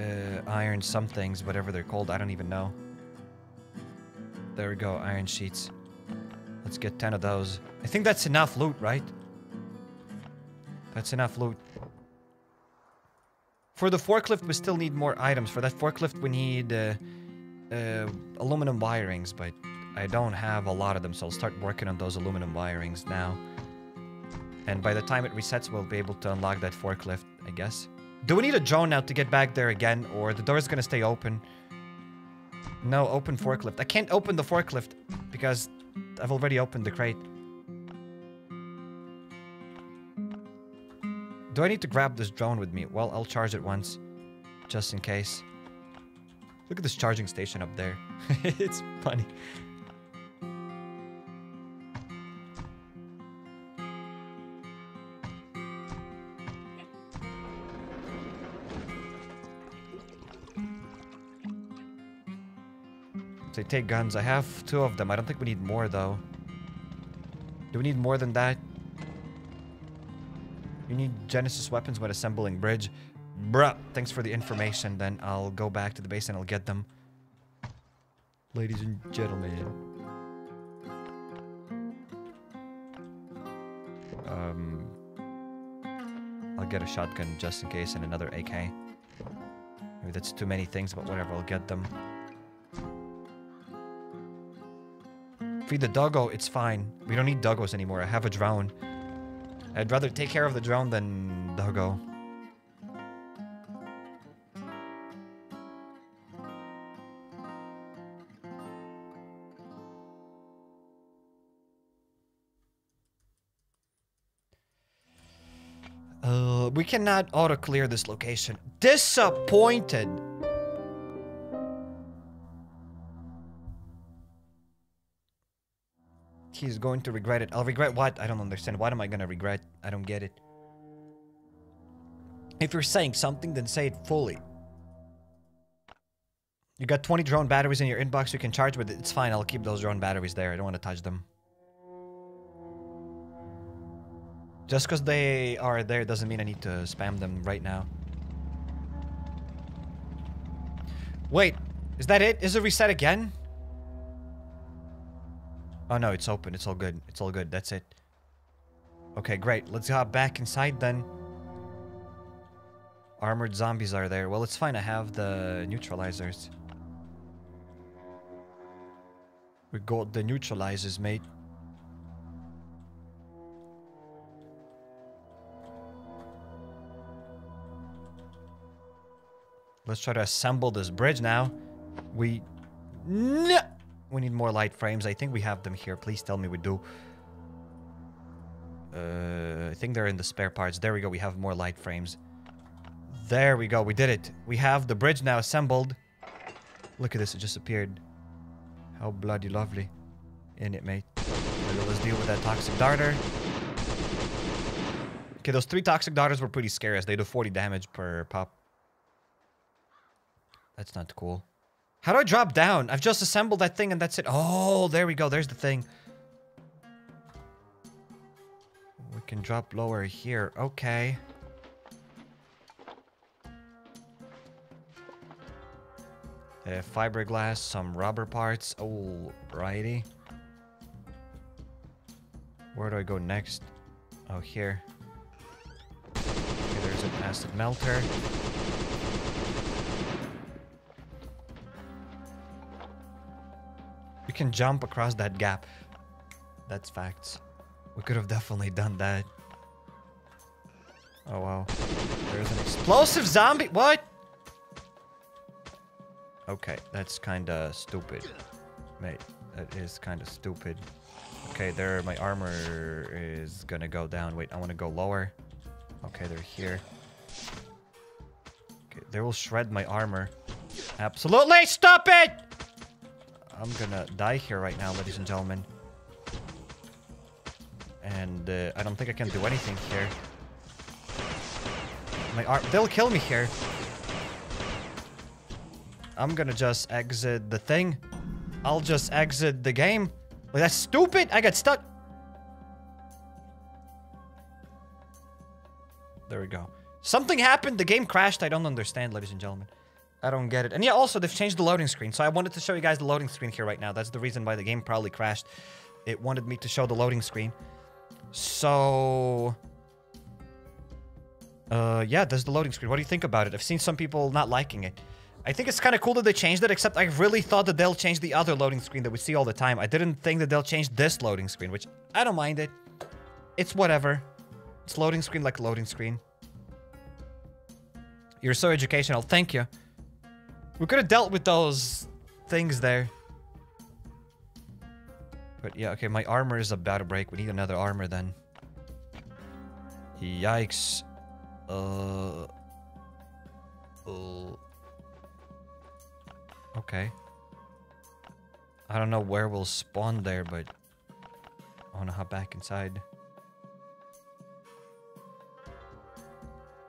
iron somethings, whatever they're called. I don't even know. There we go, iron sheets. Let's get 10 of those. I think that's enough loot, right? That's enough loot. For the forklift, we still need more items. For that forklift, we need uh, uh, aluminum wirings, but I don't have a lot of them, so I'll start working on those aluminum wirings now. And by the time it resets, we'll be able to unlock that forklift, I guess. Do we need a drone now to get back there again, or the door's gonna stay open? No, open forklift. I can't open the forklift because I've already opened the crate. Do I need to grab this drone with me? Well, I'll charge it once, just in case. Look at this charging station up there. (laughs) it's funny. They take guns. I have two of them. I don't think we need more, though. Do we need more than that? You need Genesis weapons when assembling bridge. Bruh, thanks for the information. Then I'll go back to the base and I'll get them. Ladies and gentlemen. Um, I'll get a shotgun just in case and another AK. Maybe that's too many things, but whatever, I'll get them. Feed the doggo, it's fine. We don't need doggos anymore. I have a drone. I'd rather take care of the drone than doggo. Uh, we cannot auto-clear this location. Disappointed! He's going to regret it. I'll regret what? I don't understand. What am I gonna regret? I don't get it. If you're saying something, then say it fully. You got 20 drone batteries in your inbox you can charge with it. It's fine. I'll keep those drone batteries there. I don't want to touch them. Just because they are there doesn't mean I need to spam them right now. Wait, is that it? Is it reset again? Oh no, it's open. It's all good. It's all good. That's it. Okay, great. Let's hop back inside then. Armored zombies are there. Well, it's fine. I have the neutralizers. We got the neutralizers, mate. Let's try to assemble this bridge now. We... No! We need more light frames. I think we have them here. Please tell me we do. Uh, I think they're in the spare parts. There we go. We have more light frames. There we go. We did it. We have the bridge now assembled. Look at this. It just appeared. How bloody lovely. In it, mate. Let's deal with that toxic darter. Okay, those three toxic darters were pretty scary as they do 40 damage per pop. That's not cool. How do I drop down? I've just assembled that thing and that's it. Oh, there we go. There's the thing. We can drop lower here. Okay. Uh, fiberglass, some rubber parts. Oh, righty. Where do I go next? Oh, here. Okay, there's an acid melter. We can jump across that gap. That's facts. We could have definitely done that. Oh, wow. There's an explosive zombie. What? Okay, that's kind of stupid. Mate, that is kind of stupid. Okay, there, my armor is gonna go down. Wait, I want to go lower. Okay, they're here. Okay, they will shred my armor. Absolutely, stop it! I'm gonna die here right now, ladies and gentlemen. And uh, I don't think I can do anything here. My arm, they'll kill me here. I'm gonna just exit the thing. I'll just exit the game. Like, that's stupid. I got stuck. There we go. Something happened. The game crashed. I don't understand, ladies and gentlemen. I don't get it. And yeah, also, they've changed the loading screen. So I wanted to show you guys the loading screen here right now. That's the reason why the game probably crashed. It wanted me to show the loading screen. So... Uh, yeah, there's the loading screen. What do you think about it? I've seen some people not liking it. I think it's kind of cool that they changed it, except I really thought that they'll change the other loading screen that we see all the time. I didn't think that they'll change this loading screen, which I don't mind it. It's whatever. It's loading screen like loading screen. You're so educational. Thank you. We could have dealt with those things there. But yeah, okay, my armor is about to break. We need another armor then. Yikes. Uh... Uh... Okay. I don't know where we'll spawn there, but I want to hop back inside.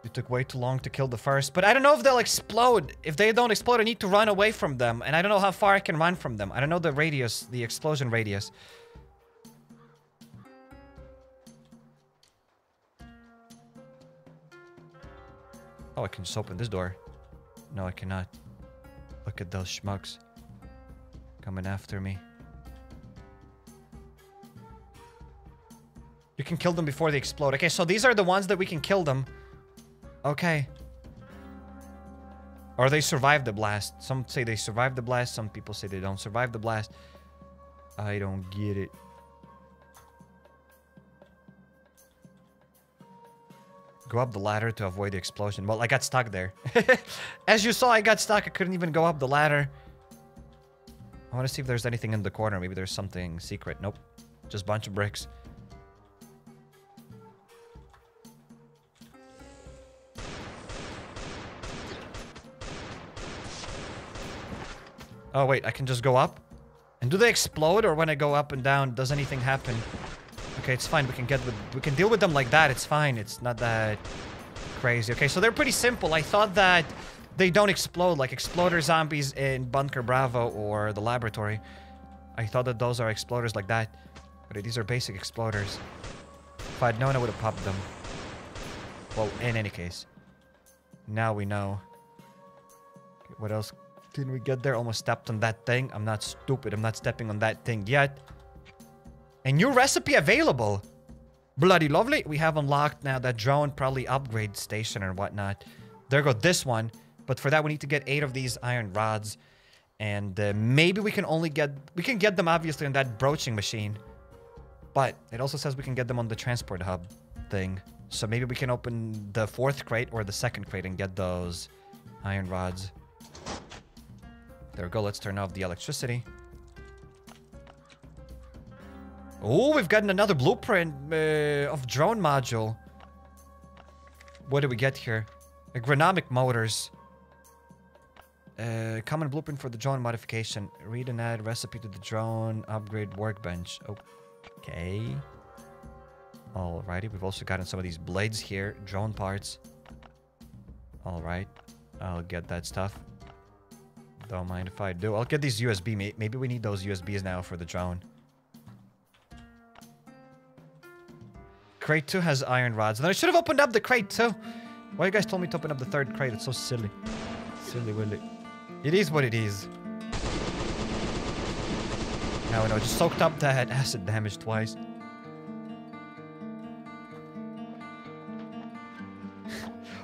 It took way too long to kill the first, but I don't know if they'll explode. If they don't explode, I need to run away from them, and I don't know how far I can run from them. I don't know the radius, the explosion radius. Oh, I can just open this door. No, I cannot. Look at those schmucks. Coming after me. You can kill them before they explode. Okay, so these are the ones that we can kill them. Okay. Or they survived the blast. Some say they survived the blast. Some people say they don't survive the blast. I don't get it. Go up the ladder to avoid the explosion. Well, I got stuck there. (laughs) As you saw, I got stuck. I couldn't even go up the ladder. I want to see if there's anything in the corner. Maybe there's something secret. Nope. Just a bunch of bricks. Oh, wait. I can just go up? And do they explode? Or when I go up and down, does anything happen? Okay, it's fine. We can get with we can deal with them like that. It's fine. It's not that crazy. Okay, so they're pretty simple. I thought that they don't explode like exploder zombies in Bunker Bravo or the laboratory. I thought that those are exploders like that. But these are basic exploders. If I'd known, I would have popped them. Well, in any case. Now we know. What else can we get there? Almost stepped on that thing. I'm not stupid. I'm not stepping on that thing yet. A new recipe available. Bloody lovely. We have unlocked now that drone probably upgrade station or whatnot. There go this one. But for that, we need to get eight of these iron rods. And uh, maybe we can only get... We can get them, obviously, on that broaching machine. But it also says we can get them on the transport hub thing. So maybe we can open the fourth crate or the second crate and get those iron rods. There we go. Let's turn off the electricity. Oh, we've gotten another blueprint uh, of drone module. What do we get here? Agronomic motors. Uh, common blueprint for the drone modification. Read and add recipe to the drone upgrade workbench. Okay. Alrighty, we've also gotten some of these blades here. Drone parts. Alright. I'll get that stuff. Don't mind if I do. I'll get these USB. Maybe we need those USBs now for the drone. Crate 2 has iron rods. Then I should have opened up the crate 2. Why you guys told me to open up the third crate? It's so silly. Silly willy. It is what it is. Now I know, just soaked up that acid damage twice. (laughs)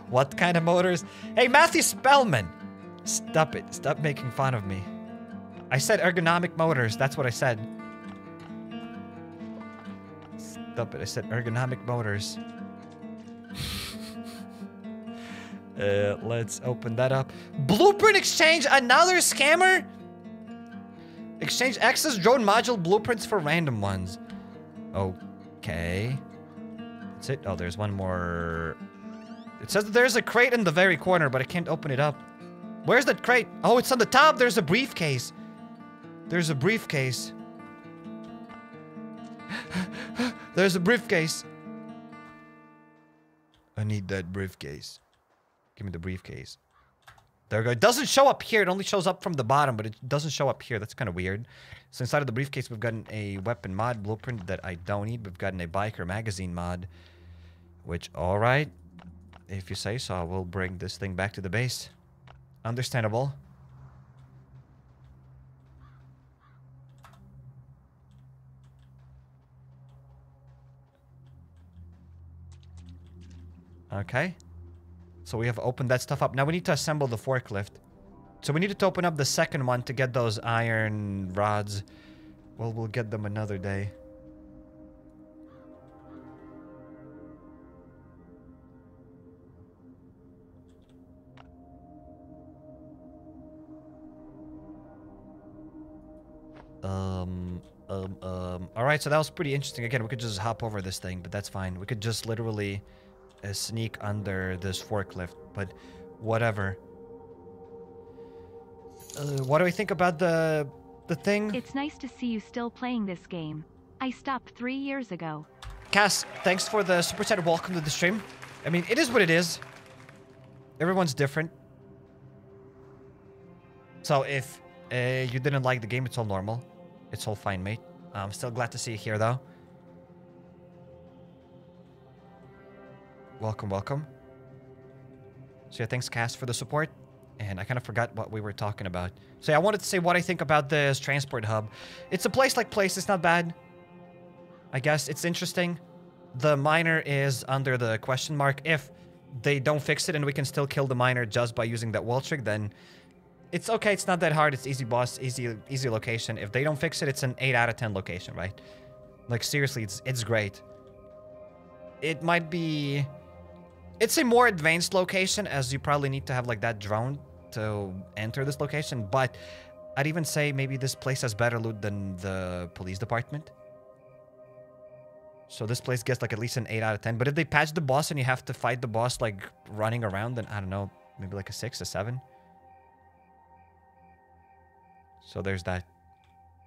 What kind of motors? Hey, Matthew Spellman! Stop it. Stop making fun of me. I said ergonomic motors. That's what I said. Stop it. I said ergonomic motors. (laughs) uh, let's open that up. Blueprint Exchange, another scammer? Exchange access drone module blueprints for random ones. Okay. That's it. Oh, there's one more. It says there's a crate in the very corner, but I can't open it up. Where's that crate? Oh, it's on the top. There's a briefcase. There's a briefcase. There's a briefcase. I need that briefcase. Give me the briefcase. There we go. It doesn't show up here. It only shows up from the bottom, but it doesn't show up here. That's kind of weird. So inside of the briefcase, we've gotten a weapon mod blueprint that I don't need. We've gotten a biker magazine mod, which, all right. If you say so, I will bring this thing back to the base. Understandable. Okay. So we have opened that stuff up. Now we need to assemble the forklift. So we needed to open up the second one to get those iron rods. Well, we'll get them another day. Um, um, um. All right, so that was pretty interesting. Again, we could just hop over this thing, but that's fine. We could just literally uh, sneak under this forklift, but whatever. Uh, what do we think about the the thing? It's nice to see you still playing this game. I stopped three years ago. Cass, thanks for the super chat. Welcome to the stream. I mean, it is what it is. Everyone's different. So if uh, you didn't like the game, it's all normal. It's all fine, mate. I'm still glad to see you here, though. Welcome, welcome. So yeah, thanks, Cass, for the support. And I kind of forgot what we were talking about. So yeah, I wanted to say what I think about this transport hub. It's a place like place. It's not bad. I guess it's interesting. The miner is under the question mark. If they don't fix it and we can still kill the miner just by using that wall trick, then it's okay. It's not that hard. It's easy boss, easy easy location. If they don't fix it, it's an 8 out of 10 location, right? Like seriously, it's it's great. It might be it's a more advanced location as you probably need to have like that drone to enter this location, but I'd even say maybe this place has better loot than the police department. So this place gets like at least an 8 out of 10. But if they patch the boss and you have to fight the boss like running around, then I don't know, maybe like a 6 or 7. So there's that.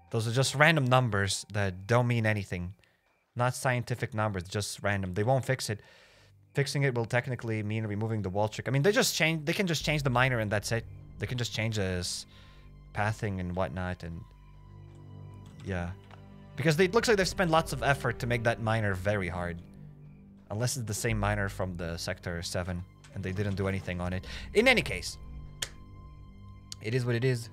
Those are just random numbers that don't mean anything. Not scientific numbers, just random. They won't fix it. Fixing it will technically mean removing the wall trick. I mean, they just change. They can just change the miner and that's it. They can just change this pathing and whatnot and yeah. Because they, it looks like they've spent lots of effort to make that miner very hard. Unless it's the same miner from the Sector 7 and they didn't do anything on it. In any case, it is what it is.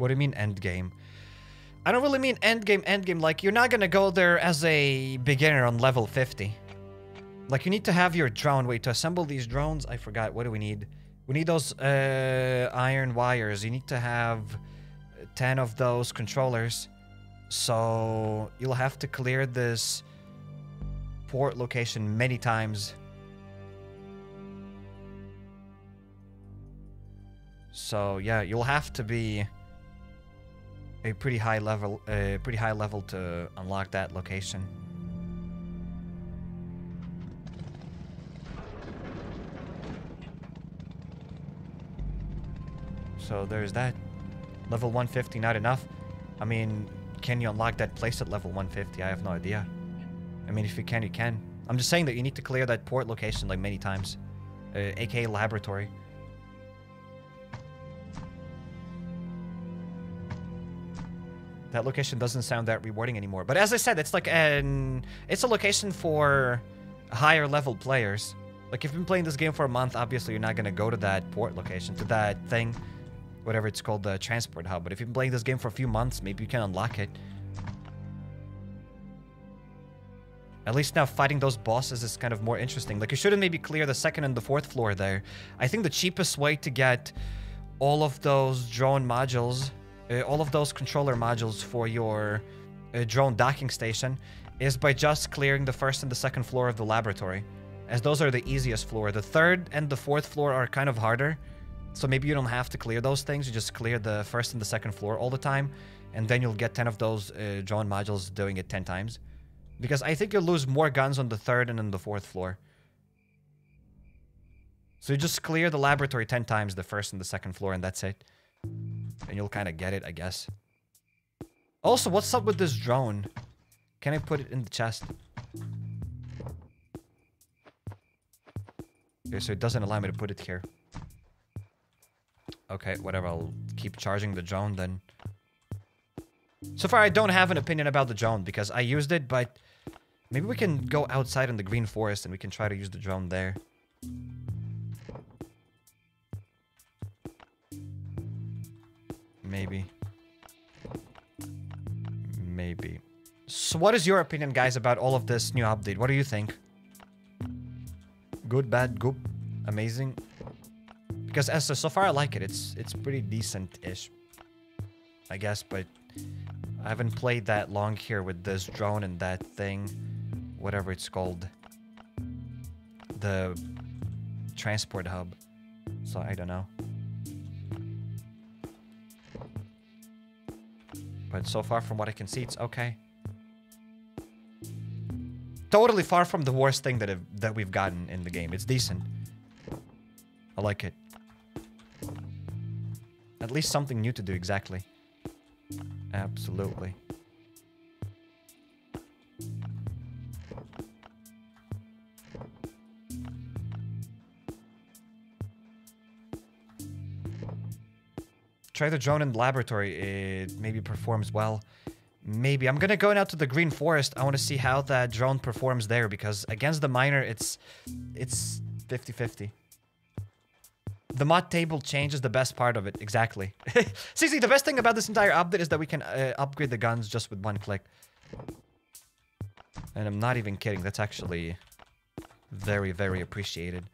What do you mean end game? I don't really mean end game, end game. Like, you're not gonna go there as a beginner on level 50. Like, you need to have your drone. Wait, to assemble these drones, I forgot. What do we need? We need those uh, iron wires. You need to have 10 of those controllers. So, you'll have to clear this port location many times. So, yeah, you'll have to be a pretty high level, a pretty high level to unlock that location. So there's that. Level 150, not enough. I mean, can you unlock that place at level 150? I have no idea. I mean, if you can, you can. I'm just saying that you need to clear that port location like many times. Uh, aka laboratory. That location doesn't sound that rewarding anymore. But as I said, it's like an... It's a location for higher level players. Like, if you've been playing this game for a month, obviously you're not to go to that port location, to that thing. Whatever it's called, the transport hub. But if you've been playing this game for a few months, maybe you can unlock it. At least now fighting those bosses is kind of more interesting. Like you shouldn't maybe clear the second and the fourth floor there. I think the cheapest way to get all of those drone modules, uh, all of those controller modules for your uh, drone docking station is by just clearing the first and the second floor of the laboratory. As those are the easiest floor. The third and the fourth floor are kind of harder. So maybe you don't have to clear those things. You just clear the first and the second floor all the time. And then you'll get 10 of those uh, drone modules doing it 10 times. Because I think you'll lose more guns on the third and on the fourth floor. So you just clear the laboratory 10 times, the first and the second floor, and that's it. And you'll kind of get it, I guess. Also, what's up with this drone? Can I put it in the chest? Okay, so it doesn't allow me to put it here. Okay, whatever. I'll keep charging the drone then. So far, I don't have an opinion about the drone because I used it, but maybe we can go outside in the green forest and we can try to use the drone there. Maybe. Maybe. So what is your opinion, guys, about all of this new update? What do you think? Good, bad, good, amazing? Because as so far I like it. It's it's pretty decent-ish. I guess, but I haven't played that long here with this drone and that thing. Whatever it's called. The transport hub. So I don't know. But so far from what I can see, it's okay. Totally far from the worst thing that have, that we've gotten in the game. It's decent. I like it. At least something new to do, exactly. Absolutely. Try the drone in the laboratory. It maybe performs well. Maybe. I'm gonna go now to the Green Forest. I want to see how that drone performs there because against the miner, it's it's 50-50. The mod table changes the best part of it. Exactly. (laughs) see, see, the best thing about this entire update is that we can uh, upgrade the guns just with one click. And I'm not even kidding. That's actually very, very appreciated.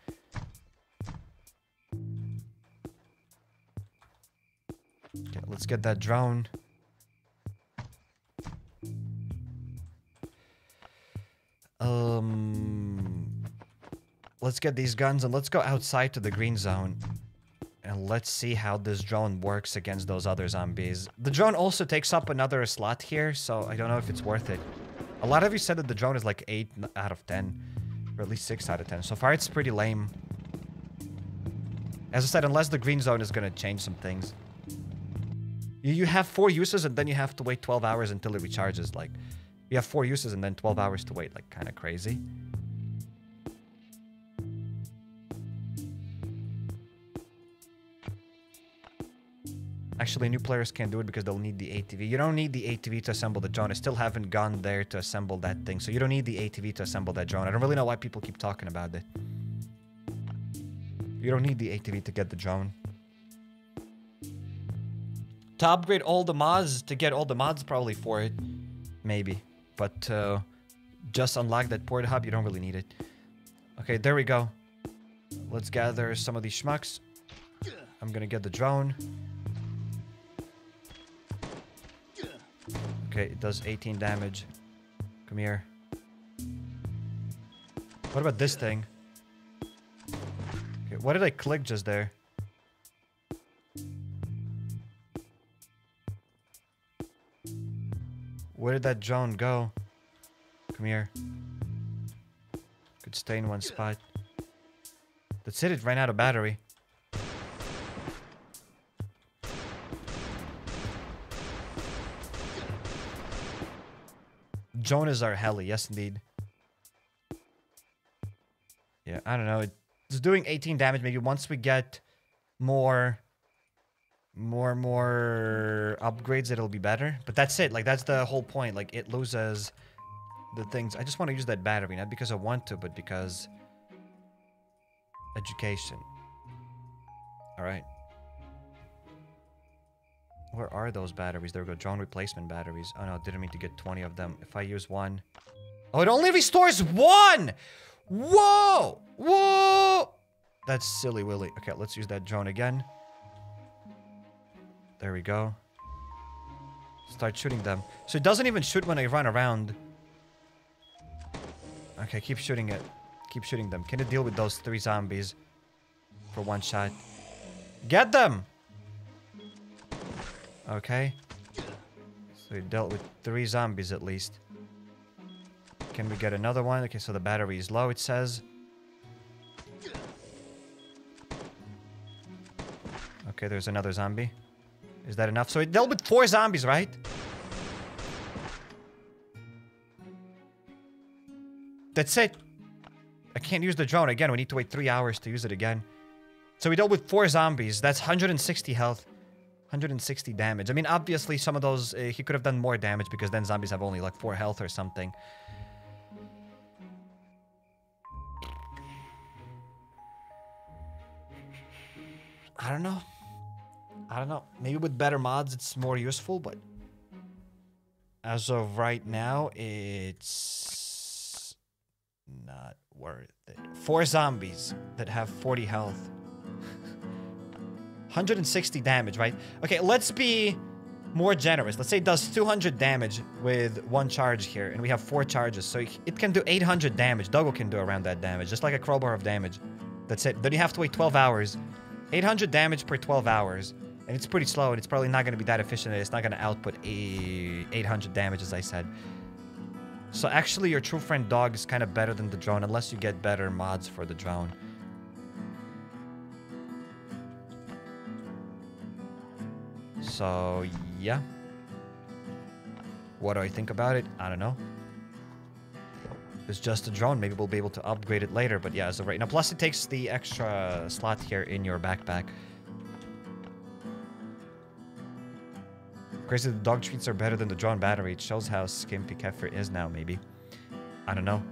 Let's get that drone. Um, let's get these guns and let's go outside to the green zone. And let's see how this drone works against those other zombies. The drone also takes up another slot here, so I don't know if it's worth it. A lot of you said that the drone is like 8 out of 10. Or at least 6 out of 10. So far, it's pretty lame. As I said, unless the green zone is going to change some things. You, have 4 uses and then you have to wait 12 hours until it recharges. Like, you have 4 uses and then 12 hours to wait. Like, kind of crazy. Actually, new players can't do it because they'll need the ATV. You don't need the ATV to assemble the drone. I still haven't gone there to assemble that thing. So you don't need the ATV to assemble that drone. I don't really know why people keep talking about it. You don't need the ATV to get the drone. To upgrade all the mods, to get all the mods probably for it. Maybe. But uh, just unlock that port hub, you don't really need it. Okay, there we go. Let's gather some of these schmucks. I'm gonna get the drone. Okay, it does 18 damage. Come here. What about this thing? Okay, what did I click just there? Where did that drone go? Come here. Could stay in one spot. That's it, it ran out of battery. Jonas are heli, yes indeed. Yeah, I don't know. It's doing 18 damage. Maybe once we get more, more, and more upgrades, it'll be better. But that's it. Like, that's the whole point. Like, it loses the things. I just want to use that battery. Not because I want to, but because... Education. Alright. Where are those batteries? There we go. Drone replacement batteries. Oh no, didn't mean to get 20 of them. If I use one... Oh, it only restores one! Whoa! Whoa! That's silly willy. Okay, let's use that drone again. There we go. Start shooting them. So it doesn't even shoot when I run around. Okay, keep shooting it. Keep shooting them. Can it deal with those three zombies for one shot? Get them! Okay. So we dealt with three zombies at least. Can we get another one? Okay, so the battery is low, it says. Okay, there's another zombie. Is that enough? So it dealt with four zombies, right? That's it. I can't use the drone again. We need to wait three hours to use it again. So we dealt with four zombies. That's 160 health. 160 damage. I mean, obviously, some of those, uh, he could have done more damage because then zombies have only like 4 health or something. I don't know. I don't know. Maybe with better mods, it's more useful, but as of right now, it's not worth it. Four zombies that have 40 health. (laughs) 160 damage, right? Okay, let's be more generous. Let's say it does 200 damage with one charge here, and we have four charges, so it can do 800 damage. Doggo can do around that damage, just like a crowbar of damage. That's it. Then you have to wait 12 hours. 800 damage per 12 hours. And it's pretty slow, and it's probably not going to be that efficient. It's not going to output a 800 damage, as I said. So actually, your true friend dog is kind of better than the drone, unless you get better mods for the drone. So, yeah. What do I think about it? I don't know. It's just a drone. Maybe we'll be able to upgrade it later. But yeah, as of right now. Plus, it takes the extra slot here in your backpack. Crazy the dog treats are better than the drone battery. It shows how skimpy Kefir is now, maybe. I don't know.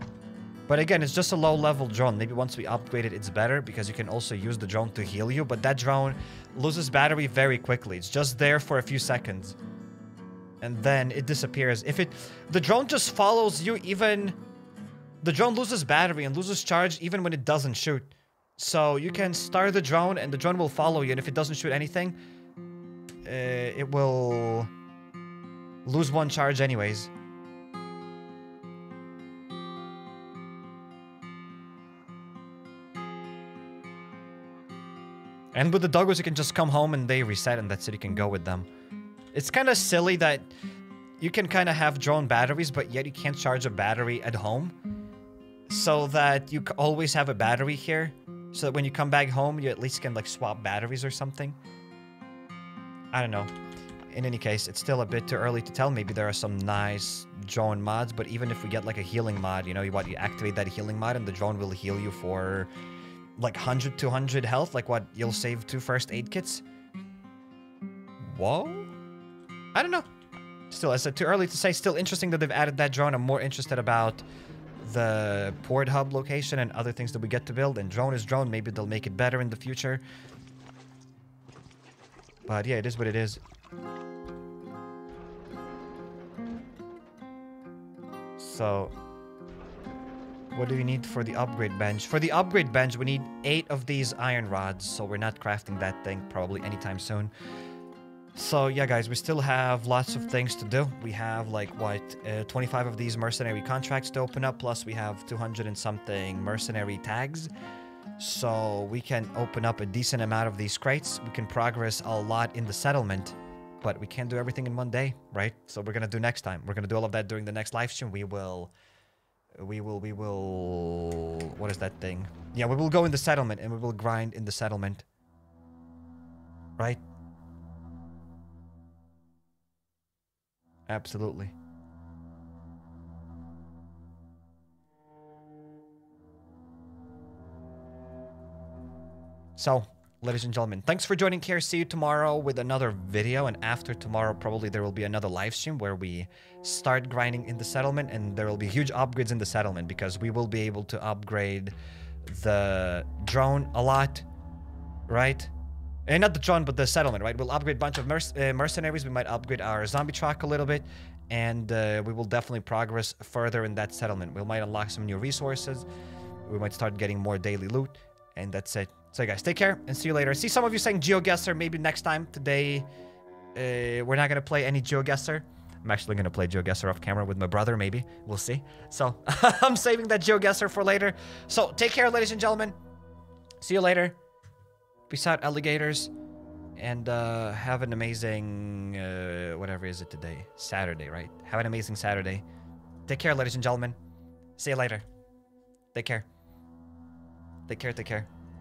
But again, it's just a low-level drone. Maybe once we upgrade it, it's better because you can also use the drone to heal you. But that drone loses battery very quickly. It's just there for a few seconds. And then it disappears. If it... The drone just follows you even... The drone loses battery and loses charge even when it doesn't shoot. So you can start the drone and the drone will follow you. And if it doesn't shoot anything, uh, it will lose one charge anyways. And with the doggos, you can just come home and they reset and that city can go with them. It's kind of silly that you can kind of have drone batteries, but yet you can't charge a battery at home. So that you always have a battery here. So that when you come back home, you at least can like swap batteries or something. I don't know. In any case, it's still a bit too early to tell. Maybe there are some nice drone mods, but even if we get like a healing mod, you know, what you activate that healing mod and the drone will heal you for like 100 200 health like what you'll save two first aid kits? Whoa? I don't know. Still said too early to say. Still interesting that they've added that drone. I'm more interested about the port hub location and other things that we get to build. And drone is drone. Maybe they'll make it better in the future but yeah it is what it is so what do we need for the upgrade bench? For the upgrade bench, we need eight of these iron rods, so we're not crafting that thing probably anytime soon. So yeah, guys, we still have lots of things to do. We have like, what, uh, 25 of these mercenary contracts to open up, plus we have 200 and something mercenary tags. So we can open up a decent amount of these crates. We can progress a lot in the settlement, but we can't do everything in one day, right? So we're going to do next time. We're going to do all of that during the next live stream. We will we will, we will... What is that thing? Yeah, we will go in the settlement and we will grind in the settlement. Right? Absolutely. So, ladies and gentlemen. Thanks for joining here. See you tomorrow with another video. And after tomorrow, probably there will be another live stream where we start grinding in the settlement. And there will be huge upgrades in the settlement because we will be able to upgrade the drone a lot, right? And not the drone, but the settlement, right? We'll upgrade a bunch of merc- uh, mercenaries. We might upgrade our zombie truck a little bit. And uh, we will definitely progress further in that settlement. We might unlock some new resources. We might start getting more daily loot. And that's it. So, guys, take care and see you later. I see some of you saying GeoGuessr maybe next time. Today, uh, we're not going to play any GeoGuessr. I'm actually going to play GeoGuessr off camera with my brother, maybe. We'll see. So, (laughs) I'm saving that GeoGuessr for later. So, take care, ladies and gentlemen. See you later. Peace out, alligators. And uh, have an amazing, uh, whatever is it today? Saturday, right? Have an amazing Saturday. Take care, ladies and gentlemen. See you later. Take care. Take care, take care.